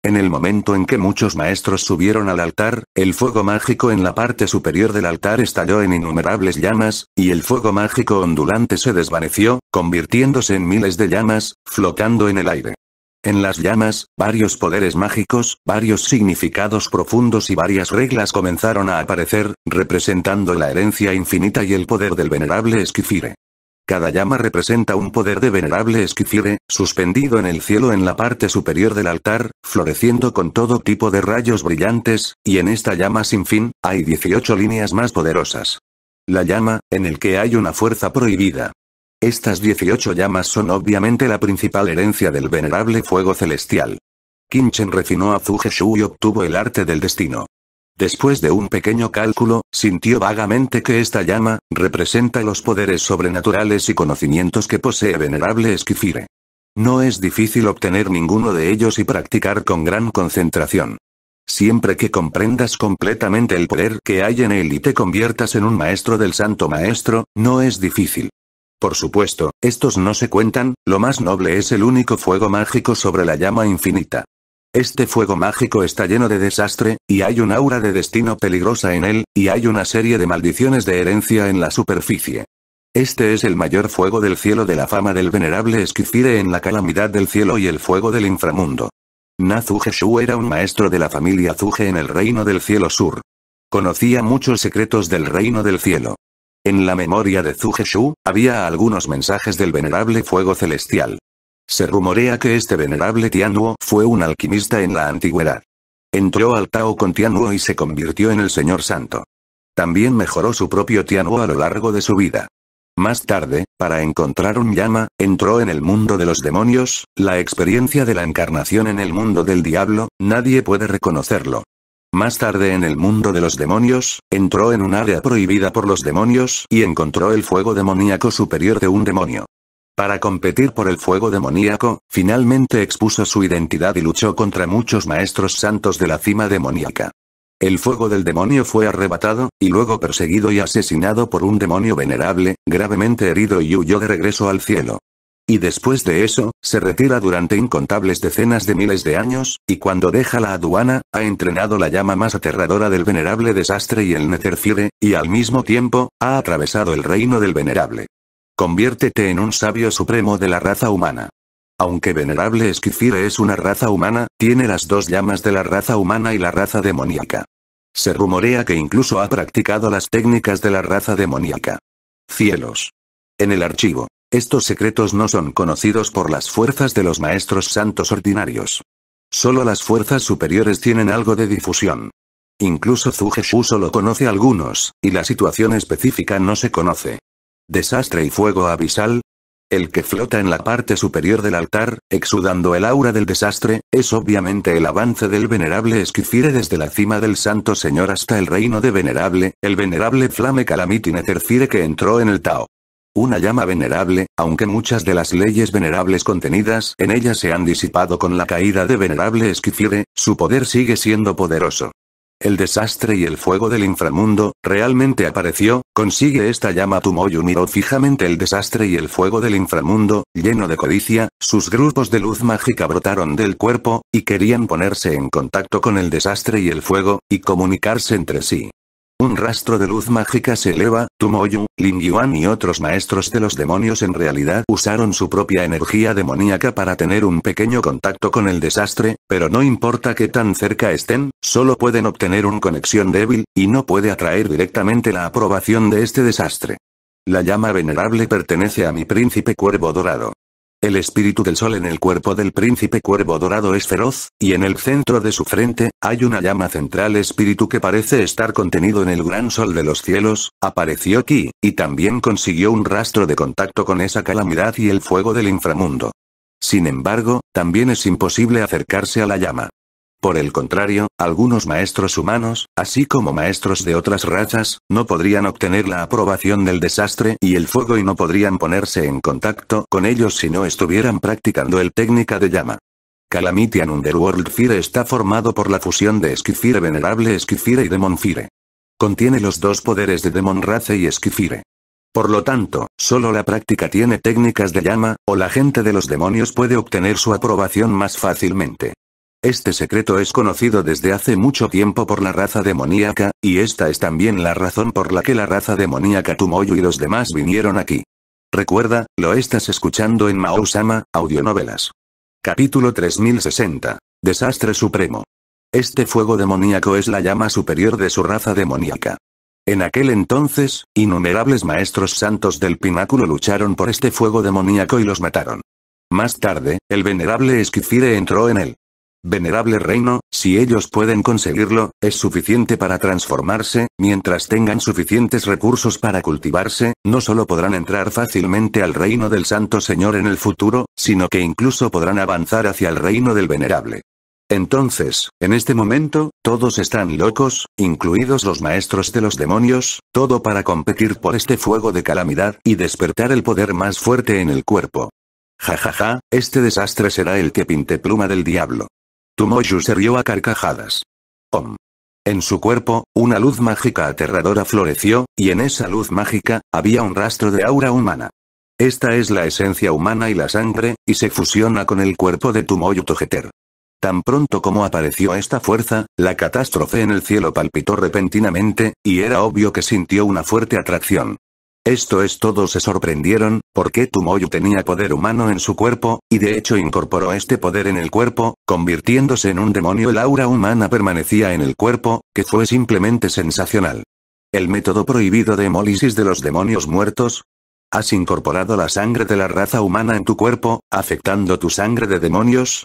En el momento en que muchos maestros subieron al altar, el fuego mágico en la parte superior del altar estalló en innumerables llamas, y el fuego mágico ondulante se desvaneció, convirtiéndose en miles de llamas, flotando en el aire. En las llamas, varios poderes mágicos, varios significados profundos y varias reglas comenzaron a aparecer, representando la herencia infinita y el poder del venerable Esquifire. Cada llama representa un poder de venerable Esquifire, suspendido en el cielo en la parte superior del altar, floreciendo con todo tipo de rayos brillantes, y en esta llama sin fin, hay 18 líneas más poderosas. La llama, en el que hay una fuerza prohibida. Estas 18 llamas son obviamente la principal herencia del venerable fuego celestial. Kinchen refinó a Shu y obtuvo el arte del destino. Después de un pequeño cálculo, sintió vagamente que esta llama, representa los poderes sobrenaturales y conocimientos que posee venerable Esquifire. No es difícil obtener ninguno de ellos y practicar con gran concentración. Siempre que comprendas completamente el poder que hay en él y te conviertas en un maestro del santo maestro, no es difícil. Por supuesto, estos no se cuentan, lo más noble es el único fuego mágico sobre la llama infinita. Este fuego mágico está lleno de desastre, y hay un aura de destino peligrosa en él, y hay una serie de maldiciones de herencia en la superficie. Este es el mayor fuego del cielo de la fama del venerable Esquifire en la calamidad del cielo y el fuego del inframundo. Nazuge Shu era un maestro de la familia Zuge en el reino del cielo sur. Conocía muchos secretos del reino del cielo. En la memoria de Zuge Shu, había algunos mensajes del venerable fuego celestial. Se rumorea que este venerable Tianhuo fue un alquimista en la antigüedad. Entró al Tao con Tianhuo y se convirtió en el Señor Santo. También mejoró su propio Tianhuo a lo largo de su vida. Más tarde, para encontrar un llama, entró en el mundo de los demonios, la experiencia de la encarnación en el mundo del diablo, nadie puede reconocerlo. Más tarde en el mundo de los demonios, entró en un área prohibida por los demonios y encontró el fuego demoníaco superior de un demonio. Para competir por el fuego demoníaco, finalmente expuso su identidad y luchó contra muchos maestros santos de la cima demoníaca. El fuego del demonio fue arrebatado, y luego perseguido y asesinado por un demonio venerable, gravemente herido y huyó de regreso al cielo. Y después de eso, se retira durante incontables decenas de miles de años, y cuando deja la aduana, ha entrenado la llama más aterradora del venerable desastre y el Netherfire, y al mismo tiempo, ha atravesado el reino del venerable. Conviértete en un sabio supremo de la raza humana. Aunque Venerable Esquifire es una raza humana, tiene las dos llamas de la raza humana y la raza demoníaca. Se rumorea que incluso ha practicado las técnicas de la raza demoníaca. Cielos. En el archivo. Estos secretos no son conocidos por las fuerzas de los maestros santos ordinarios. Solo las fuerzas superiores tienen algo de difusión. Incluso Shu solo conoce algunos, y la situación específica no se conoce. Desastre y fuego abisal. El que flota en la parte superior del altar, exudando el aura del desastre, es obviamente el avance del venerable Esquifire desde la cima del Santo Señor hasta el reino de venerable, el venerable Flame Calamity Netherfire que entró en el Tao. Una llama venerable, aunque muchas de las leyes venerables contenidas en ella se han disipado con la caída de venerable Esquifire, su poder sigue siendo poderoso. El desastre y el fuego del inframundo, realmente apareció, consigue esta llama Tumoyu miró fijamente el desastre y el fuego del inframundo, lleno de codicia, sus grupos de luz mágica brotaron del cuerpo, y querían ponerse en contacto con el desastre y el fuego, y comunicarse entre sí. Un rastro de luz mágica se eleva, Tumoyu, Lin Yuan y otros maestros de los demonios en realidad usaron su propia energía demoníaca para tener un pequeño contacto con el desastre, pero no importa qué tan cerca estén, solo pueden obtener una conexión débil, y no puede atraer directamente la aprobación de este desastre. La llama venerable pertenece a mi príncipe cuervo dorado. El espíritu del sol en el cuerpo del príncipe cuervo dorado es feroz, y en el centro de su frente, hay una llama central espíritu que parece estar contenido en el gran sol de los cielos, apareció aquí, y también consiguió un rastro de contacto con esa calamidad y el fuego del inframundo. Sin embargo, también es imposible acercarse a la llama. Por el contrario, algunos maestros humanos, así como maestros de otras razas, no podrían obtener la aprobación del desastre y el fuego y no podrían ponerse en contacto con ellos si no estuvieran practicando el técnica de llama. Calamitian Underworld Fire está formado por la fusión de Esquifire Venerable Esquifire y Demon Fire. Contiene los dos poderes de Demon Race y Esquifire. Por lo tanto, solo la práctica tiene técnicas de llama, o la gente de los demonios puede obtener su aprobación más fácilmente. Este secreto es conocido desde hace mucho tiempo por la raza demoníaca, y esta es también la razón por la que la raza demoníaca Tumoyo y los demás vinieron aquí. Recuerda, lo estás escuchando en Mausama, audionovelas. Capítulo 3060. Desastre Supremo. Este fuego demoníaco es la llama superior de su raza demoníaca. En aquel entonces, innumerables maestros santos del pináculo lucharon por este fuego demoníaco y los mataron. Más tarde, el venerable Esquifire entró en él. Venerable reino, si ellos pueden conseguirlo, es suficiente para transformarse, mientras tengan suficientes recursos para cultivarse, no solo podrán entrar fácilmente al reino del Santo Señor en el futuro, sino que incluso podrán avanzar hacia el reino del Venerable. Entonces, en este momento, todos están locos, incluidos los maestros de los demonios, todo para competir por este fuego de calamidad y despertar el poder más fuerte en el cuerpo. Jajaja, ja, ja, este desastre será el que pinte pluma del diablo. Tumoyu se rió a carcajadas. Om. En su cuerpo, una luz mágica aterradora floreció, y en esa luz mágica, había un rastro de aura humana. Esta es la esencia humana y la sangre, y se fusiona con el cuerpo de Tumoyu Togeter. Tan pronto como apareció esta fuerza, la catástrofe en el cielo palpitó repentinamente, y era obvio que sintió una fuerte atracción. Esto es todos se sorprendieron, porque Tumoyu tenía poder humano en su cuerpo, y de hecho incorporó este poder en el cuerpo, convirtiéndose en un demonio el aura humana permanecía en el cuerpo, que fue simplemente sensacional. El método prohibido de hemólisis de los demonios muertos. ¿Has incorporado la sangre de la raza humana en tu cuerpo, afectando tu sangre de demonios?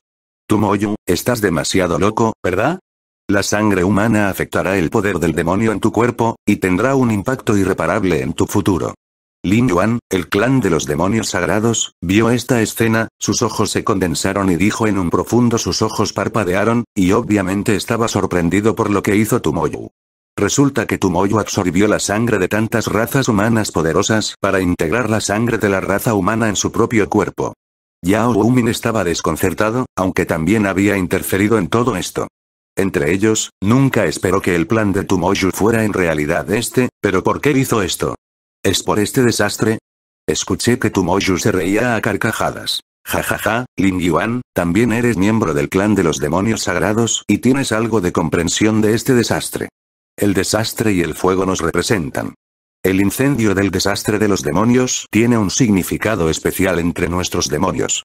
Tumoyu, estás demasiado loco, ¿verdad? La sangre humana afectará el poder del demonio en tu cuerpo, y tendrá un impacto irreparable en tu futuro. Lin Yuan, el clan de los demonios sagrados, vio esta escena, sus ojos se condensaron y dijo en un profundo sus ojos parpadearon, y obviamente estaba sorprendido por lo que hizo Tumoyu. Resulta que Tumoyu absorbió la sangre de tantas razas humanas poderosas para integrar la sangre de la raza humana en su propio cuerpo. Yao Umin estaba desconcertado, aunque también había interferido en todo esto. Entre ellos, nunca esperó que el plan de Tumoyu fuera en realidad este, pero ¿por qué hizo esto? ¿Es por este desastre? Escuché que Tumoyu se reía a carcajadas. Jajaja, ja, ja, Lin Yuan, también eres miembro del clan de los demonios sagrados y tienes algo de comprensión de este desastre. El desastre y el fuego nos representan. El incendio del desastre de los demonios tiene un significado especial entre nuestros demonios.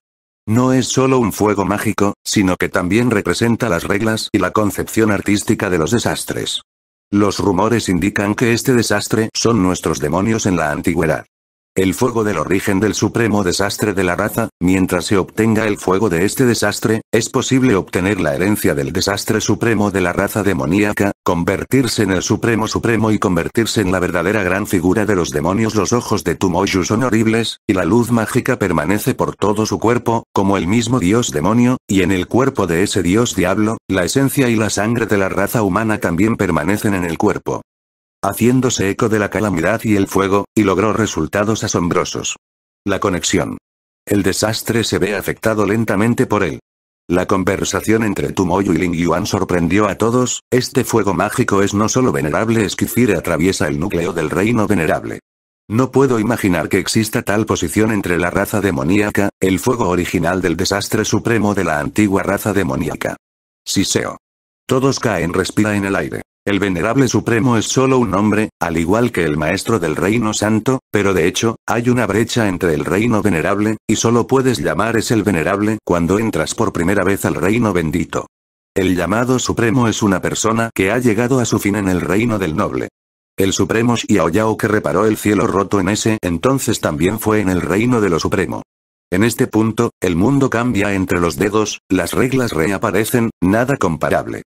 No es solo un fuego mágico, sino que también representa las reglas y la concepción artística de los desastres. Los rumores indican que este desastre son nuestros demonios en la antigüedad. El fuego del origen del supremo desastre de la raza, mientras se obtenga el fuego de este desastre, es posible obtener la herencia del desastre supremo de la raza demoníaca, convertirse en el supremo supremo y convertirse en la verdadera gran figura de los demonios. Los ojos de Tumoyu son horribles, y la luz mágica permanece por todo su cuerpo, como el mismo dios demonio, y en el cuerpo de ese dios diablo, la esencia y la sangre de la raza humana también permanecen en el cuerpo haciéndose eco de la calamidad y el fuego, y logró resultados asombrosos. La conexión. El desastre se ve afectado lentamente por él. La conversación entre Tumoyo y Ling Yuan sorprendió a todos, este fuego mágico es no solo venerable Esquifire atraviesa el núcleo del reino venerable. No puedo imaginar que exista tal posición entre la raza demoníaca, el fuego original del desastre supremo de la antigua raza demoníaca. Siseo. Todos caen respira en el aire. El Venerable Supremo es solo un nombre, al igual que el Maestro del Reino Santo, pero de hecho, hay una brecha entre el Reino Venerable, y solo puedes llamar es el Venerable cuando entras por primera vez al Reino Bendito. El llamado Supremo es una persona que ha llegado a su fin en el Reino del Noble. El Supremo Xiaoyao que reparó el cielo roto en ese entonces también fue en el Reino de lo Supremo. En este punto, el mundo cambia entre los dedos, las reglas reaparecen, nada comparable.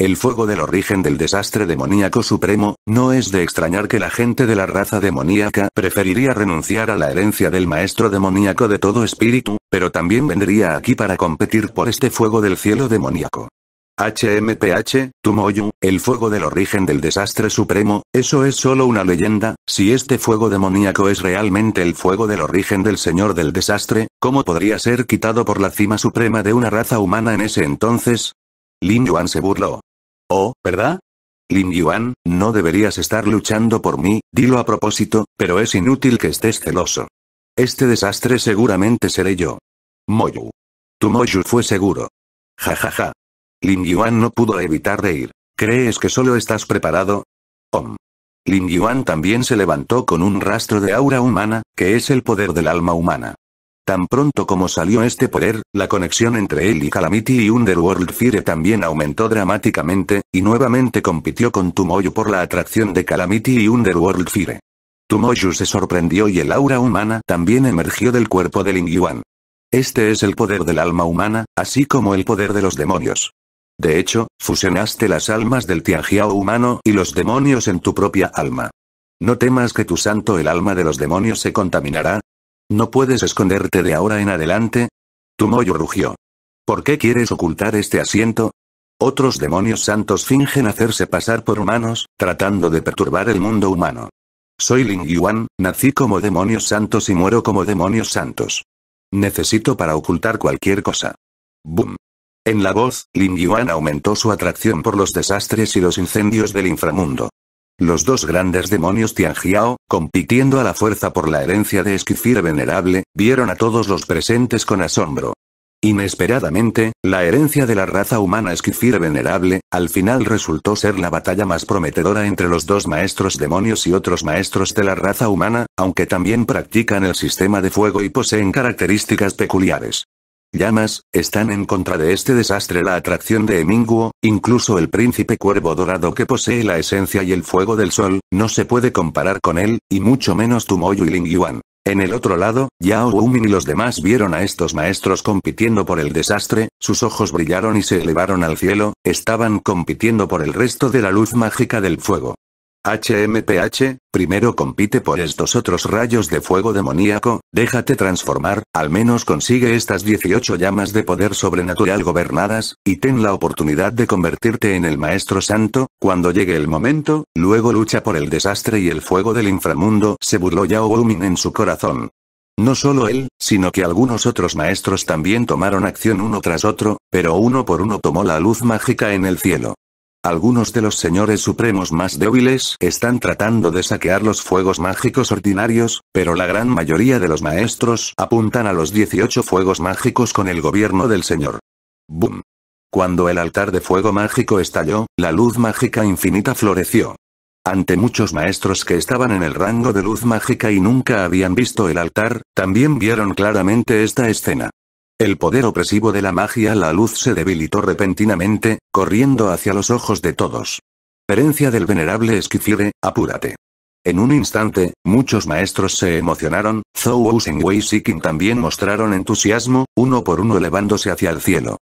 El fuego del origen del desastre demoníaco supremo, no es de extrañar que la gente de la raza demoníaca preferiría renunciar a la herencia del maestro demoníaco de todo espíritu, pero también vendría aquí para competir por este fuego del cielo demoníaco. HMPH, Tumoyu, el fuego del origen del desastre supremo, eso es solo una leyenda, si este fuego demoníaco es realmente el fuego del origen del señor del desastre, ¿cómo podría ser quitado por la cima suprema de una raza humana en ese entonces? Lin Yuan se burló. Oh, ¿verdad? Lin Yuan, no deberías estar luchando por mí, dilo a propósito, pero es inútil que estés celoso. Este desastre seguramente seré yo. Moyu. Tu Moyu fue seguro. Ja ja ja. Lin Yuan no pudo evitar reír. ¿Crees que solo estás preparado? Om. Lin Yuan también se levantó con un rastro de aura humana, que es el poder del alma humana. Tan pronto como salió este poder, la conexión entre él y Calamity y Underworld Fire también aumentó dramáticamente, y nuevamente compitió con Tumoyu por la atracción de Calamity y Underworld Fire. Tumoyu se sorprendió y el aura humana también emergió del cuerpo de Ling Yuan. Este es el poder del alma humana, así como el poder de los demonios. De hecho, fusionaste las almas del Tianjiao humano y los demonios en tu propia alma. No temas que tu santo el alma de los demonios se contaminará, ¿No puedes esconderte de ahora en adelante? Tumoyo rugió. ¿Por qué quieres ocultar este asiento? Otros demonios santos fingen hacerse pasar por humanos, tratando de perturbar el mundo humano. Soy Ling Yuan, nací como demonios santos y muero como demonios santos. Necesito para ocultar cualquier cosa. Boom. En la voz, Lin Yuan aumentó su atracción por los desastres y los incendios del inframundo. Los dos grandes demonios Tianjiao, compitiendo a la fuerza por la herencia de Esquifire Venerable, vieron a todos los presentes con asombro. Inesperadamente, la herencia de la raza humana Esquifire Venerable, al final resultó ser la batalla más prometedora entre los dos maestros demonios y otros maestros de la raza humana, aunque también practican el sistema de fuego y poseen características peculiares. Llamas, están en contra de este desastre la atracción de Eminguo, incluso el príncipe cuervo dorado que posee la esencia y el fuego del sol, no se puede comparar con él, y mucho menos Tumoyo y Ling Yuan. En el otro lado, Yao Wumin y los demás vieron a estos maestros compitiendo por el desastre, sus ojos brillaron y se elevaron al cielo, estaban compitiendo por el resto de la luz mágica del fuego. HMPH, primero compite por estos otros rayos de fuego demoníaco, déjate transformar, al menos consigue estas 18 llamas de poder sobrenatural gobernadas, y ten la oportunidad de convertirte en el Maestro Santo, cuando llegue el momento, luego lucha por el desastre y el fuego del inframundo, se burló Yao Wumin en su corazón. No solo él, sino que algunos otros maestros también tomaron acción uno tras otro, pero uno por uno tomó la luz mágica en el cielo. Algunos de los señores supremos más débiles están tratando de saquear los fuegos mágicos ordinarios, pero la gran mayoría de los maestros apuntan a los 18 fuegos mágicos con el gobierno del señor. Boom. Cuando el altar de fuego mágico estalló, la luz mágica infinita floreció. Ante muchos maestros que estaban en el rango de luz mágica y nunca habían visto el altar, también vieron claramente esta escena. El poder opresivo de la magia la luz se debilitó repentinamente, corriendo hacia los ojos de todos. Herencia del venerable Esquifire, apúrate. En un instante, muchos maestros se emocionaron, Zhou Ous y Wei Siking también mostraron entusiasmo, uno por uno elevándose hacia el cielo.